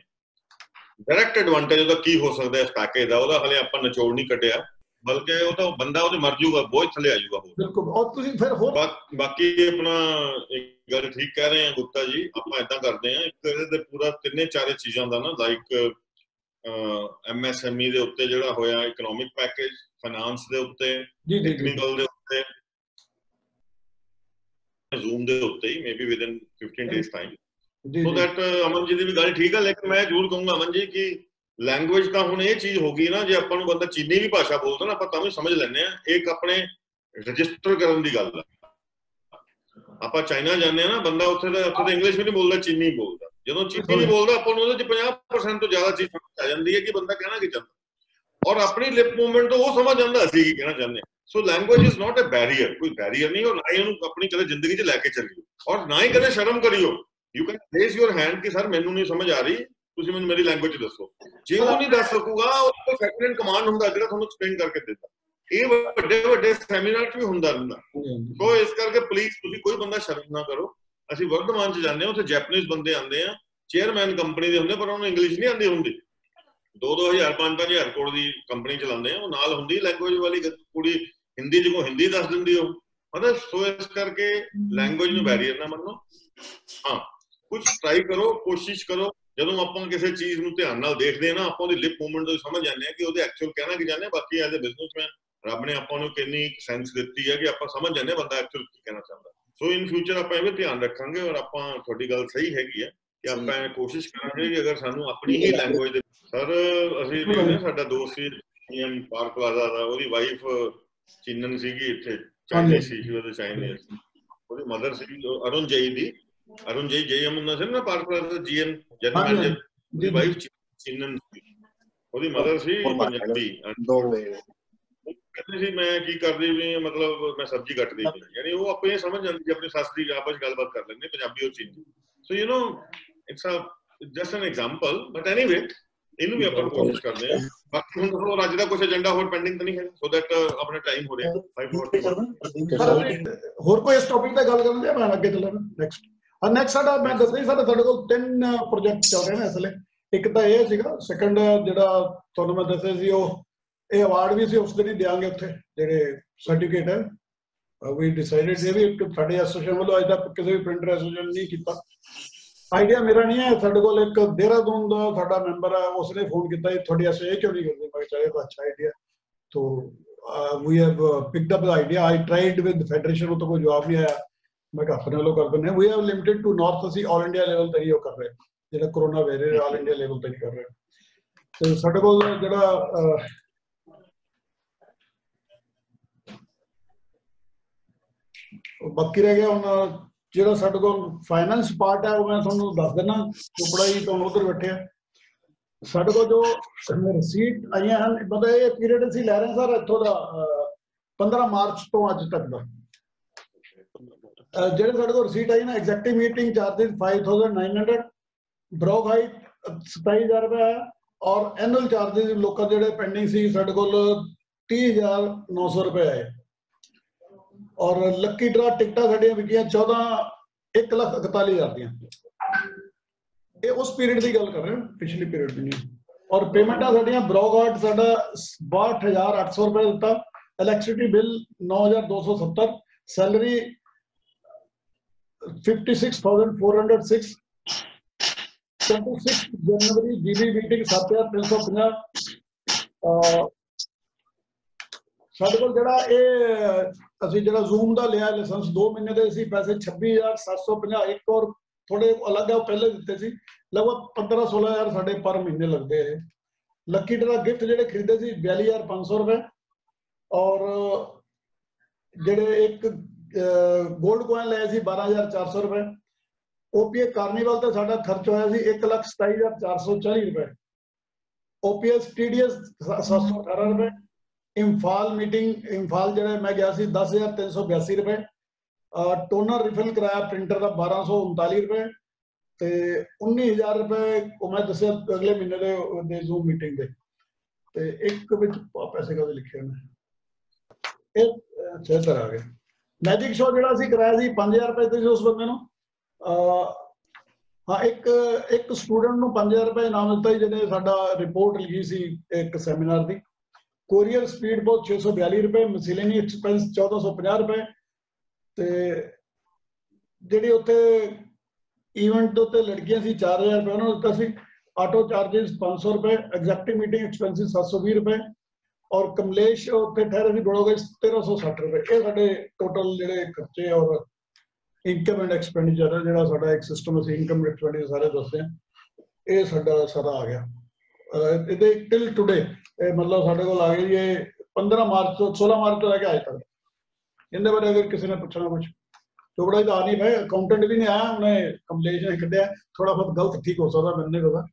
ਡਾਇਰੈਕਟ ਐਡਵਾਂਟੇਜ ਉਹਦਾ ਕੀ ਹੋ ਸਕਦਾ ਇਸ ਪੈਕੇਜ ਦਾ? ਉਹਦਾ ਹਲੇ ਆਪਾਂ ਨਿਚੋੜ ਨਹੀਂ ਕੱਢਿਆ। ਬਲਕਿ ਉਹ ਤਾਂ ਬੰਦਾ ਉਹਦੇ ਮਰ ਜਾਊਗਾ ਬੋਝ ਥੱਲੇ ਆ ਜਾਊਗਾ ਹੋਰ। ਬਿਲਕੁਲ ਔਰ ਤੁਸੀਂ ਫਿਰ ਹੋਰ ਬਾਕੀ ਆਪਣਾ ਇੱਕ ਗੱਲ ਠੀਕ ਕਹਿ ਰਹੇ ਆ ਗੁਪਤਾ ਜੀ ਆਪਾਂ ਇਦਾਂ ਕਰਦੇ ਆ ਇੱਕ ਇਹਦੇ ਤੇ ਪੂਰਾ ਤਿੰਨੇ ਚਾਰੇ ਚੀਜ਼ਾਂ ਦਾ ਨਾ ਲਾਈਕ ਐਮਐਸਐਮਈ ਦੇ ਉੱਤੇ ਜਿਹੜਾ ਹੋਇਆ ਇਕਨੋਮਿਕ ਪੈਕੇਜ ਫਾਈਨਾਂਸ ਦੇ ਉੱਤੇ ਜੀ ਜੀ ਜੀ। ਟੈਕਨੀਕਲ ਦੇ ਉੱਤੇ ਜ਼ੂਮ ਦੇ ਉੱਤੇ ਹੀ maybe within 15 days time so that Aman ji ਦੀ ਵੀ ਗੱਲ ਠੀਕ ਹੈ ਲੇਕਿਨ ਮੈਂ ਜ਼ਰੂਰ ਕਹੂੰਗਾ ਅਮਨ ਜੀ ਕਿ ਲੈਂਗੁਏਜ ਤਾਂ ਹੁਣ ਇਹ ਚੀਜ਼ ਹੋ ਗਈ ਨਾ, ਜੇ ਆਪਾਂ ਨੂੰ ਬੰਦਾ ਚੀਨੀ ਵੀ ਭਾਸ਼ਾ ਬੋਲਦਾ ਨਾ, ਆਪਾਂ ਤਾਂ ਵੀ ਸਮਝ ਲੈਂਦੇ ਆ ਇੱਕ ਆਪਣੇ ਰਜਿਸਟਰ ਕਰਨ ਦੀ ਗੱਲ ਆ। ਆਪਾਂ ਚਾਈਨਾ ਜਾਂਦੇ ਆ ਨਾ, ਬੰਦਾ ਉੱਥੇ ਦਾ ਉੱਥੇ ਤਾਂ ਇੰਗਲਿਸ਼ ਵੀ ਨਹੀਂ ਬੋਲਦਾ, ਚੀਨੀ ਬੋਲਦਾ। ਜਦੋਂ ਚੀਨੀ ਨਹੀਂ ਬੋਲਦਾ, ਆਪਾਂ ਨੂੰ ਉਹਦੇ ਚ 50% ਤੋਂ ਜ਼ਿਆਦਾ ਚੀਜ਼ ਸਮਝ ਆ ਜਾਂਦੀ ਹੈ ਕਿ ਬੰਦਾ ਕਹਿਣਾ ਕੀ ਚਾਹੁੰਦਾ। ਔਰ ਆਪਣੀ ਲਿਪ ਮੂਵਮੈਂਟ ਤੋਂ ਉਹ ਸਮਝ ਜਾਂਦਾ, ਅਸੀਂ ਕੀ ਕਹਿਣਾ ਚਾਹੁੰਦੇ ਹਾਂ। So language is not a barrier ਕੋਈ ਬੈਰੀਅਰ ਨਹੀਂ ਔਰ ਨਾ ਹੀ ਉਹਨੂੰ ਆਪਣੀ ਕਦੇ ਜ਼ਿੰਦਗੀ 'ਚ ਲੈ ਕੇ ਚੱਲਿਓ ਔਰ ਨਾ ਹੀ ਕਦੇ ਸ਼ਰਮ ਕਰਿਓ। You can raise your hand ਕਿ ਸਰ ਮੈਨੂੰ ਨਹੀਂ ਸਮਝ ਆ ਰਹੀ। ਤੁਸੀਂ ਮੈਨੂੰ ਮੇਰੀ ਲੈਂਗੁਏਜ ਦੱਸੋ। ਜੇ ਉਹ ਨਹੀਂ ਦੱਸ ਸਕੂਗਾ ਉਹ ਕੋਲ ਸੈਕੰਡ ਕਮਾਂਡ ਹੁੰਦਾ ਜਿਹੜਾ ਤੁਹਾਨੂੰ ਐਕਸਪਲੇਨ ਕਰਕੇ ਦਿੰਦਾ ਇਹ ਵੱਡੇ ਵੱਡੇ ਸੈਮੀਨਾਰ 'ਚ ਵੀ ਹੁੰਦਾ ਰਹਿੰਦਾ। ਸੋ ਇਸ ਕਰਕੇ ਪਲੀਜ਼ ਤੁਸੀਂ ਕੋਈ ਬੰਦਾ ਸ਼ਰਮ ਨਾ ਕਰੋ। ਅਸੀਂ ਵਰਧਮਾਨ 'ਚ ਜਾਂਦੇ ਹਾਂ ਉੱਥੇ ਜੈਪਨੀਜ਼ ਬੰਦੇ ਆਉਂਦੇ ਆ। ਚੇਅਰਮੈਨ ਕੰਪਨੀ ਦੇ ਹੁੰਦੇ ਪਰ ਉਹਨੂੰ ਇੰਗਲਿਸ਼ ਨਹੀਂ ਆਉਂਦੀ ਹੁੰਦੀ। 2-2000 5-5000 ਕਰੋੜ ਦੀ ਕੰਪਨੀ ਚਲਾਉਂਦੇ ਆ। ਉਹ ਨਾਲ ਹੁੰਦੀ ਲੈਂਗੁਏਜ ਵਾਲੀ ਕੁੜੀ ਹਿੰਦੀ ਕੋ ਹਿੰਦੀ ਦੱਸ ਦਿੰਦੀ ਉਹ। ਮਤਲਬ ਸੋ ਇਸ ਕਰਕੇ ਲੈਂਗੁਏਜ ਨੂੰ ਬੈਰੀਅਰ ਨਾ ਮੰਨੋ। ਹਾਂ ਕੁਝ ਟਰਾਈ ਕਰੋ ਕੋਸ਼ਿਸ਼ ਕਰੋ। ਜਦੋਂ ਆਪਾਂ ਕਿਸੇ ਚੀਜ਼ ਨੂੰ ਧਿਆਨ ਨਾਲ ਦੇਖਦੇ ਆ ਨਾ, ਆਪਾਂ ਉਹਦੀ ਲਿਪ ਮੂਵਮੈਂਟ ਤੋਂ ਸਮਝ ਜਾਂਦੇ ਆ ਕਿ ਉਹਦੇ ਐਕਚੁਅਲ ਕਹਿਣਾ ਕੀ ਜਾਂਦੇ ਬਾਕੀ ਐਜ਼ ਅ ਬਿਜ਼ਨਸਮੈਨ ਰੱਬ ਨੇ ਆਪਾਂ ਨੂੰ ਕਿੰਨੀ ਸੈਂਸ ਦਿੱਤੀ ਹੈ ਕਿ ਆਪਾਂ ਸਮਝ ਜਾਂਦੇ ਬੰਦਾ ਐਕਚੁਅਲ ਕੀ ਕਹਿਣਾ ਚਾਹੁੰਦਾ। ਸੋ ਇਨ ਫਿਊਚਰ ਆਪਾਂ ਇਹ ਵੀ ਧਿਆਨ ਰੱਖਾਂਗੇ ਔਰ ਆਪਾਂ ਤੁਹਾਡੀ ਗੱਲ ਸਹੀ ਹੈਗੀ ਹੈ ਕਿ ਆਪਾਂ ਕੋਸ਼ਿਸ਼ ਕਰਾਂਗੇ ਕਿ ਅਗਰ ਸਾਨੂੰ ਆਪਣੀ ਹੀ ਲੈਂਗੁਏਜ ਦੇ ਸਰ, ਅਸੀਂ ਸਾਡਾ ਦੋਸਤ ਸੀ ਐਮ ਪਾਰਕ ਪਲਾਜ਼ਾ ਦਾ, ਉਹਦੀ ਵਾਈਫ ਚੀਨਨ ਸੀਗੀ ਇੱਥੇ ਚਾਈਨੀਜ਼ ਸੀ, ਉਹਦੇ ਚਾਈਨੀਜ਼ ਉਹਦੀ ਮਦਰ ਸੀ ਅਰੁਣ ਜਈ ਦੀ। ਅਰੁਣ ਜਈ ਜੇਐਮ ਹੁੰਦਾ ਸੀ ਨਾ Park Plaza GM general manager ਉਹਦੀ ਵਾਈਫ ਚੀਨਨ ਸੀ ਉਹਦੀ ਮਦਰ ਸੀ ਪੰਜਾਬੀ ਦੋ ਵੇ ਕਹਿੰਦੇ ਸੀ ਮੈਂ ਕੀ ਕਰਦੀ ਵੀ ਮਤਲਬ ਮੈਂ ਸਬਜ਼ੀ ਕੱਟਦੀ ਹਾਂ। ਯਾਨੀ ਉਹ ਆਪੇ ਸਮਝ ਜਾਂਦੀ ਸੀ ਆਪਣੀ ਸੱਸ ਦੀ ਆਪਸ ਗੱਲਬਾਤ ਕਰ ਲੈਂਦੇ ਪੰਜਾਬੀ ਔਰ ਚੀਨੀ so you know it's uh just an example but anyway ਇਹਨੂੰ ਵੀ ਆਪਾਂ ਕੋਸ਼ਿਸ਼ ਕਰਦੇ ਹਾਂ ਬਾਕੀ ਹੁਣ ਹੋਰ ਅੱਜ ਦਾ ਕੁਝ ਏਜੰਡਾ ਹੋਰ ਪੈਂਡਿੰਗ ਤਾਂ ਨਹੀਂ ਹੈ ਸੋ ਦੈਟ ਆਪਣਾ ਟਾਈਮ ਹੋ ਰਿਹਾ 5:40 ਸਰ ਅਸੀਂ ਹੋਰ ਕੋਈ ਇਸ ਟੌਪਿਕ ਤੇ ਗੱਲ ਕਰਨ ਦੇ ਮੈਂ ਅੱਗੇ ਚੱਲਾਂ ਨੈਕਸਟ ਹਾਂ ਨੈਕਸਟ ਸਾਡਾ ਮੈਂ ਦੱਸਿਆ ਸਾਡਾ ਸਾਡੇ ਕੋਲ ਤਿੰਨ ਪ੍ਰੋਜੈਕਟ ਚੱਲ ਰਹੇ ਨੇ ਇਸ ਵੇਲੇ। ਇੱਕ ਤਾਂ ਇਹ ਸੀਗਾ ਸੈਕੰਡ ਜਿਹੜਾ ਤੁਹਾਨੂੰ ਮੈਂ ਦੱਸਿਆ ਸੀ ਉਹ ਇਹ ਅਵਾਰਡ ਵੀ ਸੀ ਉਸ ਦਿਨ ਹੀ ਦਿਆਂਗੇ ਉੱਥੇ ਜਿਹੜੇ ਸਰਟੀਫਿਕੇਟ ਹੈ। ਵੀ ਡਿਸਾਈਡਡ ਇਹ ਵੀ ਸਾਡੇ ਐਸੋਸੀਏਸ਼ਨ ਵੱਲੋਂ ਅੱਜ ਤੱਕ ਕਿਸੇ ਵੀ ਪ੍ਰਿੰਟਰ ਐਸੋਸੀਏਸ਼ਨ ਨਹੀਂ ਕੀਤਾ। ਆਈਡੀਆ ਮੇਰਾ ਨਹੀਂ ਹੈ ਸਾਡੇ ਕੋਲ ਇੱਕ ਦੇਹਰਾਦੂਨ ਦਾ ਸਾਡਾ ਮੈਂਬਰ ਹੈ ਉਸਨੇ ਫੋਨ ਕੀਤਾ ਤੁਹਾਡੀ ਐਸੋ ਇਹ ਕਿਉਂ ਨਹੀਂ ਕਰਦੇ ਮੈਂ ਕਿਹਾ ਤਾਂ ਅੱਛਾ ਆਈਡੀਆ तो uh, we have uh, picked up the idea. I tried ਉਹ ਤਾਂ ਕੋਈ ਜਵਾਬ ਨਹੀਂ ਆਇਆ। ਮੈਂ ਕਿਹਾ ਆਪਣੇ ਵੱਲੋਂ ਕਰ ਦਿੰਦੇ we have limited to north ਅਸੀਂ ਆਲ ਇੰਡੀਆ ਲੈਵਲ ਤੇ ਹੀ ਉਹ ਕਰ ਰਹੇ। ਜਿਹੜਾ corona variant all India level ਤੇ ਹੀ ਕਰ ਰਹੇ। ਤੇ ਸਾਡੇ ਕੋਲ ਜਿਹੜਾ ਬਾਕੀ ਰਹਿ ਗਿਆ ਹੁਣ ਜਿਹੜਾ ਸਾਡੇ ਕੋਲ ਫਾਈਨੈਂਸ ਪਾਰਟ ਹੈ ਉਹ ਮੈਂ ਤੁਹਾਨੂੰ ਦੱਸ ਦਿੰਦਾ। ਚੋਪੜਾ ਜੀ ਤੁਹਾਨੂੰ ਉਧਰ ਬੈਠੇ ਸਾਡੇ ਕੋਲ ਜੋ ਰਸੀਟ ਆਈਆਂ ਹਨ ਮਤਲਬ ਇਹ ਪੀਰੀਅਡ ਅਸੀਂ ਲੈ ਰਹੇ ਹਾਂ ਸਰ ਇੱਥੋਂ ਦਾ ਅਹ, 15 ਮਾਰਚ ਤੋਂ ਅੱਜ ਤੱਕ ਦਾ। ਜਿਹੜੇ ਸਾਡੇ ਕੋਲ ਰਸੀਟ ਆਈ ਨਾ ਐਗਜ਼ੈਕਟਿਵ ਮੀਟਿੰਗ ਚਾਰजेस 5900 ਬਰੋਗ ਹਾਈਟ 27000 ਰੁਪਏ ਔਰ ਐਨੂਅਲ ਚਾਰजेस ਲੋਕਾਂ ਜਿਹੜੇ ਪੈਂਡਿੰਗ ਸੀ, ਸਾਡੇ ਕੋਲ 30900 ਰੁਪਏ ਆਏ। ਔਰ ਲੱਕੀ ਡਰਾ ਟਿਕਟਾਂ ਸਾਡੀਆਂ ਵਿਕੀਆਂ 14 141000 ਦੀਆਂ। ਇਹ ਉਸ ਪੀਰੀਅਡ ਦੀ ਗੱਲ ਕਰ ਰਹੇ ਹਾਂ, ਪਿਛਲੀ ਪੀਰੀਅਡ ਦੀ ਨਹੀਂ। ਔਰ ਪੇਮੈਂਟਾਂ ਸਾਡੀਆਂ ਬਰੋਗਾਟ ਸਾਡਾ 62800 ਰੁਪਏ ਦਿੱਤਾ। ਇਲੈਕਟ੍ਰਿਸਿਟੀ ਬਿੱਲ 9270 ਸੈਲਰੀ 56406 26 ਜਨਵਰੀ ਜੀਬੀ ਮੀਟਿੰਗ 7350 ਅਹ ਸਾਡੇ ਕੋਲ ਜਿਹੜਾ ਇਹ, ਅਸੀਂ ਜਿਹੜਾ ਜ਼ੂਮ ਦਾ ਲਿਆ ਲਾਇਸੈਂਸ 2 ਮਹੀਨੇ ਦੇ ਸੀ ਪੈਸੇ 26750 ਇੱਕ ਔਰ ਥੋੜੇ ਅਲੱਗ ਹੈ ਉਹ ਪਹਿਲੇ ਦਿੱਤੇ ਸੀ। ਲਗਭਗ 15 16000 ਸਾਡੇ ਪਰ ਮਹੀਨੇ ਲੱਗਦੇ ਹੈ ਲੱਕੀ ਡਰਾ ਗਿਫਟ ਜਿਹੜੇ ਖਰੀਦੇ ਸੀ 42500 ਰੁਪਏ। ਔਰ ਜਿਹੜੇ ਇੱਕ ਗੋਲਡ ਕੋਇਨ ਲਏ ਸੀ 12400 ਰੁਪਏ। ਓਪੀਏ ਕਾਰਨੀਵਲ ਤੇ ਸਾਡਾ ਖਰਚ ਹੋਇਆ ਸੀ 127440 ਰੁਪਏ। ਓਪੀਐਸ ਟੀਡੀਐਸ 718 ਰੁਪਏ। ਇੰਫਾਲ ਮੀਟਿੰਗ ਇੰਫਾਲ ਜਿਹੜੇ ਮੈਂ ਗਿਆ ਸੀ 10382 ਰੁਪਏ। ਟੋਨਰ ਰਿਫਿਲ ਕਰਾਇਆ ਪ੍ਰਿੰਟਰ ਦਾ 1239 ਰੁਪਏ। ਤੇ 19000 ਰੁਪਏ ਉਹ ਮੈਂ ਦੱਸਿਆ ਅਗਲੇ ਮਹੀਨੇ ਦੇ ਦੇ ਜ਼ੂਮ ਮੀਟਿੰਗ ਦੇ ਤੇ ਇੱਕ ਵਿੱਚ ਪੈਸੇ ਕਦੇ ਲਿਖੇ ਨੇ ਇਹ ਛੇ ਤਰ੍ਹਾਂ ਆ ਗਏ। ਮੈਜਿਕ ਸ਼ੋ ਜਿਹੜਾ ਅਸੀਂ ਕਰਾਇਆ ਸੀ 5000 ਰੁਪਏ ਤੇ ਸੀ ਉਸ ਬੰਦੇ ਨੂੰ। ਹਾਂ, ਇੱਕ ਇੱਕ ਸਟੂਡੈਂਟ ਨੂੰ 5000 ਰੁਪਏ ਇਨਾਮ ਦਿੱਤਾ ਸੀ, ਜਿਹਨੇ ਸਾਡਾ ਰਿਪੋਰਟ ਲਿਖੀ ਸੀ ਇੱਕ ਸੈਮੀਨਾਰ ਦੀ। ਕੋਰੀਅਰ ਸਪੀਡ ਬਹੁਤ 642 ਰੁਪਏ ਮਿਸਲੇਨੀ ਐਕਸਪੈਂਸ 1450 ਰੁਪਏ। ਤੇ ਜਿਹੜੀ ਉੱਥੇ ਇਵੈਂਟ ਦੇ ਉੱਤੇ ਲੜਕੀਆਂ ਸੀ 4000 ਰੁਪਏ ਉਹਨਾਂ ਨੂੰ ਦਿੱਤਾ ਸੀ। ਆਟੋ ਚਾਰजेस 500 ਰੁਪਏ ਐਗਜ਼ੈਕਟਿਵ ਮੀਟਿੰਗ ਐਕਸਪੈਂਸਿਸ 720 ਰੁਪਏ। ਔਰ ਕਮਲੇਸ਼ ਉੱਥੇ ਠਹਿਰੇ ਸੀ ਬੜੋਗੇ 1360 ਰੁਪਏ। ਇਹ ਸਾਡੇ ਟੋਟਲ ਜਿਹੜੇ ਖਰਚੇ ਔਰ ਇਨਕਮ ਐਂਡ ਐਕਸਪੈਂਡੀਚਰ ਜਿਹੜਾ ਸਾਡਾ ਇੱਕ ਸਿਸਟਮ ਅਸੀਂ ਇਨਕਮ ਐਕਸਪੈਂਡੀਚਰ ਸਾਰੇ ਦੱਸਦੇ ਹਾਂ ਇਹ ਸਾਡਾ ਸਾਰਾ ਆ ਗਿਆ। ਇਹਦੇ ਟਿਲ ਟੁਡੇ ਮਤਲਬ ਸਾਡੇ ਕੋਲ ਆ ਗਈ ਜੀ, ਇਹ 15 ਮਾਰਚ ਤੋਂ 16 ਮਾਰਚ ਤੋਂ ਲੈ ਕੇ ਅੱਜ ਤੱਕ। ਇਹਦੇ ਬਾਰੇ ਅਗਰ ਕਿਸੇ ਨੇ ਪੁੱਛਣਾ ਕੁਝ ਚੋਬੜਾ ਦਾ ਨਹੀਂ ਭਾਈ ਅਕਾਊਂਟੈਂਟ ਵੀ ਨਹੀਂ ਆਇਆ, ਉਹਨੇ ਕਮਲੇਸ਼ ਨੇ ਕੱਢਿਆ। ਥੋੜਾ ਬਹੁਤ ਗਲਤ ਠੀਕ ਹੋ ਸਕਦਾ, ਮੈਨੂੰ ਨਹੀਂ ਪਤਾ।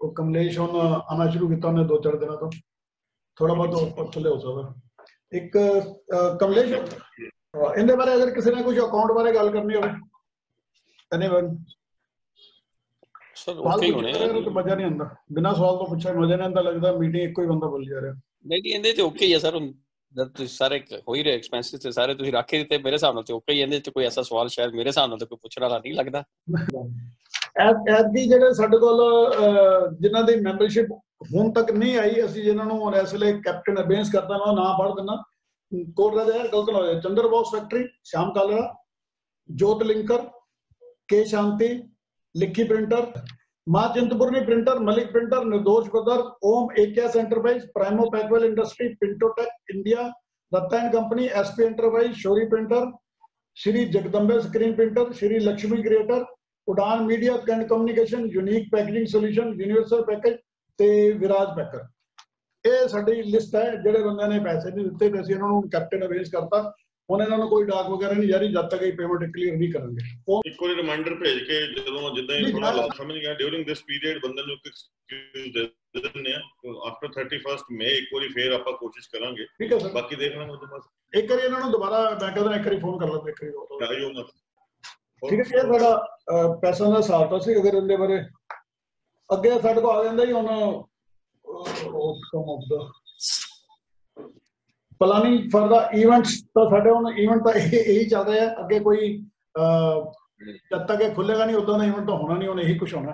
ਉਹ ਕਮਲੇਸ਼ ਹੁਣ ਆਣਾ ਸ਼ੁਰੂ ਕੀਤਾ ਉਹਨੇ ਦੋ ਚਾਰ ਦਿਨਾਂ ਤੋਂ। ਥੋੜਾ ਬਹੁਤ ਉੱਪਰ ਥੱਲੇ ਹੋ ਸਕਦਾ ਇੱਕ ਕਮਲੇਸ਼ ਇਹਦੇ ਬਾਰੇ ਅਗਰ ਕਿਸੇ ਨੇ ਕੁਝ ਅਕਾਊਂਟ ਬਾਰੇ ਗੱਲ ਕਰਨੀ ਹੋਵੇ। ਐਨੀਵਨ ਸਰ ਓਕੇ ਹੋਣੇ ਤਾਂ ਮਜ਼ਾ ਨਹੀਂ ਆਉਂਦਾ। ਬਿਨਾਂ ਸਵਾਲ ਤੋਂ ਪੁੱਛਿਆ ਮਜ਼ਾ ਨਹੀਂ ਆਉਂਦਾ ਲੱਗਦਾ ਮੀਟਿੰਗ ਇੱਕੋ ਹੀ ਬੰਦਾ ਬੋਲ ਜਾ ਰਿਹਾ। ਨਹੀਂ ਨਹੀਂ ਇਹਦੇ ਤੇ ਓਕੇ ਹੀ ਆ ਸਰ। ਜਦ ਤੁਸੀਂ ਸਾਰੇ ਹੋ ਹੀ ਰਹੇ ਐਕਸਪੈਂਸਿਸ ਤੇ ਸਾਰੇ ਤੁਸੀਂ ਰੱਖ ਦਿੱਤੇ ਮੇਰੇ ਹਿਸਾਬ ਨਾਲ ਤੇ ਓਕੇ ਹੀ ਇਹਦੇ ਚ ਕੋਈ ਐਸਾ ਸਵਾਲ ਸ਼ਾਇਦ ਮੇਰੇ ਹਿਸਾਬ ਨਾਲ ਤਾਂ ਕੋਈ ਪੁੱਛਣ ਵਾਲਾ ਨਹੀਂ ਲੱਗਦਾ। ਐਤ ਦੀ ਜਿਹੜੇ ਸਾਡੇ ਕੋਲ ਜਿਨ੍ਹਾਂ ਦੀ ਮੈਂਬਰਸ਼ਿਪ ਹੁਣ ਤੱਕ ਨਹੀਂ ਆਈ ਅਸੀਂ ਜਿਨ੍ਹਾਂ ਨੂੰ ਹੁਣ ਇਸ ਵੇਲੇ ਕੈਪਟਨ ਅਬੇਂਸ ਕਰਦਾ ਮੈਂ ਉਹ ਨਾਂ ਪੜ੍ਹ ਦਿੰਦਾ ਕੋਡ ਦਾ ਯਾਰ ਗਲਤ ਨਾ ਹੋ ਜਾਏ ਚੰਦਰ ਬੋਸ ਫੈਕਟਰੀ ਸ਼ਾਮ ਕਾਲਰਾ ਜੋਤ ਲਿੰਕਰ ਕੇ ਸ਼ਾਂਤੀ ਲਿਖੀ printer Maa Chintpurni printer Malik printer Nirdosh brother Om AKS enterprise Primo Packwell industry Pintotech India Datta and company SP enterprise Shori printer Shri Jagdambe screen printer Shri Lakshmi creator Udaan media and communication unique packaging solution universal package ਤੇ Viraj packer ਇਹ ਸਾਡੀ list ਹੈ ਜਿਹੜੇ ਬੰਦਿਆਂ ਨੇ ਪੈਸੇ ਨਹੀਂ ਦਿੱਤੇ ਤੇ ਅਸੀਂ ਇਹਨਾਂ ਨੂੰ ਕੈਪਟਨ ਅਰੇਂਜ ਕਰਤਾ। ਹੁਣ ਇਹਨਾਂ ਨੂੰ ਕੋਈ ਡਾਕ ਵਗੈਰਾ ਨਹੀਂ ਜਾਰੀ ਜਦ ਤੱਕ ਇਹ ਪੇਮੈਂਟ ਕਲੀਅਰ ਨਹੀਂ ਕਰਨਗੇ। ਇੱਕ ਵਾਰੀ ਰਿਮਾਈਂਡਰ ਭੇਜ ਕੇ ਜਦੋਂ ਜਿੱਦਾਂ ਹੀ ਥੋੜਾ ਸਮਝ ਗਿਆ ਡਿਊਰਿੰਗ ਦਿਸ ਪੀਰੀਅਡ ਬੰਦੇ ਨੂੰ ਇੱਕ ਐਕਸਕਿਊਜ਼ ਦੇ ਦਿੰਦੇ ਆ ਆਫਟਰ 31st ਮਈ ਇੱਕ ਵਾਰੀ ਫੇਰ ਆਪਾਂ ਕੋਸ਼ਿਸ਼ ਕਰਾਂਗੇ। ਠੀਕ ਹੈ ਸਰ। ਬਾਕੀ ਦੇਖ ਲਾਂਗੇ ਉਹਦੇ ਬਾਅਦ। ਇੱਕ ਵਾਰੀ ਇਹਨਾਂ ਨੂੰ ਦੁਬਾਰਾ ਮੈਂ ਕਹਿੰਦਾ ਇੱਕ ਵਾਰੀ ਫੋਨ ਕਰ ਲਓ ਇੱਕ ਵਾਰੀ ਠੀਕ ਹੈ ਇਹ ਸਾਡਾ ਪੈਸਾ ਦਾ ਹਿਸਾਬ ਤਾਂ ਸੀ ਅਗਰ ਇਹਦੇ ਬਾਰੇ। ਅੱਗੇ ਸਾਡੇ ਕੋ ਆ ਜਾਂਦਾ ਹੀ ਹੁਣ outcome of the planning for the events ਤਾਂ ਸਾਡੇ ਹੁਣ ਇਵੈਂਟ ਤਾਂ ਇਹੀ ਚੱਲ ਰਿਹਾ ਅੱਗੇ ਕੋਈ ਜਦ ਤੱਕ ਇਹ ਖੁੱਲੇਗਾ ਨਹੀਂ, ਉਦੋਂ ਦਾ ਇਵੈਂਟ ਤਾਂ ਹੋਣਾ ਨਹੀਂ, ਹੁਣ ਇਹੀ ਕੁਝ ਹੋਣਾ।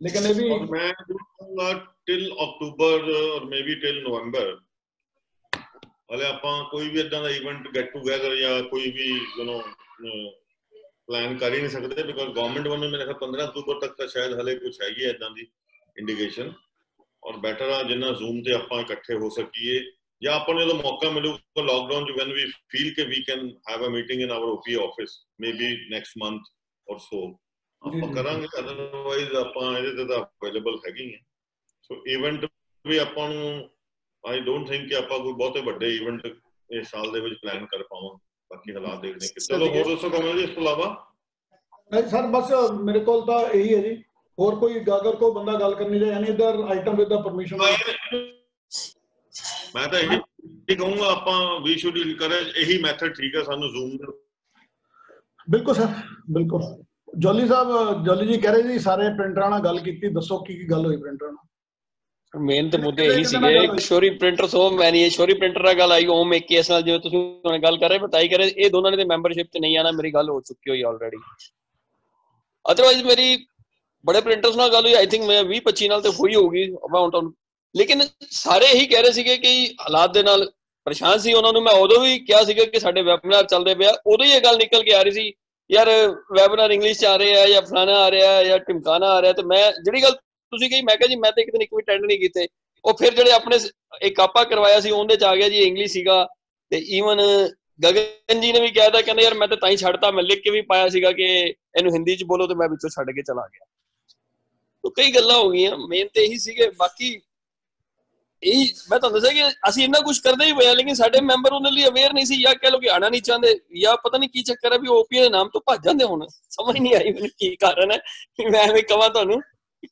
ਲੇਕਿਨ ਇਹ ਵੀ ਮੈਂ ਕਹੂੰਗਾ ਟਿਲ ਅਕਤੂਬਰ ਔਰ ਮੇਬੀ ਟਿਲ ਨਵੰਬਰ ਹਲੇ ਆਪਾਂ ਕੋਈ ਵੀ ਇਦਾਂ ਦਾ ਇਵੈਂਟ ਗੈਟ ਟੂਗੇਦਰ ਜਾਂ ਕੋਈ ਵੀ ਯੂ ਪਲਾਨ ਕਰ ਹੀ ਨਹੀਂ ਸਕਦੇ ਬਿਕਾਜ਼ ਗਵਰਨਮੈਂਟ ਵੱਲੋਂ ਮੇਰੇ ਖਿਆਲ 15 ਅਕਤੂਬਰ ਤੱਕ ਤਾਂ ਸ਼ਾਇਦ ਹਲੇ ਕੁਝ ਹੈਗੀ ਹੈ ਇਦਾਂ ਦੀ ਇੰਡੀਕੇਸ਼ਨ ਔਰ ਬੈਟਰ ਆ ਜਿੰਨਾ ਜ਼ੂਮ ਤੇ ਆਪਾਂ ਇਕੱਠੇ ਹੋ ਸਕੀਏ ਜਾਂ ਆਪਾਂ ਨੂੰ ਜਦੋਂ ਮੌਕਾ ਮਿਲੂਗਾ ਲਾਕਡਾਊਨ ਚ ਵੈਨ ਵੀ ਫੀਲ ਕਿ we can have uh meeting in our OP office maybe next month or so ਆਪਾਂ। ਕਰਾਂਗੇ ਅਦਰਵਾਈਜ਼ ਆਪਾਂ ਇਹਦੇ ਤੇ ਤਾਂ ਅਵੇਲੇਬਲ ਹੈਗੇ ਹੀ ਸੋ ਇਵੈਂਟ ਵੀ ਆਪਾਂ ਨੂੰ ਆਈ ਡੋਨਟ ਥਿੰਕ ਕਿ ਆਪਾਂ ਕੋਈ ਬਹੁਤੇ ਵੱਡੇ ਇਵੈਂਟ ਇਸ ਸਾਲ ਦੇ ਵਿੱਚ ਪਲਾਨ ਕਰ ਪਾਵਾਂ ਬਾਕੀ ਹਾਲਾਤ ਦੇਖਦੇ ਹਾਂ ਚਲੋ ਹੋਰ ਦੱਸੋ ਕਮਲ ਜੀ ਇਸ ਤੋਂ ਇਲਾਵਾ? ਨਹੀਂ ਸਰ ਬਸ ਮੇਰੇ ਕੋਲ ਤਾਂ ਇਹੀ ਹੈ ਜੀ। ਹੋਰ ਕੋਈ ਅਗਰ ਕੋਈ ਬੰਦਾ ਗੱਲ ਕਰਨੀ ਚਾਹੇ any other item with the permission ਮੈਂ ਤਾਂ ਇਹੀ ਕਹੂੰਗਾ ਆਪਾਂ ਵੀ ਸ਼ੁੱਡ ਕਰੇ ਇਹੀ ਮੈਥਡ ਠੀਕ ਹੈ ਸਾਨੂੰ ਜ਼ੂਮ ਦਾ। ਬਿਲਕੁਲ ਸਰ ਬਿਲਕੁਲ। ਜੋਲੀ ਸਾਹਿਬ ਜੋਲੀ ਜੀ ਕਹਿ ਰਹੇ ਜੀ ਸਾਰੇ ਪ੍ਰਿੰਟਰਾਂ ਨਾਲ ਗੱਲ ਕੀਤੀ ਦੱਸੋ ਕੀ ਕੀ ਗੱਲ ਹੋਈ ਪ੍ਰਿੰਟਰਾਂ ਨਾਲ? ਮੇਨ ਤੇ ਮੁੱਦੇ ਇਹੀ ਸੀਗੇ ਸ਼ੋਰੀ ਪ੍ਰਿੰਟਰਸ ਹੋਮ ਮੈਨੀ ਸ਼ੋਰੀ ਪ੍ਰਿੰਟਰ ਨਾਲ ਗੱਲ ਆਈ ਹੋਮ ਇੱਕ ਕੇਸ ਨਾਲ ਜਿਵੇਂ ਤੁਸੀਂ ਹੁਣ ਗੱਲ ਕਰ ਰਹੇ ਬਤਾਈ ਕਰ ਇਹ ਦੋਨਾਂ ਨੇ ਤੇ ਮੈਂਬਰਸ਼ਿਪ ਤੇ ਨਹੀਂ ਆਣਾ ਮੇਰੀ ਗੱਲ ਹੋ ਚੁੱਕੀ ਹੋਈ ਆਲਰੇਡੀ ਅਦਰਵਾਈਜ਼ ਮੇਰੀ ਬੜੇ ਪ੍ਰਿੰਟਰਸ ਨਾਲ ਗੱਲ ਹੋਈ ਆਈ ਥਿੰਕ ਮੈਂ 20 25 ਨਾਲ ਤੇ ਹੋਈ ਹੋਊਗੀ ਅਮਾਉਂਟ ਆਨ ਲੇਕਿਨ ਸਾਰੇ ਇਹੀ ਕਹਿ ਰਹੇ ਸੀਗੇ ਕਿ ਹਾਲਾਤ ਦੇ ਨਾਲ ਪਰੇਸ਼ਾਨ ਸੀ ਉਹਨਾਂ ਨੂੰ ਮੈਂ ਉਦੋਂ ਵੀ ਕਿਹਾ ਸੀਗਾ ਕਿ ਸਾਡੇ ਵੈਬਿਨਾਰ ਚੱਲਦੇ ਪਿਆ ਉਦੋਂ ਹੀ ਇਹ ਗੱਲ ਨਿਕਲ ਕੇ ਆ ਰਹੀ ਸੀ ਯਾਰ ਵੈਬਿਨਾਰ ਇੰਗਲਿਸ਼ ਚ ਆ ਰਹੇ ਆ ਜਾਂ ਫਲਾਣਾ ਆ ਰਿਹਾ ਜਾਂ ਟਿਮਕਾਣਾ ਆ ਰਿਹਾ ਤੇ ਮੈਂ ਜਿਹੜੀ ਗੱਲ ਤੁਸੀਂ ਕਹੀ, ਮੈਂ ਕਿਹਾ ਜੀ, ਮੈਂ ਤਾਂ ਇੱਕ ਦਿਨ ਇੱਕ ਵੀ ਅਟੈਂਡ ਨਹੀਂ ਕੀਤੇ। ਉਹ ਫਿਰ ਜਿਹੜੇ ਆਪਣੇ ਇੱਕ ਆਪਾ ਕਰਵਾਇਆ ਸੀ, ਉਹਦੇ ਚ ਆ ਗਿਆ ਜੀ ਇੰਗਲਿਸ਼ ਸੀਗਾ। ਤੇ ਈਵਨ ਗਗਨ ਜੀ ਨੇ ਵੀ ਕਿਹਾ ਤਾਂ, ਕਹਿੰਦੇ ਯਾਰ ਮੈਂ ਤਾਂ ਤਾਂ ਹੀ ਛੱਡਤਾ, ਮੈਂ ਲਿਖ ਕੇ ਵੀ ਪਾਇਆ ਸੀਗਾ ਕਿ ਇਹਨੂੰ ਹਿੰਦੀ ਚ ਬੋਲੋ ਤੇ ਮੈਂ ਵਿੱਚੋਂ ਛੱਡ ਕੇ ਚਲਾ ਗਿਆ। ਤਾਂ ਕਈ ਗੱਲਾਂ ਹੋ ਗਈਆਂ ਮੇਨ ਤੇ ਇਹੀ ਸੀਗੇ, ਬਾਕੀ ਇਹੀ, ਮੈਂ ਤੁਹਾਨੂੰ ਦੱਸਿਆ ਕਿ ਅਸੀਂ ਇੰਨਾ ਕੁਝ ਕਰਦੇ ਹੀ ਪਏ ਲੇਕਿਨ ਸਾਡੇ ਮੈਂਬਰ ਉਹਦੇ ਲਈ ਅਵੇਅਰ ਨਹੀਂ ਸੀ, ਜਾਂ ਕਹਿ ਲੋ ਕਿ ਆਣਾ ਨਹੀਂ ਚਾਹੁੰਦੇ, ਜਾਂ ਪਤਾ ਨਹੀਂ ਕੀ ਚੱਕਰ ਹੈ ਵੀ ਓਪੀਏ ਦੇ ਨਾਮ ਤੋਂ ਭੱਜ ਜਾਂਦੇ ਹੁਣ। ਸਮਝ ਨਹੀਂ ਆਈ ਮੈਨੂੰ ਕੀ ਕਾਰਨ ਹੈ ਕਿ ਮੈਂ ਐਵੇਂ ਕਹਾਂ ਤੁਹਾਨੂੰ।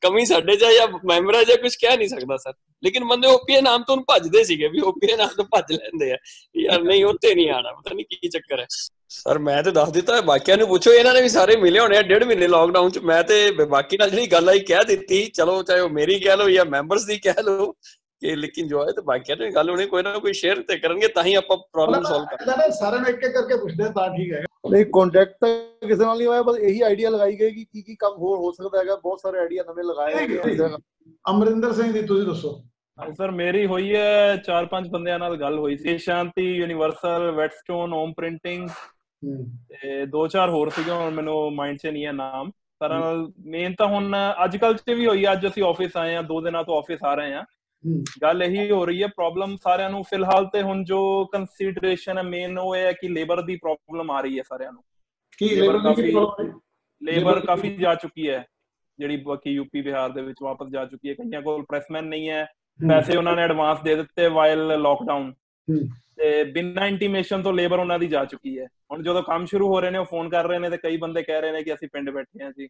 ਕਮੀ ਸਾਡੇ ਚ ਜਾਂ ਮੈਂਬਰ ਜਾਂ ਕੁਝ ਕਹਿ ਨਹੀਂ ਸਕਦਾ ਸਰ। ਲੇਕਿਨ ਬੰਦੇ ਓਪੀਏ ਨਾਮ ਤੋਂ ਭੱਜਦੇ ਸੀਗੇ ਵੀ ਓਪੀਏ ਨਾਮ ਤੋਂ ਭੱਜ ਲੈਂਦੇ ਆ। ਯਾਰ ਨਹੀਂ ਉੱਤੇ ਨਹੀਂ ਆਣਾ ਪਤਾ ਨਹੀਂ ਕੀ ਚੱਕਰ ਹੈ ਸਰ, ਮੈਂ ਤੇ ਦੱਸ ਦਿੱਤਾ, ਬਾਕੀਆਂ ਨੂੰ ਪੁੱਛੋ, ਇਹਨਾਂ ਨੇ ਵੀ ਸਾਰੇ ਮਿਲੇ ਹੋਣੇ ਆ ਡੇਢ ਮਹੀਨੇ ਲਾਕਡਾਊਨ ਚ। ਮੈਂ ਤੇ ਬਾਕੀ ਨਾਲ ਜਿਹੜੀ ਗੱਲ ਆਈ, ਕਹਿ ਦਿੱਤੀ, ਚਲੋ ਚਾਹੇ ਉਹ ਮੇਰੀ ਕਹਿ ਲਓ ਜਾਂ ਮੈਂਬਰਸ ਦੀ ਕਹਿ ਲਓ ਕਿ ਲੇਕਿਨ ਜੋ ਹੈ ਤੇ ਨੂੰ ਵੀ ਗੱਲ ਹੋਣੀ ਕੋਈ ਨਾ ਕੋਈ ਸ਼ੇਅਰ ਤੇ ਕਰਨਗੇ ਤਾਂ ਹੀ ਆਪਾਂ ਪ੍ਰੋਬਲਮ ਸੋਲਵ ਕਰ ਇਹਦਾ ਨਾ ਸਾਰਿਆਂ ਨੂੰ ਇੱਕ ਇੱਕ ਕਰਕੇ ਪੁੱਛਦੇ ਆ ਤਾਂ ਠੀਕ ਹੈ ਨਹੀਂ ਕੰਟੈਕਟ ਤਾਂ ਕਿਸੇ ਨਾਲ ਨਹੀਂ ਹੋਇਆ ਬਸ ਇਹੀ ਆਈਡੀਆ ਲਗਾਈ ਗਈ ਕਿ ਕੀ ਕੀ ਕੰਮ ਹੋਰ ਹੋ ਸਕਦਾ ਹੈਗਾ ਬਹੁਤ ਸਾਰੇ ਆਈਡੀਆ ਨਵੇਂ ਲਗਾਏ ਗਏ ਅਮਰਿੰਦਰ ਸਿੰਘ ਜੀ ਤੁਸੀਂ ਦੱਸੋ। ਸਰ ਮੇਰੀ ਹੋਈ ਹੈ ਚਾਰ ਪੰਜ ਬੰਦਿਆਂ ਨਾਲ ਗੱਲ ਹੋਈ ਸੀ। Shanti universal whetstone home printing ਤੇ ਦੋ ਚਾਰ ਹੋਰ ਸੀਗੇ ਹੁਣ ਮੈਨੂੰ ਮਾਈਂਡ 'ਚ ਨਹੀਂ ਹੈ ਨਾਮ। ਨਾਲ ਮੇਨ ਤਾਂ ਹੁਣ ਅੱਜ ਕੱਲ ਚ ਵੀ ਹੋਈ ਅੱਜ ਅਸੀਂ ਆਫਿਸ ਆਏ ਆ ਦੋ ਦਿਨਾਂ ਤੋਂ ਆਫਿਸ ਆ ਰਹੇ ਆ ਗੱਲ ਇਹੀ ਹੋ ਰਹੀ ਹੈ ਪ੍ਰੋਬਲਮ ਸਾਰਿਆਂ ਨੂੰ ਫਿਲਹਾਲ ਤੇ ਹੁਣ ਜੋ ਕੰਸੀਡਰੇਸ਼ਨ ਹੈ ਮੇਨ ਉਹ ਹੈ ਕਿ ਲੇਬਰ ਦੀ ਪ੍ਰੋਬਲਮ ਆ ਰਹੀ ਹੈ ਸਾਰਿਆਂ ਨੂੰ। ਕੀ ਲੇਬਰ ਕਾਫੀ-? ਲੇਬਰ ਕਾਫੀ ਜਾ ਚੁੱਕੀ ਹੈ। ਜਿਹੜੀ ਬਾਕੀ ਯੂਪੀ ਬਿਹਾਰ ਦੇ ਵਿੱਚ ਵਾਪਸ ਜਾ ਚੁੱਕੀ ਹੈ। ਕਈਆਂ ਕੋਲ ਪ੍ਰੈਸਮੈਨ ਨਹੀਂ ਹੈ। ਪੈਸੇ ਉਹਨਾਂ ਨੇ ਐਡਵਾਂਸ ਦੇ ਦਿੱਤੇ ਵਾਈਲ ਲੋਕਡਾਊਨ। ਤੇ ਬਿਨਾਂ ਇੰਟੀਮੇਸ਼ਨ ਤੋਂ ਲੇਬਰ ਉਹਨਾਂ ਦੀ ਜਾ ਚੁੱਕੀ ਹੈ। ਹੁਣ ਜਦੋਂ ਕੰਮ ਸ਼ੁਰੂ ਹੋ ਰਹੇ ਨੇ ਉਹ ਫੋਨ ਕਰ ਰਹੇ ਨੇ ਤੇ ਕਈ ਬੰਦੇ ਕਹਿ ਰਹੇ ਨੇ ਕਿ ਅਸੀਂ ਪਿੰਡ ਬੈਠੇ ਹਾਂ ਜੀ।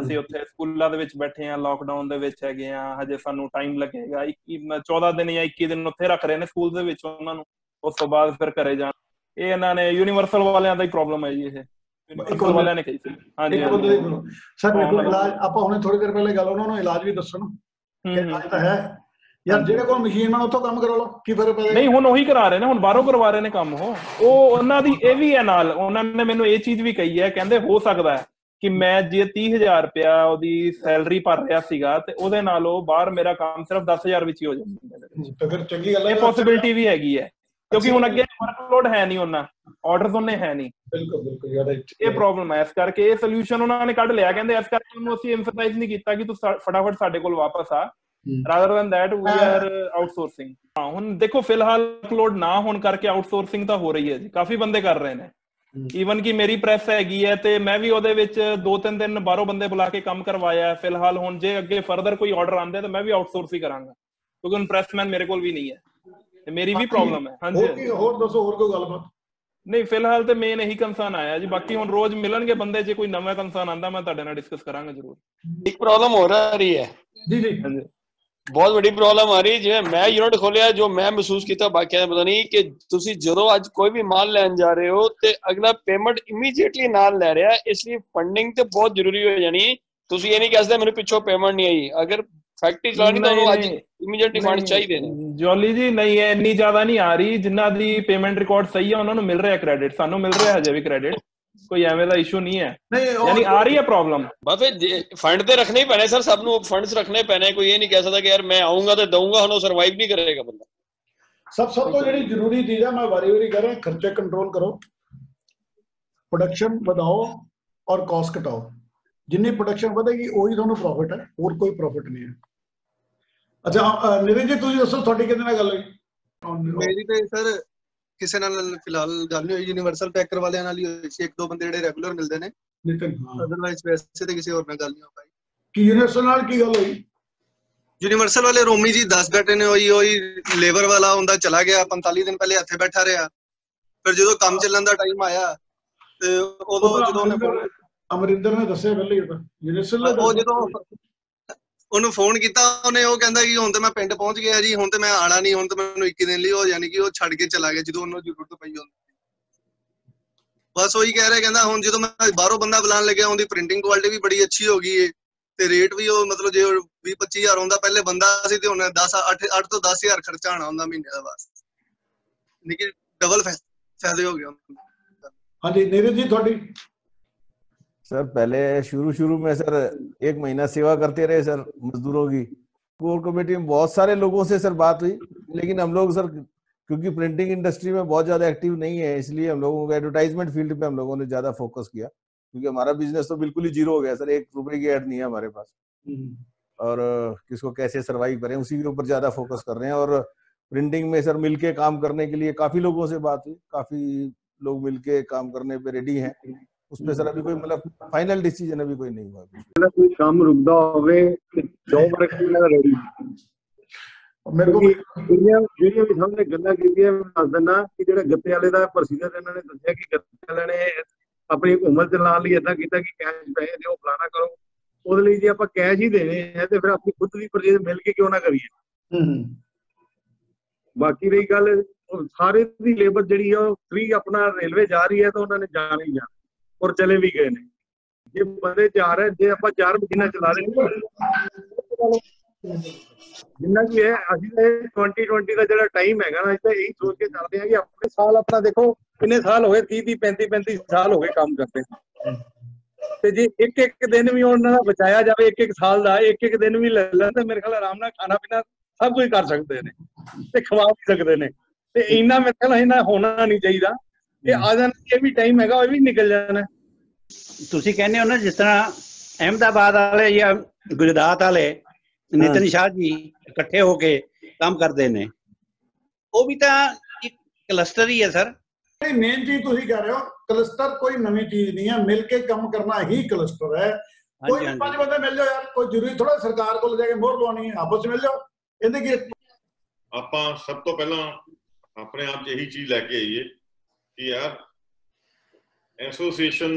ਅਸੀਂ ਉੱਥੇ ਸਕੂਲਾਂ ਦੇ ਵਿੱਚ ਬੈਠੇ ਹਾਂ ਲਾਕਡਾਊਨ ਦੇ ਵਿੱਚ ਹੈਗੇ ਆ ਹਜੇ ਸਾਨੂੰ ਟਾਈਮ ਲੱਗੇਗਾ। 21 ਮ- 14 ਦਿਨ ਜਾਂ 21 ਦਿਨ ਉੱਥੇ ਰੱਖ ਰਹੇ ਨੇ ਸਕੂਲ ਦੇ ਵਿੱਚ ਉਹਨਾਂ ਨੂੰ। ਉਸ ਤੋਂ ਬਾਅਦ ਫਿਰ ਘਰੇ ਜਾਣ। ਇਹ ਇਹਨਾਂ ਨੇ ਯੂਨੀਵਰਸਲ ਵਾਲਿਆਂ ਦਾ ਹੀ ਪ੍ਰੋਬਲਮ ਹੈ ਜੀ ਇਹ। ਯੂਨੀਵਰਸਲ ਵਾਲਿਆਂ ਨੇ ਕਹੀ ਸੀ। ਹਾਂਜੀ ਇੱਕ ਸਰ ਹਾਂ, ਇਲਾਜ ਆਪਾਂ ਹੁਣੇ ਥੋੜੀ ਦੇਰ ਪਹਿਲੇ ਗੱਲ ਉਹਨਾਂ ਨੂੰ ਇਲਾਜ ਵੀ ਦੱਸਣ ਕਿ। ਇਲਾਜ ਤਾਂ ਹੈ। ਯਾਰ ਜਿਹੜੇ ਕੋਲ ਮਸ਼ੀਨ ਨਾਲ ਉੱਥੋਂ ਕੰਮ ਕਰਾ ਲਓ। ਕੀ ਫ਼ਰਕ ਪੈ ਨਹੀਂ ਹੁਣ ਉਹੀ ਕਰਾ ਰਹੇ ਨੇ ਹੁਣ ਬਾਹਰੋਂ ਕਰਵਾ ਰਹੇ ਨੇ ਕੰਮ ਉਹ। ਉਹ ਉਹਨਾਂ ਦੀ ਇਹ ਵੀ ਹੈ ਨਾਲ। ਉਹਨਾਂ ਨੇ ਮੈਨੂੰ ਇਹ ਚੀਜ਼ ਵੀ ਕਹੀ ਹੈ ਕਹਿੰਦੇ ਹੋ ਸਕਦਾ ਹੈ। ਕਿ ਮੈਂ ਜੇ 30000 ਰੁਪਇਆ ਉਹਦੀ ਸੈਲਰੀ ਭਰ ਰਿਹਾ ਸੀਗਾ ਤੇ ਉਹਦੇ ਨਾਲ ਉਹ ਬਾਹਰ ਮੇਰਾ ਕੰਮ ਸਿਰਫ 10000 ਵਿੱਚ ਹੀ ਹੋ ਜਾਂਦਾ ਤਾਂ ਫਿਰ ਚੰਗੀ ਗੱਲ ਹੈ ਇਹ ਪੋਸਿਬਿਲਿਟੀ ਵੀ ਹੈਗੀ ਹੈ। ਕਿਉਂਕਿ ਹੁਣ ਅੱਗੇ ਵਰਕਲੋਡ ਹੈ ਨਹੀਂ ਉਹਨਾਂ। ਆਰਡਰਸ ਉਹਨੇ ਹੈ ਨਹੀਂ। ਬਿਲਕੁਲ ਬਿਲਕੁਲ ਯਾਰ ਇਹ ਪ੍ਰੋਬਲਮ ਹੈ। ਇਸ ਕਰਕੇ ਇਹ ਸੋਲੂਸ਼ਨ ਉਹਨਾਂ ਨੇ ਕੱਢ ਲਿਆ। ਕਹਿੰਦੇ ਇਸ ਕਰਕੇ ਉਹਨੂੰ ਅਸੀਂ ਐਮਫਸਾਈਜ਼ ਨਹੀਂ ਕੀਤਾ ਕਿ ਤੂੰ ਫਟਾਫਟ ਸਾਡੇ ਕੋਲ ਵਾਪਸ ਆ। Rather than that we are outsourcing ਹਾਂ ਹੁਣ ਦੇਖੋ ਫਿਲਹਾਲ ਵਰਕਲੋਡ ਨਾ ਹੋਣ ਕਰਕੇ ਆਊਟਸੋਰਸਿੰਗ ਤਾਂ ਹੋ ਰਹੀ ਹੈ ਜੀ। ਕਾਫੀ ਬੰਦੇ ਕਰ ਰਹੇ ਨੇ। ਈਵਨ ਕਿ ਮੇਰੀ ਪ੍ਰੈਸ ਹੈਗੀ ਹੈ ਤੇ ਮੈਂ ਵੀ ਉਹਦੇ ਵਿੱਚ ਦੋ ਤਿੰਨ ਦਿਨ ਬਾਹਰੋਂ ਬੰਦੇ ਬੁਲਾ ਕੇ ਕੰਮ ਕਰਵਾਇਆ ਹੈ। ਫਿਲਹਾਲ ਹੁਣ ਜੇ ਅੱਗੇ ਫਰਦਰ ਕੋਈ ਆਰਡਰ ਆਉਂਦੇ ਤਾਂ ਮੈਂ ਵੀ ਆਊਟਸੋਰਸ ਹੀ ਕਰਾਂਗਾ। ਕਿਉਂਕਿ ਹੁਣ ਪ੍ਰੈਸਮੈਨ ਮੇਰੇ ਕੋਲ ਵੀ ਨਹੀਂ ਹੈ। ਤੇ ਮੇਰੀ ਵੀ ਪ੍ਰੋਬਲਮ ਹੈ। ਹਾਂਜੀ ਹੋਰ ਹਾਂਜੀ। ਕੀ ਹੋਰ ਦੱਸੋ ਹੋਰ ਕੋਈ ਗੱਲਬਾਤ? ਨਹੀਂ ਫਿਲਹਾਲ ਤੇ ਮੇਨ ਇਹੀ ਕੰਸਰਨ ਆਇਆ ਜੀ। ਬਾਕੀ ਹੁਣ ਰੋਜ਼ ਮਿਲਣਗੇ ਬੰਦੇ ਜੇ ਕੋਈ ਨਵਾਂ ਕੰਸਰਨ ਆਂਦਾ ਮੈਂ ਤੁਹਾਡੇ ਨਾਲ ਡਿਸਕਸ ਕਰਾਂਗਾ ਜ਼ਰੂਰ। ਇੱਕ ਪ੍ਰੋਬਲਮ ਹੋ ਰਹੀ ਹੈ। ਜੀ ਜੀ। ਹਾਂਜੀ। ਬਹੁਤ ਵੱਡੀ ਪ੍ਰੋਬਲਮ ਆ ਰਹੀ। ਜਿਵੇਂ ਮੈਂ ਯੂਨਿਟ ਖੋਲਿਆ ਜੋ ਮੈਂ ਮਹਿਸੂਸ ਕੀਤਾ ਬਾਕੀਆਂ ਦਾ ਪਤਾ ਨਹੀਂ ਕਿ ਤੁਸੀਂ ਜਦੋਂ ਅੱਜ ਕੋਈ ਵੀ ਮਾਲ ਲੈਣ ਜਾ ਰਹੇ ਹੋ ਤੇ ਅਗਲਾ ਪੇਮੈਂਟ ਇਮੀਡੀਏਟਲੀ ਨਾਲ ਲੈ ਰਿਹਾ। ਇਸ ਲਈ ਫੰਡਿੰਗ ਤੇ ਬਹੁਤ ਜ਼ਰੂਰੀ ਹੋ ਜਾਣੀ ਤੁਸੀਂ ਇਹ ਨਹੀਂ ਕਹਿ ਸਕਦੇ ਮੈਨੂੰ ਪਿੱਛੋਂ ਪੇਮੈਂਟ ਨਹੀਂ ਆਈ। ਅਗਰ ਫੈਕਟਰੀ ਚਲਾਣੀ ਤਾਂ ਉਹਨੂੰ ਅੱਜ ਇਮੀਡੀਏਟਲੀ ਫੰਡ ਚਾਹੀਦੇ ਨੇ। ਜੋਲੀ ਜੀ ਨਹੀਂ ਹੈ ਇੰਨੀ ਜ਼ਿਆਦਾ ਨਹੀਂ ਆ ਰਹੀ। ਜਿਨ੍ਹਾਂ ਦੀ ਪੇਮੈਂਟ ਰਿਕਾਰਡ ਸਹੀ ਹੈ ਉਹਨਾਂ ਨੂੰ ਮਿਲ ਰਿਹਾ ਕ੍ਰੈਡਿਟ ਸਾਨੂੰ ਮਿਲ ਰਿਹਾ ਹਜੇ ਵੀ ਕ੍ਰੈਡਿਟ ਕੋਈ ਐਵੇਂ ਦਾ ਇਸ਼ੂ ਨਹੀਂ ਹੈ। ਯਾਨੀ ਆ ਰਹੀ ਹੈ ਪ੍ਰੋਬਲਮ ਬਸ ਫੰਡ ਤੇ ਰੱਖਣੇ ਹੀ ਪੈਣੇ ਸਰ ਸਭ ਨੂੰ ਫੰਡਸ ਰੱਖਣੇ ਪੈਣੇ ਕੋਈ ਇਹ ਨਹੀਂ ਕਹਿ ਸਕਦਾ ਕਿ ਯਾਰ ਮੈਂ ਆਉਂਗਾ ਤੇ ਦਊਂਗਾ ਹੁਣ ਉਹ ਸਰਵਾਈਵ ਨਹੀਂ ਕਰੇਗਾ ਬੰਦਾ। ਸਭ ਸਭ ਤੋਂ ਜਿਹੜੀ ਜ਼ਰੂਰੀ ਚੀਜ਼ ਹੈ ਮੈਂ ਵਾਰੀ ਵਾਰੀ ਕਰ ਰਿਹਾ ਖਰਚੇ ਕੰਟਰੋਲ ਕਰੋ। ਪ੍ਰੋਡਕਸ਼ਨ ਵਧਾਓ ਔਰ ਕਾਸਟ ਘਟਾਓ। ਜਿੰਨੀ ਪ੍ਰੋਡਕਸ਼ਨ ਵਧੇਗੀ ਉਹੀ ਤੁਹਾਨੂੰ ਪ੍ਰੋਫਿਟ ਹੈ ਹੋਰ ਕੋਈ ਪ੍ਰੋਫਿਟ ਨਹੀਂ ਹੈ। ਅੱਛਾ ਅ, ਨਿਰਜ ਜੀ ਤੁਸੀਂ ਦੱਸੋ ਤੁਹਾਡੀ ਕਿਹਦੇ ਨਾਲ ਗੱਲ ਹੋਈ? ਮੇਰੀ ਤੇ ਸਰ ਕਿਸੇ ਨਾਲ ਫਿਲਹਾਲ ਗੱਲ ਨਹੀਂ ਹੋਈ ਯੂਨੀਵਰਸਲ ਪੈਕਰ ਵਾਲਿਆਂ ਨਾਲ ਹੀ ਹੋਈ ਸੀ ਇੱਕ ਦੋ ਬੰਦੇ ਜਿਹੜੇ ਰੈਗੂਲਰ ਮਿਲਦੇ ਨੇ। ਨਿਤਨ ਹਾਂ। ਅਦਰਵਾਈਜ਼ ਵੈਸੇ ਤੇ ਕਿਸੇ ਹੋਰ ਨਾਲ ਗੱਲ ਨਹੀਂ ਹੋ ਪਾਈ। ਕੀ ਯੂਨੀਵਰਸਲ ਨਾਲ ਕੀ ਗੱਲ ਹੋਈ? ਯੂਨੀਵਰਸਲ ਵਾਲੇ ਰੋਮੀ ਜੀ 10 ਬੈਠੇ ਨੇ ਹੋਈ ਹੋਈ ਲੇਬਰ ਵਾਲਾ ਹੁੰਦਾ ਚਲਾ ਗਿਆ 45 ਦਿਨ ਪਹਿਲੇ ਇੱਥੇ ਬੈਠਾ ਰਿਹਾ। ਫਿਰ ਜਦੋਂ ਕੰਮ ਚੱਲਣ ਦਾ ਟਾਈਮ ਆਇਆ ਤੇ ਉਦੋਂ ਜਦੋਂ ਉਹਨੇ ਅਮਰਿੰਦਰ ਨੇ ਦੱਸਿਆ ਪਹਿਲੇ ਹੀ ਤਾਂ। ਯੂਨੀਵਰਸਲ ਉਹ। ਜਦੋਂ ਉਹਨੂੰ ਫੋਨ ਕੀਤਾ, ਉਹਨੇ ਉਹ ਕਹਿੰਦਾ ਕਿ ਹੁਣ ਤੇ ਮੈਂ ਪਿੰਡ ਪਹੁੰਚ ਗਿਆ ਜੀ, ਹੁਣ ਤੇ ਮੈਂ ਆਣਾ ਨਹੀਂ, ਹੁਣ ਤੇ ਮੈਨੂੰ 21 ਦਿਨ ਲਈ ਹੋ ਯਾਨੀ ਕਿ ਉਹ ਛੱਡ ਕੇ ਚਲਾ ਗਿਆ, ਜਦੋਂ ਉਹਨੂੰ ਜ਼ਰੂਰਤ ਪਈ ਹੁੰਦੀ ਬਸ ਉਹੀ ਕਹਿ ਰਿਹਾ, ਕਹਿੰਦਾ ਹੁਣ ਜਦੋਂ ਮੈਂ ਬਾਹਰੋਂ ਬੰਦਾ ਬੁਲਾਉਣ ਲੱਗਿਆ, ਉਹਦੀ ਪ੍ਰਿੰਟਿੰਗ ਕੁਆਲਿਟੀ ਵੀ ਬੜੀ ਅੱਛੀ ਹੋ ਗਈ ਏ, ਤੇ ਰੇਟ ਵੀ ਉਹ ਮਤਲਬ ਜੇ 20 25000 ਹੁੰਦਾ, ਪਹਿਲੇ ਬੰਦਾ ਸੀ ਤੇ ਹੁਣ 10 8 8 ਤੋਂ 10000 ਖਰਚਾ ਆਣਾ ਹੁੰਦਾ ਮਹੀਨੇ ਦਾ ਬਸ। ਨਿੱਕੀ ਡਬਲ ਫਾਇਦੇ ਹੋ गया ਹਾਂਜੀ, ਨੀਰਜ ਜੀ, ਤੁਹਾਡੀ सर पहले शुरू शुरू में सर एक महीना सेवा करते रहे सर मजदूरों की। कोर कमेटी में बहुत सारे लोगों से सर बात हुई लेकिन हम लोग सर क्योंकि प्रिंटिंग इंडस्ट्री में बहुत ज़्यादा एक्टिव नहीं है इसलिए हम लोगों को एडवर्टाइजमेंट फ़ील्ड पे हम लोगों ने ज़्यादा फोकस किया क्योंकि हमारा बिज़नेस तो बिल्कुल ही ज़ीरो हो गया सर एक रुपए की एड नहीं है हमारे पास। और किसको कैसे सर्वाइव करें उसी के ऊपर ज़्यादा फोकस कर रहे हैं और प्रिंटिंग में सर मिलके काम करने के लिए काफ़ी लोगों से बात हुई काफ़ी लोग मिलके काम करने पे रेडी हैं। ਉਸ ਤੇ ਸਰ ਅਭੀ ਕੋਈ ਮਤਲਬ ਫਾਈਨਲ ਡਿਸੀਜਨ ਅਭੀ ਕੋਈ ਨਹੀਂ ਹੋਇਆ ਕੋਈ ਕੰਮ ਰੁਕਦਾ ਹੋਵੇ ਜੋਬ ਰੱਖੀ ਨਾ ਰੈਡੀ ਮੇਰੇ ਕੋਲ ਜਿਹੜੀਆਂ ਜਿਹੜੀਆਂ ਵੀ ਸਾਹਮਣੇ ਗੱਲਾਂ ਕੀਤੀਆਂ ਮੈਂ ਦੱਸ ਦਿੰਦਾ ਕਿ ਜਿਹੜਾ ਗੱਤੇ ਵਾਲੇ ਦਾ ਪ੍ਰੋਸੀਜਰ ਇਹਨਾਂ ਨੇ ਦੱਸਿਆ ਕਿ ਗੱਤੇ ਵਾਲੇ ਆਪਣੀ ਉਮਰ ਦੇ ਨਾਲ ਲਈ ਇਦਾਂ ਕੀਤਾ ਕਿ ਕੈਸ਼ ਪੈਸੇ ਦਿਓ ਫਲਾਣਾ ਕਰੋ। ਉਹਦੇ ਲਈ ਜੇ ਆਪਾਂ ਕੈਸ਼ ਹੀ ਦੇਣੇ ਹੈ ਤੇ ਫਿਰ ਆਪਣੀ ਖੁਦ ਦੀ ਪਰਚੇਸ ਮਿਲ ਕੇ ਕਿਉਂ ਨਾ ਕਰੀਏ? ਹੂੰ ਬਾਕੀ ਰਹੀ ਗੱਲ ਸਾਰੇ ਦੀ ਲੇਬਰ ਜਿਹੜੀ ਆ ਉਹ ਫ੍ਰੀ ਆਪਣਾ ਰੇਲਵੇ ਜਾ ਰਹੀ ਹੈ ਤਾਂ ਉਹਨਾਂ ਨੇ ਜਾਣਾ ਹੀ ਜਾਣਾ। ਔਰ ਚਲੇ ਵੀ ਗਏ ਨੇ ਜੇ ਬੰਦੇ ਜਾ ਰਹੇ ਜੇ ਆਪਾਂ ਚਾਰ ਮਹੀਨਾ ਚਲਾ ਰਹੇ ਜਿੰਨਾ ਵੀ ਹੈ ਅਸੀਂ ਤਾਂ ਇਹ 2020 ਦਾ ਜਿਹੜਾ ਟਾਈਮ ਹੈਗਾ ਨਾ ਅਸੀਂ ਤਾਂ ਇਹੀ ਸੋਚ ਕੇ ਚੱਲਦੇ ਹਾਂ ਕਿ ਆਪਣੇ ਸਾਲ ਆਪਣਾ ਦੇਖੋ ਕਿੰਨੇ ਸਾਲ ਹੋ ਗਏ 30 30 35 35 ਸਾਲ ਹੋ ਗਏ ਕੰਮ ਕਰਦੇ ਤੇ ਜੇ ਇੱਕ ਇੱਕ ਦਿਨ ਵੀ ਉਹਨਾਂ ਦਾ ਬਚਾਇਆ ਜਾਵੇ ਇੱਕ ਇੱਕ ਸਾਲ ਦਾ ਇੱਕ ਇੱਕ ਦਿਨ ਵੀ ਲੈ ਲੈਣ ਤਾਂ ਮੇਰੇ ਖਿਆਲ ਆਰਾਮ ਨਾਲ ਖਾਣਾ ਪੀਣਾ ਸਭ ਕੁਝ ਕਰ ਸਕਦੇ ਨੇ ਤੇ ਖਵਾ ਵੀ ਸਕਦੇ ਨੇ ਤੇ ਇੰਨਾ ਮੇਰੇ ਖਿਆਲ ਇਹਨਾਂ ਹੋਣਾ ਨਹੀਂ ਚਾਹੀਦਾ ਕਿ ਆ ਜਾਣ ਇਹ ਵੀ ਟਾਈਮ ਹੈਗਾ ਉਹ ਵੀ ਨਿਕਲ ਜਾਣਾ ਤੁਸੀਂ ਕਹਿੰਦੇ ਹੋ ਨਾ ਜਿਸ ਤਰ੍ਹਾਂ ਅਹਿਮਦਾਬਾਦ ਵਾਲੇ ਜਾਂ ਗੁਜਰਾਤ ਵਾਲੇ ਨਿਤਨ ਸ਼ਾਹ ਜੀ ਇਕੱਠੇ ਹੋ ਕੇ ਕੰਮ ਕਰਦੇ ਨੇ ਉਹ ਵੀ ਤਾਂ ਇੱਕ ਕਲਸਟਰ ਹੀ ਹੈ ਸਰ ਇਹ ਮੇਨ ਚੀਜ਼ ਤੁਸੀਂ ਕਹਿ ਰਹੇ ਹੋ ਕਲਸਟਰ ਕੋਈ ਨਵੀਂ ਚੀਜ਼ ਨਹੀਂ ਹੈ ਮਿਲ ਕੇ ਕੰਮ ਕਰਨਾ ਹੀ ਕਲਸਟਰ ਹੈ ਕੋਈ ਹਾਂਜੀ। ਪੰਜ ਬੰਦੇ ਮਿਲ ਜਾਓ ਯਾਰ ਕੋਈ ਜ਼ਰੂਰੀ ਥੋੜਾ ਸਰਕਾਰ ਕੋਲ ਜਾ ਕੇ ਮੋਹਰ ਲਵਾਉਣੀ ਹੈ ਆਪਸ ਵਿੱਚ ਮਿਲ ਜਾਓ ਇਹਦੇ ਕੀ ਆਪਾਂ ਸਭ ਤੋਂ ਪਹਿਲਾਂ ਆਪਣੇ ਆਪ 'ਚ ਇਹੀ ਚੀਜ਼ ਲੈ ਕੇ ਆਈਏ ਕਿ ਯਾਰ ਐਸੋਸੀਏਸ਼ਨ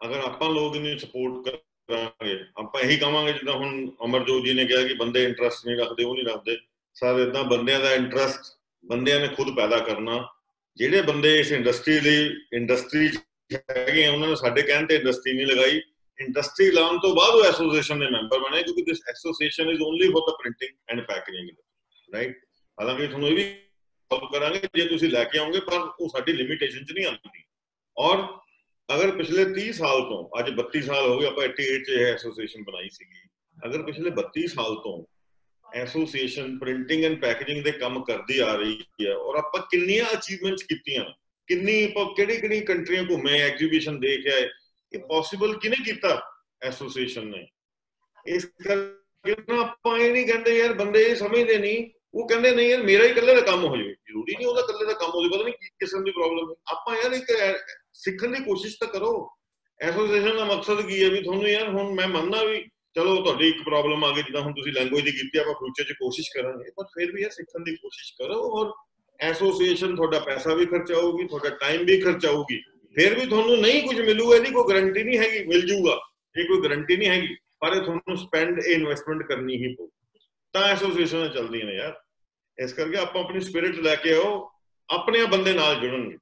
ਅਗਰ ਆਪਾਂ ਲੋਕ ਇਹਨੂੰ ਸਪੋਰਟ ਕਰਾਂਗੇ, ਆਪਾਂ ਇਹੀ ਕਵਾਂਗੇ ਜਿੱਦਾਂ ਹੁਣ ਅਮਰਜੋਤ ਜੀ ਨੇ ਕਿਹਾ ਕਿ ਬੰਦੇ ਇੰਟਰਸਟ ਨਹੀਂ ਰੱਖਦੇ, ਉਹ ਨਹੀਂ ਰੱਖਦੇ। ਸਰ ਇਦਾਂ ਬੰਦਿਆਂ ਦਾ ਇੰਟਰਸਟ ਬੰਦਿਆਂ ਨੇ ਖੁਦ ਪੈਦਾ ਕਰਨਾ। ਜਿਹੜੇ ਬੰਦੇ ਇਸ ਇੰਡਸਟਰੀ ਲਈ ਇੰਡਸਟਰੀ ਹੈਗੇ ਉਹਨਾਂ ਨੇ ਸਾਡੇ ਕਹਿਣ ਤੇ ਇੰਡਸਟਰੀ ਨਹੀਂ ਲਗਾਈ। ਇੰਡਸਟਰੀ ਲਾਉਣ ਤੋਂ ਬਾਅਦ ਉਹ ਐਸੋਸੀਏਸ਼ਨ ਦੇ ਮੈਂਬਰ ਬਣੇ, ਕਿਉਂਕਿ this association is only for the printing and packaging right ਹਾਲਾਂਕਿ ਤੁਹਾਨੂੰ ਇਹ ਵੀ ਫੋਲੋ ਕਰਾਂਗੇ, ਜੇ ਤੁਸੀਂ ਲੈ ਕੇ ਆਓਗੇ, ਪਰ ਉਹ ਸਾਡੀ ਲਿਮਿਟੇਸ਼ਨ 'ਚ ਨਹੀਂ ਆਉਂਦੀ। ਔਰ ਅਗਰ ਪਿਛਲੇ 30 ਸਾਲ ਤੋਂ, ਅੱਜ 32 ਸਾਲ ਹੋ ਗਏ, ਆਪਾਂ 88 'ਚ ਇਹ ਐਸੋਸੀਏਸ਼ਨ ਬਣਾਈ ਸੀਗੀ। ਅਗਰ ਪਿਛਲੇ 32 ਸਾਲ ਤੋਂ ਐਸੋਸੀਏਸ਼ਨ ਪ੍ਰਿੰਟਿੰਗ ਐਂਡ ਪੈਕੇਜਿੰਗ ਦੇ ਕੰਮ ਕਰਦੀ ਆ ਰਹੀ ਹੈ, ਔਰ ਆਪਾਂ ਕਿੰਨੀਆਂ ਅਚੀਵਮੈਂਟਸ ਕੀਤੀਆਂ, ਕਿੰਨੀ ਆਪਾਂ ਕਿਹੜੀ ਕਿਹੜੀ ਕੰਟਰੀਆਂ ਘੁੰਮੇ ਐਗਜ਼ੀਬਿਸ਼ਨ ਦੇਖ ਆਏ ਇਹ ਪੋਸੀਬਲ ਕਿਹਨੇ ਕੀਤਾ ਐਸੋਸੀਏਸ਼ਨ ਨੇ? ਇਸ ਕਰਕੇ ਆਪਾਂ ਇਹ ਨਹੀਂ ਕਹਿੰਦੇ, ਯਾਰ ਬੰਦੇ ਇਹ ਸਮਝਦੇ ਨਹੀਂ ਉਹ ਕਹਿੰਦੇ ਨਹੀਂ ਯਾਰ, ਮੇਰਾ ਹੀ ਇਕੱਲੇ ਦਾ ਕੰਮ ਹੋ ਜਾਵੇ। ਜ਼ਰੂਰੀ ਨਹੀਂ ਉਹਦਾ ਇਕੱਲੇ ਦਾ ਕੰਮ ਹੋ ਜਾਵੇ, ਪਤਾ ਨਹੀਂ ਕੀ ਕਿਸਮ ਦੀ ਪ੍ਰੋਬਲਮ ਹੈ। ਆਪਾਂ ਯਾਰ ਇੱਕ ਸਿੱਖਣ ਦੀ ਕੋਸ਼ਿਸ਼ ਤਾਂ ਕਰੋ। ਐਸੋਸੀਏਸ਼ਨ ਦਾ ਮਕਸਦ ਕੀ ਹੈ ਵੀ ਤੁਹਾਨੂੰ ਯਾਰ, ਹੁਣ ਮੈਂ ਮੰਨਦਾ ਵੀ ਚਲੋ ਤੁਹਾਡੀ ਇੱਕ ਪ੍ਰੋਬਲਮ ਆ ਗਈ, ਜਿੱਦਾਂ ਹੁਣ ਤੁਸੀਂ ਲੈਂਗੁਏਜ ਦੀ ਕੀਤੀ ਆਪਾਂ ਫਿਊਚਰ 'ਚ ਕੋਸ਼ਿਸ਼ ਕਰਾਂਗੇ। ਪਰ ਫਿਰ ਵੀ ਯਾਰ ਸਿੱਖਣ ਦੀ ਕੋਸ਼ਿਸ਼ ਕਰੋ ਔਰ ਐਸੋਸੀਏਸ਼ਨ ਤੁਹਾਡਾ ਪੈਸਾ ਵੀ ਖਰਚਾਊਗੀ ਤੁਹਾਡਾ ਟਾਈਮ ਵੀ ਖਰਚਾਊਗੀ ਫਿਰ ਵੀ ਤੁਹਾਨੂੰ ਨਹੀਂ ਕੁਝ ਮਿਲੂਗਾ, ਇਹਦੀ ਕੋਈ ਗਾਰੰਟੀ ਨਹੀਂ ਹੈਗੀ, ਮਿਲ ਜੂਗਾ। ਇਹ ਕੋਈ ਗਾਰੰਟੀ ਨਹੀਂ ਹੈਗੀ, ਪਰ ਇਹ ਤੁਹਾਨੂੰ ਸਪੈਂਡ ਇਹ ਇਨਵੈਸਟਮੈਂਟ ਕਰਨੀ ਹੀ ਪਊ। ਤਾਂ ਐਸੋਸੀਏਸ਼ਨਾਂ ਚੱਲਦੀਆਂ ਨੇ ਯਾਰ। ਇਸ ਕਰਕੇ ਆਪਾਂ ਆਪਣੀ ਸਪਿਰਿਟ ਲੈ ਕੇ ਆਓ ਆਪਣੇ ਬੰਦੇ ਨਾਲ ਜੁੜਨਗੇ।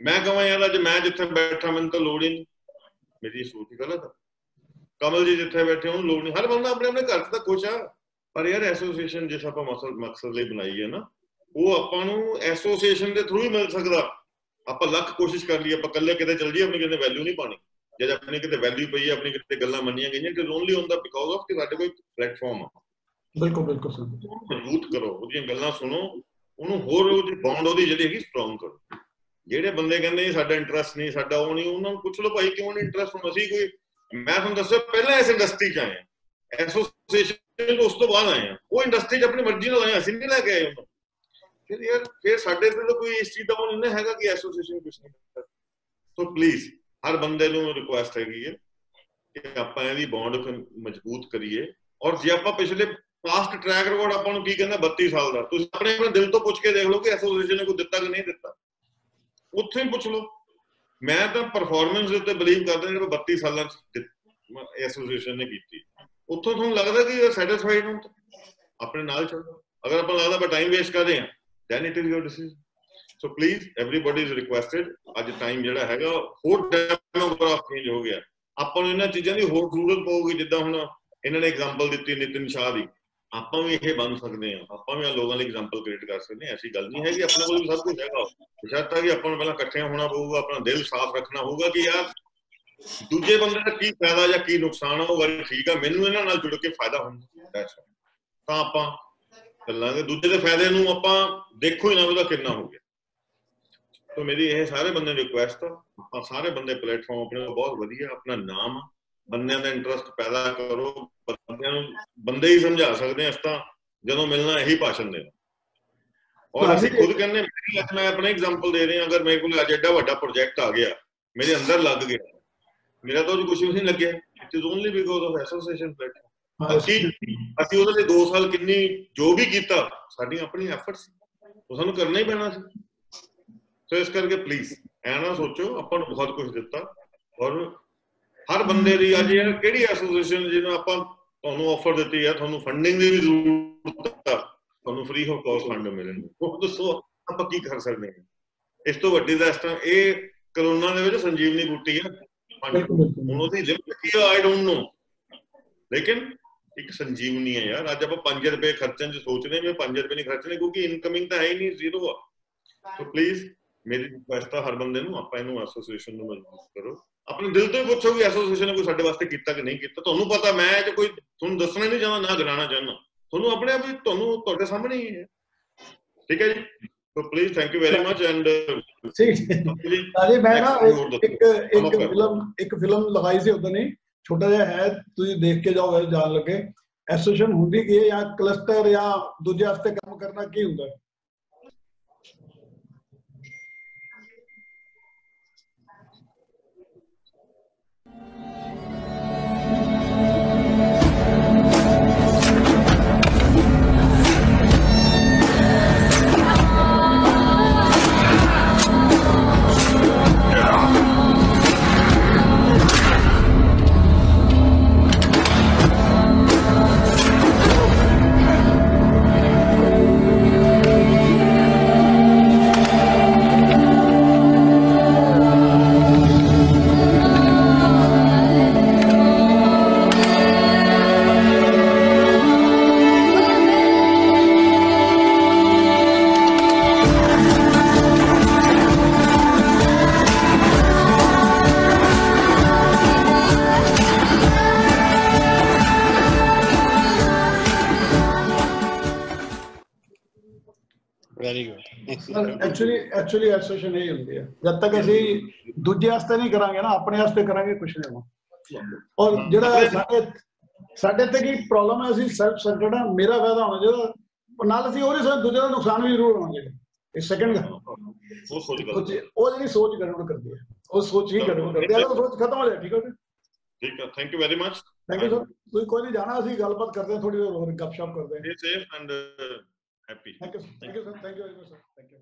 ਮੈਂ ਕਹਾਂ ਯਾਰ, ਅੱਜ ਮੈਂ ਜਿੱਥੇ ਬੈਠਾ, ਮੈਨੂੰ ਤਾਂ ਲੋੜ ਹੀ ਨਹੀਂ। ਮੇਰੀ ਸੋਚ ਗਲਤ ਹੈ ਕਮਲ ਜੀ ਜਿੱਥੇ ਬੈਠੇ, ਉਹਨੂੰ ਲੋੜ ਨਹੀਂ। ਹਰ ਬੰਦਾ ਆਪਣੇ ਆਪਣੇ ਘਰ 'ਚ ਤਾਂ ਖੁਸ਼ ਆ। ਪਰ ਯਾਰ ਐਸੋਸੀਏਸ਼ਨ ਜਿਸ ਆਪਾਂ ਮਕਸਦ ਮਕਸਦ ਲਈ ਬਣਾਈ ਹੈ ਨਾ, ਉਹ ਆਪਾਂ ਨੂੰ ਐਸੋਸੀਏਸ਼ਨ ਦੇ ਥਰੂ ਹੀ ਮਿਲ ਸਕਦਾ। ਆਪਾਂ ਲੱਖ ਕੋਸ਼ਿਸ਼ ਕਰ ਲਈ, ਆਪਾਂ ਇਕੱਲੇ ਕਿਤੇ ਚੱਲ ਜੀ ਆਪਣੀ ਕਿਤੇ ਵੈਲਿਊ ਨਹੀਂ ਪਾਣੀ ਜਦ ਆਪਣੀ ਕਿਤੇ ਵੈਲਿਊ ਪਈ ਹੈ, ਆਪਣੀ ਕਿਤੇ ਗੱਲਾਂ ਮੰਨੀਆਂ ਗਈਆਂ it only on because of ਕਿ ਸਾਡੇ ਕੋਲ ਪਲੇਟਫਾਰਮ ਆ। ਬਿਲਕੁਲ ਬਿਲਕੁਲ ਸਰ। ਮਜ਼ਬੂਤ ਕਰੋ, ਉਹਦੀਆਂ ਗੱਲਾਂ ਸੁਣੋ। ਉਹਨੂੰ ਹੋਰ ਉਹਦੀ ਬੌਂਡ ਉਹਦੀ ਜਿਹੜੀ ਹੈਗੀ ਸਟਰੋਂਗ ਕਰੋ। ਜਿਹੜੇ ਬੰਦੇ ਕਹਿੰਦੇ ਸਾਡਾ ਇੰਟਰਸਟ ਨਹੀਂ, ਸਾਡਾ ਉਹ ਨਹੀਂ, ਉਹਨਾਂ ਨੂੰ ਪੁੱਛ ਲਓ ਭਾਈ ਕਿਉਂ ਨਹੀਂ ਇੰਟਰਸਟ ਹੁਣ ਅਸੀਂ ਕੋਈ ਮੈਂ ਤੁਹਾਨੂੰ ਦੱਸਿਆ, ਪਹਿਲਾਂ ਇਸ ਇੰਡਸਟਰੀ 'ਚ ਆਏ ਐਸੋਸੀਏਸ਼ਨ ਉਸ ਤੋਂ ਬਾਅਦ ਆਏ ਉਹ ਇੰਡਸਟਰੀ 'ਚ ਆਪਣੀ ਮਰਜ਼ੀ ਨਾਲ ਆਏ ਅਸੀਂ ਨਹੀਂ ਲੈ ਕੇ ਆਏ ਉਹਨੂੰ। ਫਿਰ ਯਾਰ, ਫਿਰ ਸਾਡੇ ਤੇ ਕੋਈ ਇਸ ਚੀਜ਼ ਦਾ ਉਹ ਨਹੀਂ ਹੈਗਾ ਕਿ ਐਸੋਸੀਏਸ਼ਨ ਕੁਝ ਨਹੀਂ ਕਰਦਾ ਸੋ ਪਲੀਜ਼ ਹਰ ਬੰਦੇ ਨੂੰ ਰਿਕੁਐਸਟ ਹੈਗੀ ਹੈ ਕਿ ਆਪਾਂ ਇਹਦੀ ਬੌਂਡ ਮਜ਼ਬੂਤ ਕਰੀਏ। ਔਰ ਜੇ ਆਪਾਂ ਪਿਛਲੇ ਪਾਸਟ ਟਰੈਕ ਰਿਕਾਰਡ ਆਪਾਂ ਨੂੰ ਕੀ ਕਹਿੰਦਾ 32 ਸਾਲ ਦਾ। ਤੁਸੀਂ ਆਪਣੇ ਆਪਣੇ ਦਿਲ ਤੋਂ ਪੁੱਛ ਕੇ ਦੇਖ ਲਓ ਕਿ ਐਸੋਸੀਏਸ਼ਨ ਨੇ ਕੋਈ ਦਿੱਤਾ ਕਿ ਨਹੀਂ ਦਿੱਤਾ। ਉੱਥੇ ਹੀ ਪੁੱਛ ਲਓ। ਮੈਂ ਤਾਂ ਪਰਫਾਰਮੈਂਸ ਦੇ ਉੱਤੇ ਬਲੀਵ ਕਰਦਾ ਜਿਹੜਾ 32 ਸਾਲਾਂ ਚ ਐਸੋਸੀਏਸ਼ਨ ਨੇ ਕੀਤੀ। ਉੱਥੋਂ ਤੁਹਾਨੂੰ ਲੱਗਦਾ ਕਿ ਸੈਟੀਸਫਾਈਡ ਹੋ ਆਪਣੇ ਨਾਲ ਚੱਲੋ। ਅਗਰ ਆਪਾਂ ਲੱਗਦਾ ਆਪਾਂ ਟਾਈਮ ਵੇਸਟ ਕਰ ਰਹੇ ਹਾਂ, then it is your decision so please, everybody is requested ਅੱਜ ਟਾਈਮ ਜਿਹੜਾ ਹੈਗਾ, ਹੋਰ ਡੈਮੋਗ੍ਰਾਫ ਚੇਂਜ ਹੋ ਗਿਆ। ਆਪਾਂ ਨੂੰ ਇਹਨਾਂ ਚੀਜ਼ਾਂ ਦੀ ਹੋਰ ਜ਼ਰੂਰਤ ਪਊਗੀ। ਜਿੱਦਾਂ ਹੁਣ ਇਹਨਾਂ ਨੇ ਐਗਜ਼ਾਮਪਲ ਦਿੱਤੀ ਨਿਤਿਨ ਸ਼ਾਹ ਦੀ। ਆਪਾਂ ਵੀ ਇਹ ਬਣ ਸਕਦੇ ਹਾਂ। ਆਪਾਂ ਵੀ ਆ ਲੋਕਾਂ ਲਈ ਐਗਜ਼ਾਮਪਲ ਕ੍ਰੀਏਟ ਕਰ ਸਕਦੇ ਹਾਂ। ਐਸੀ ਗੱਲ ਨਹੀਂ ਹੈਗੀ। ਆਪਣੇ ਕੋਲ ਵੀ ਸਭ ਕੁਝ ਹੈਗਾ। ਬਸ਼ਰਤਾ ਕਿ ਆਪਾਂ ਨੂੰ ਪਹਿਲਾਂ ਇਕੱਠਿਆਂ ਹੋਣਾ ਪਊਗਾ, ਆਪਣਾ ਦਿਲ ਸਾਫ਼ ਰੱਖਣਾ ਹੋਊਗਾ ਕਿ ਯਾਰ ਦੂਜੇ ਬੰਦੇ ਦਾ ਕੀ ਫਾਇਦਾ ਜਾਂ ਕੀ ਨੁਕਸਾਨ ਆ, ਉਹ ਗੱਲ ਠੀਕ ਆ। ਮੈਨੂੰ ਇਹਨਾਂ ਨਾਲ ਜੁੜ ਕੇ ਫਾਇਦਾ ਹੁੰਦਾ। That's ਤਾਂ ਆਪਾਂ ਚੱਲਾਂਗੇ ਦੂਜੇ ਦੇ ਫਾਇਦੇ ਨੂੰ ਆਪਾਂ ਦੇਖੋ ਹੀ ਨਾ ਉਹਦਾ ਕਿੰਨਾ ਹੋ ਗਿਆ। ਤਾਂ ਮੇਰੀ ਇਹ ਸਾਰੇ ਬੰਦੇ ਦੀ ਰਿਕੁਐਸਟ ਆ। ਆਪਾਂ ਸਾਰੇ ਬੰਦੇ ਪਲੇਟਫਾਰਮ ਆਪਣੇ ਬਹੁਤ ਵਧੀਆ, ਆਪਣਾ ਨਾਮ ਆ। ਬੰਦਿਆਂ ਦਾ ਇੰਟਰਸਟ ਪੈਦਾ ਕਰੋ ਬੰਦਿਆਂ ਨੂੰ ਬੰਦੇ ਹੀ ਸਮਝਾ ਸਕਦੇ ਆ ਇਸ ਤਾਂ ਜਦੋਂ ਮਿਲਣਾ ਇਹੀ ਭਾਸ਼ਣ ਦੇਣਾ। ਔਰ ਅਸੀਂ ਖੁਦ ਕਹਿੰਦੇ ਮੇਰੀ ਅੱਜ ਮੈਂ ਆਪਣਾ ਐਗਜ਼ਾਮਪਲ ਦੇ ਰਿਹਾ ਅਗਰ ਮੇਰੇ ਕੋਲ ਅੱਜ ਐਡਾ ਵੱਡਾ ਪ੍ਰੋਜੈਕਟ ਆ ਗਿਆ ਮੇਰੇ ਅੰਦਰ ਲੱਗ ਗਿਆ ਮੇਰਾ ਤਾਂ ਉਹ ਕੁਝ ਨਹੀਂ ਲੱਗਿਆ। It is only because of association platform ਅਸੀਂ ਅਸੀਂ ਉਹਦੇ ਲਈ 2 ਸਾਲ ਕਿੰਨੀ ਜੋ ਵੀ ਕੀਤਾ ਸਾਡੀਆਂ ਆਪਣੀਆਂ ਐਫਰਟਸ ਉਹ ਸਾਨੂੰ ਕਰਨਾ ਹੀ ਪੈਣਾ ਸੀ। ਸੋ ਇਸ ਕਰਕੇ ਪਲੀਜ਼ ਐ ਨਾ ਸੋਚੋ ਆਪਾਂ ਨੂੰ ਬਹੁਤ ਕੁਝ ਦਿੱਤਾ ਔਰ ਹਰ ਬੰਦੇ ਦੀ ਅੱਜ ਇਹ ਕਿਹੜੀ ਐਸੋਸੀਏਸ਼ਨ ਜਿਹਨੂੰ ਆਪਾਂ ਤੁਹਾਨੂੰ ਆਫਰ ਦਿੱਤੀ ਹੈ ਤੁਹਾਨੂੰ ਫੰਡਿੰਗ ਦੀ ਵੀ ਜ਼ਰੂਰਤ ਹੈ ਤੁਹਾਨੂੰ ਫ੍ਰੀ ਆਫ ਕਾਸਟ ਫੰਡ ਮਿਲਣਗੇ ਉਹ ਦੱਸੋ ਆਪਾਂ ਕੀ ਕਰ ਸਕਦੇ ਹਾਂ ਇਸ ਤੋਂ ਵੱਡੀ ਦਾ ਇਸ ਤਰ੍ਹਾਂ ਇਹ ਕਰੋਨਾ ਦੇ ਵਿੱਚ ਸੰਜੀਵਨੀ ਬੂਟੀ ਹੈ fund। ਹੁਣ ਉਹਦੀ limit Ki I don't know ਲੇਕਿਨ ਇੱਕ ਸੰਜੀਵਨੀ ਹੈ ਯਾਰ। ਅੱਜ ਆਪਾਂ 5 ਰੁਪਏ ਖਰਚਣ ਚ ਸੋਚ ਰਹੇ ਹਾਂ 5 ਰੁਪਏ ਨਹੀਂ ਖਰਚਣੇ ਕਿਉਂਕਿ ਇਨਕਮਿੰਗ ਤਾਂ ਹੈ ਹੀ ਨਹੀਂ ਜ਼ੀਰੋ ਆ। ਸੋ ਪਲੀਜ਼ ਮੇਰੀ ਰਿਕੁਐਸਟ ਆ ਹਰ ਬੰਦੇ ਨੂੰ ਆਪਾਂ ਇਹਨੂੰ ਐਸੋਸੀਏਸ਼ਨ ਨੂੰ ਮਜ਼ਬੂਤ ਕਰੋ। ਆਪਣੇ ਦਿਲ ਤੋਂ ਹੀ ਪੁੱਛੋ ਕਿ ਐਸੋਸੀਏਸ਼ਨ ਨੇ ਕੋਈ ਸਾਡੇ ਵਾਸਤੇ ਕੀਤਾ ਕਿ ਨਹੀਂ ਕੀਤਾ। ਤੁਹਾਨੂੰ ਪਤਾ ਮੈਂ ਜੇ ਕੋਈ ਤੁਹਾਨੂੰ ਦੱਸਣਾ ਨਹੀਂ ਚਾਹੁੰਦਾ ਨਾ ਗਿਣਾਉਣਾ ਚਾਹੁੰਦਾ। ਤੁਹਾਨੂੰ ਆਪਣੇ ਆਪ ਹੀ ਤੁਹਾਨੂੰ ਤੁਹਾਡੇ ਸਾਹਮਣੇ ਹੀ ਹੈ। ਠੀਕ ਹੈ ਜੀ? So please thank you very much and ਠੀਕ ਰਾਜੇ ਮੈਂ ਨਾ ਇੱਕ ਇੱਕ ਫਿਲਮ ਇੱਕ ਫਿਲਮ ਲਗਾਈ ਸੀ ਉਦੋਂ ਨੇ ਛੋਟਾ ਜਿਹਾ ਹੈ ਤੁਸੀਂ ਦੇਖ ਕੇ ਜਾਓਗੇ ਜਾਣ ਲੱਗੇ। ਐਸੋਸੀਏਸ਼ਨ ਹੁੰਦੀ ਕੀ ਹੈ ਜਾਂ ਕਲਸਟਰ ਜਾਂ ਦੂਜੇ ਵਾਸਤੇ ਕੰਮ ਕਰਨਾ ਕੀ ਹੁੰਦਾ? ਹੈ ਐਕਚੁਅਲੀ ਐਕਚੁਅਲੀ ਐਸੋਸੀਏਸ਼ਨ ਇਹ ਹੁੰਦੀ ਹੈ ਜਦ ਤੱਕ ਅਸੀਂ ਦੂਜੇ ਵਾਸਤੇ ਨਹੀਂ ਕਰਾਂਗੇ ਨਾ ਆਪਣੇ ਵਾਸਤੇ ਕਰਾਂਗੇ ਕੁਝ ਨਹੀਂ ਹੋਣਾ ਔਰ ਜਿਹੜਾ ਸਾਡੇ ਸਾਡੇ ਤੇ ਕੀ ਪ੍ਰੋਬਲਮ ਹੈ ਅਸੀਂ ਸੈਲਫ ਸੈਂਟਰਡ ਆ ਮੇਰਾ ਫਾਇਦਾ ਹੋਣਾ ਚਾਹੀਦਾ ਔਰ ਨਾਲ ਅਸੀਂ ਉਹ ਨਹੀਂ ਸੋਚ ਦੂਜੇ ਦਾ ਨੁਕਸਾਨ ਵੀ ਜ਼ਰੂਰ ਹੋਣਾ ਚਾਹੀਦਾ ਇਹ ਸੈਕੰਡ ਉਹ ਸੋਚ ਉਹ ਜੇ- ਉਹ ਜਿਹੜੀ ਸੋਚ ਗੜਬੜ ਕਰਦੀ ਹੈ ਉਹ ਸੋਚ ਹੀ ਗੜਬੜ ਕਰਦੀ ਹੈ ਅਗਰ ਉਹ ਸੋਚ ਖਤਮ ਹੋ ਜਾਏ ਠੀਕ ਹੈ ਠੀਕ ਹੈ thank you very much thank you sir ਤੁਸੀਂ ਕੋਈ ਨਹੀਂ ਜਾਣਾ ਅਸੀਂ ਗੱਲਬਾਤ ਕਰਦੇ ਹਾਂ ਥੋੜੀ ਦੇਰ ਹੋਰ ਗੱਪਸ਼ਪ ਕਰਦੇ ਹਾਂ stay safe and happy thank you thank you sir thank you very much sir thank you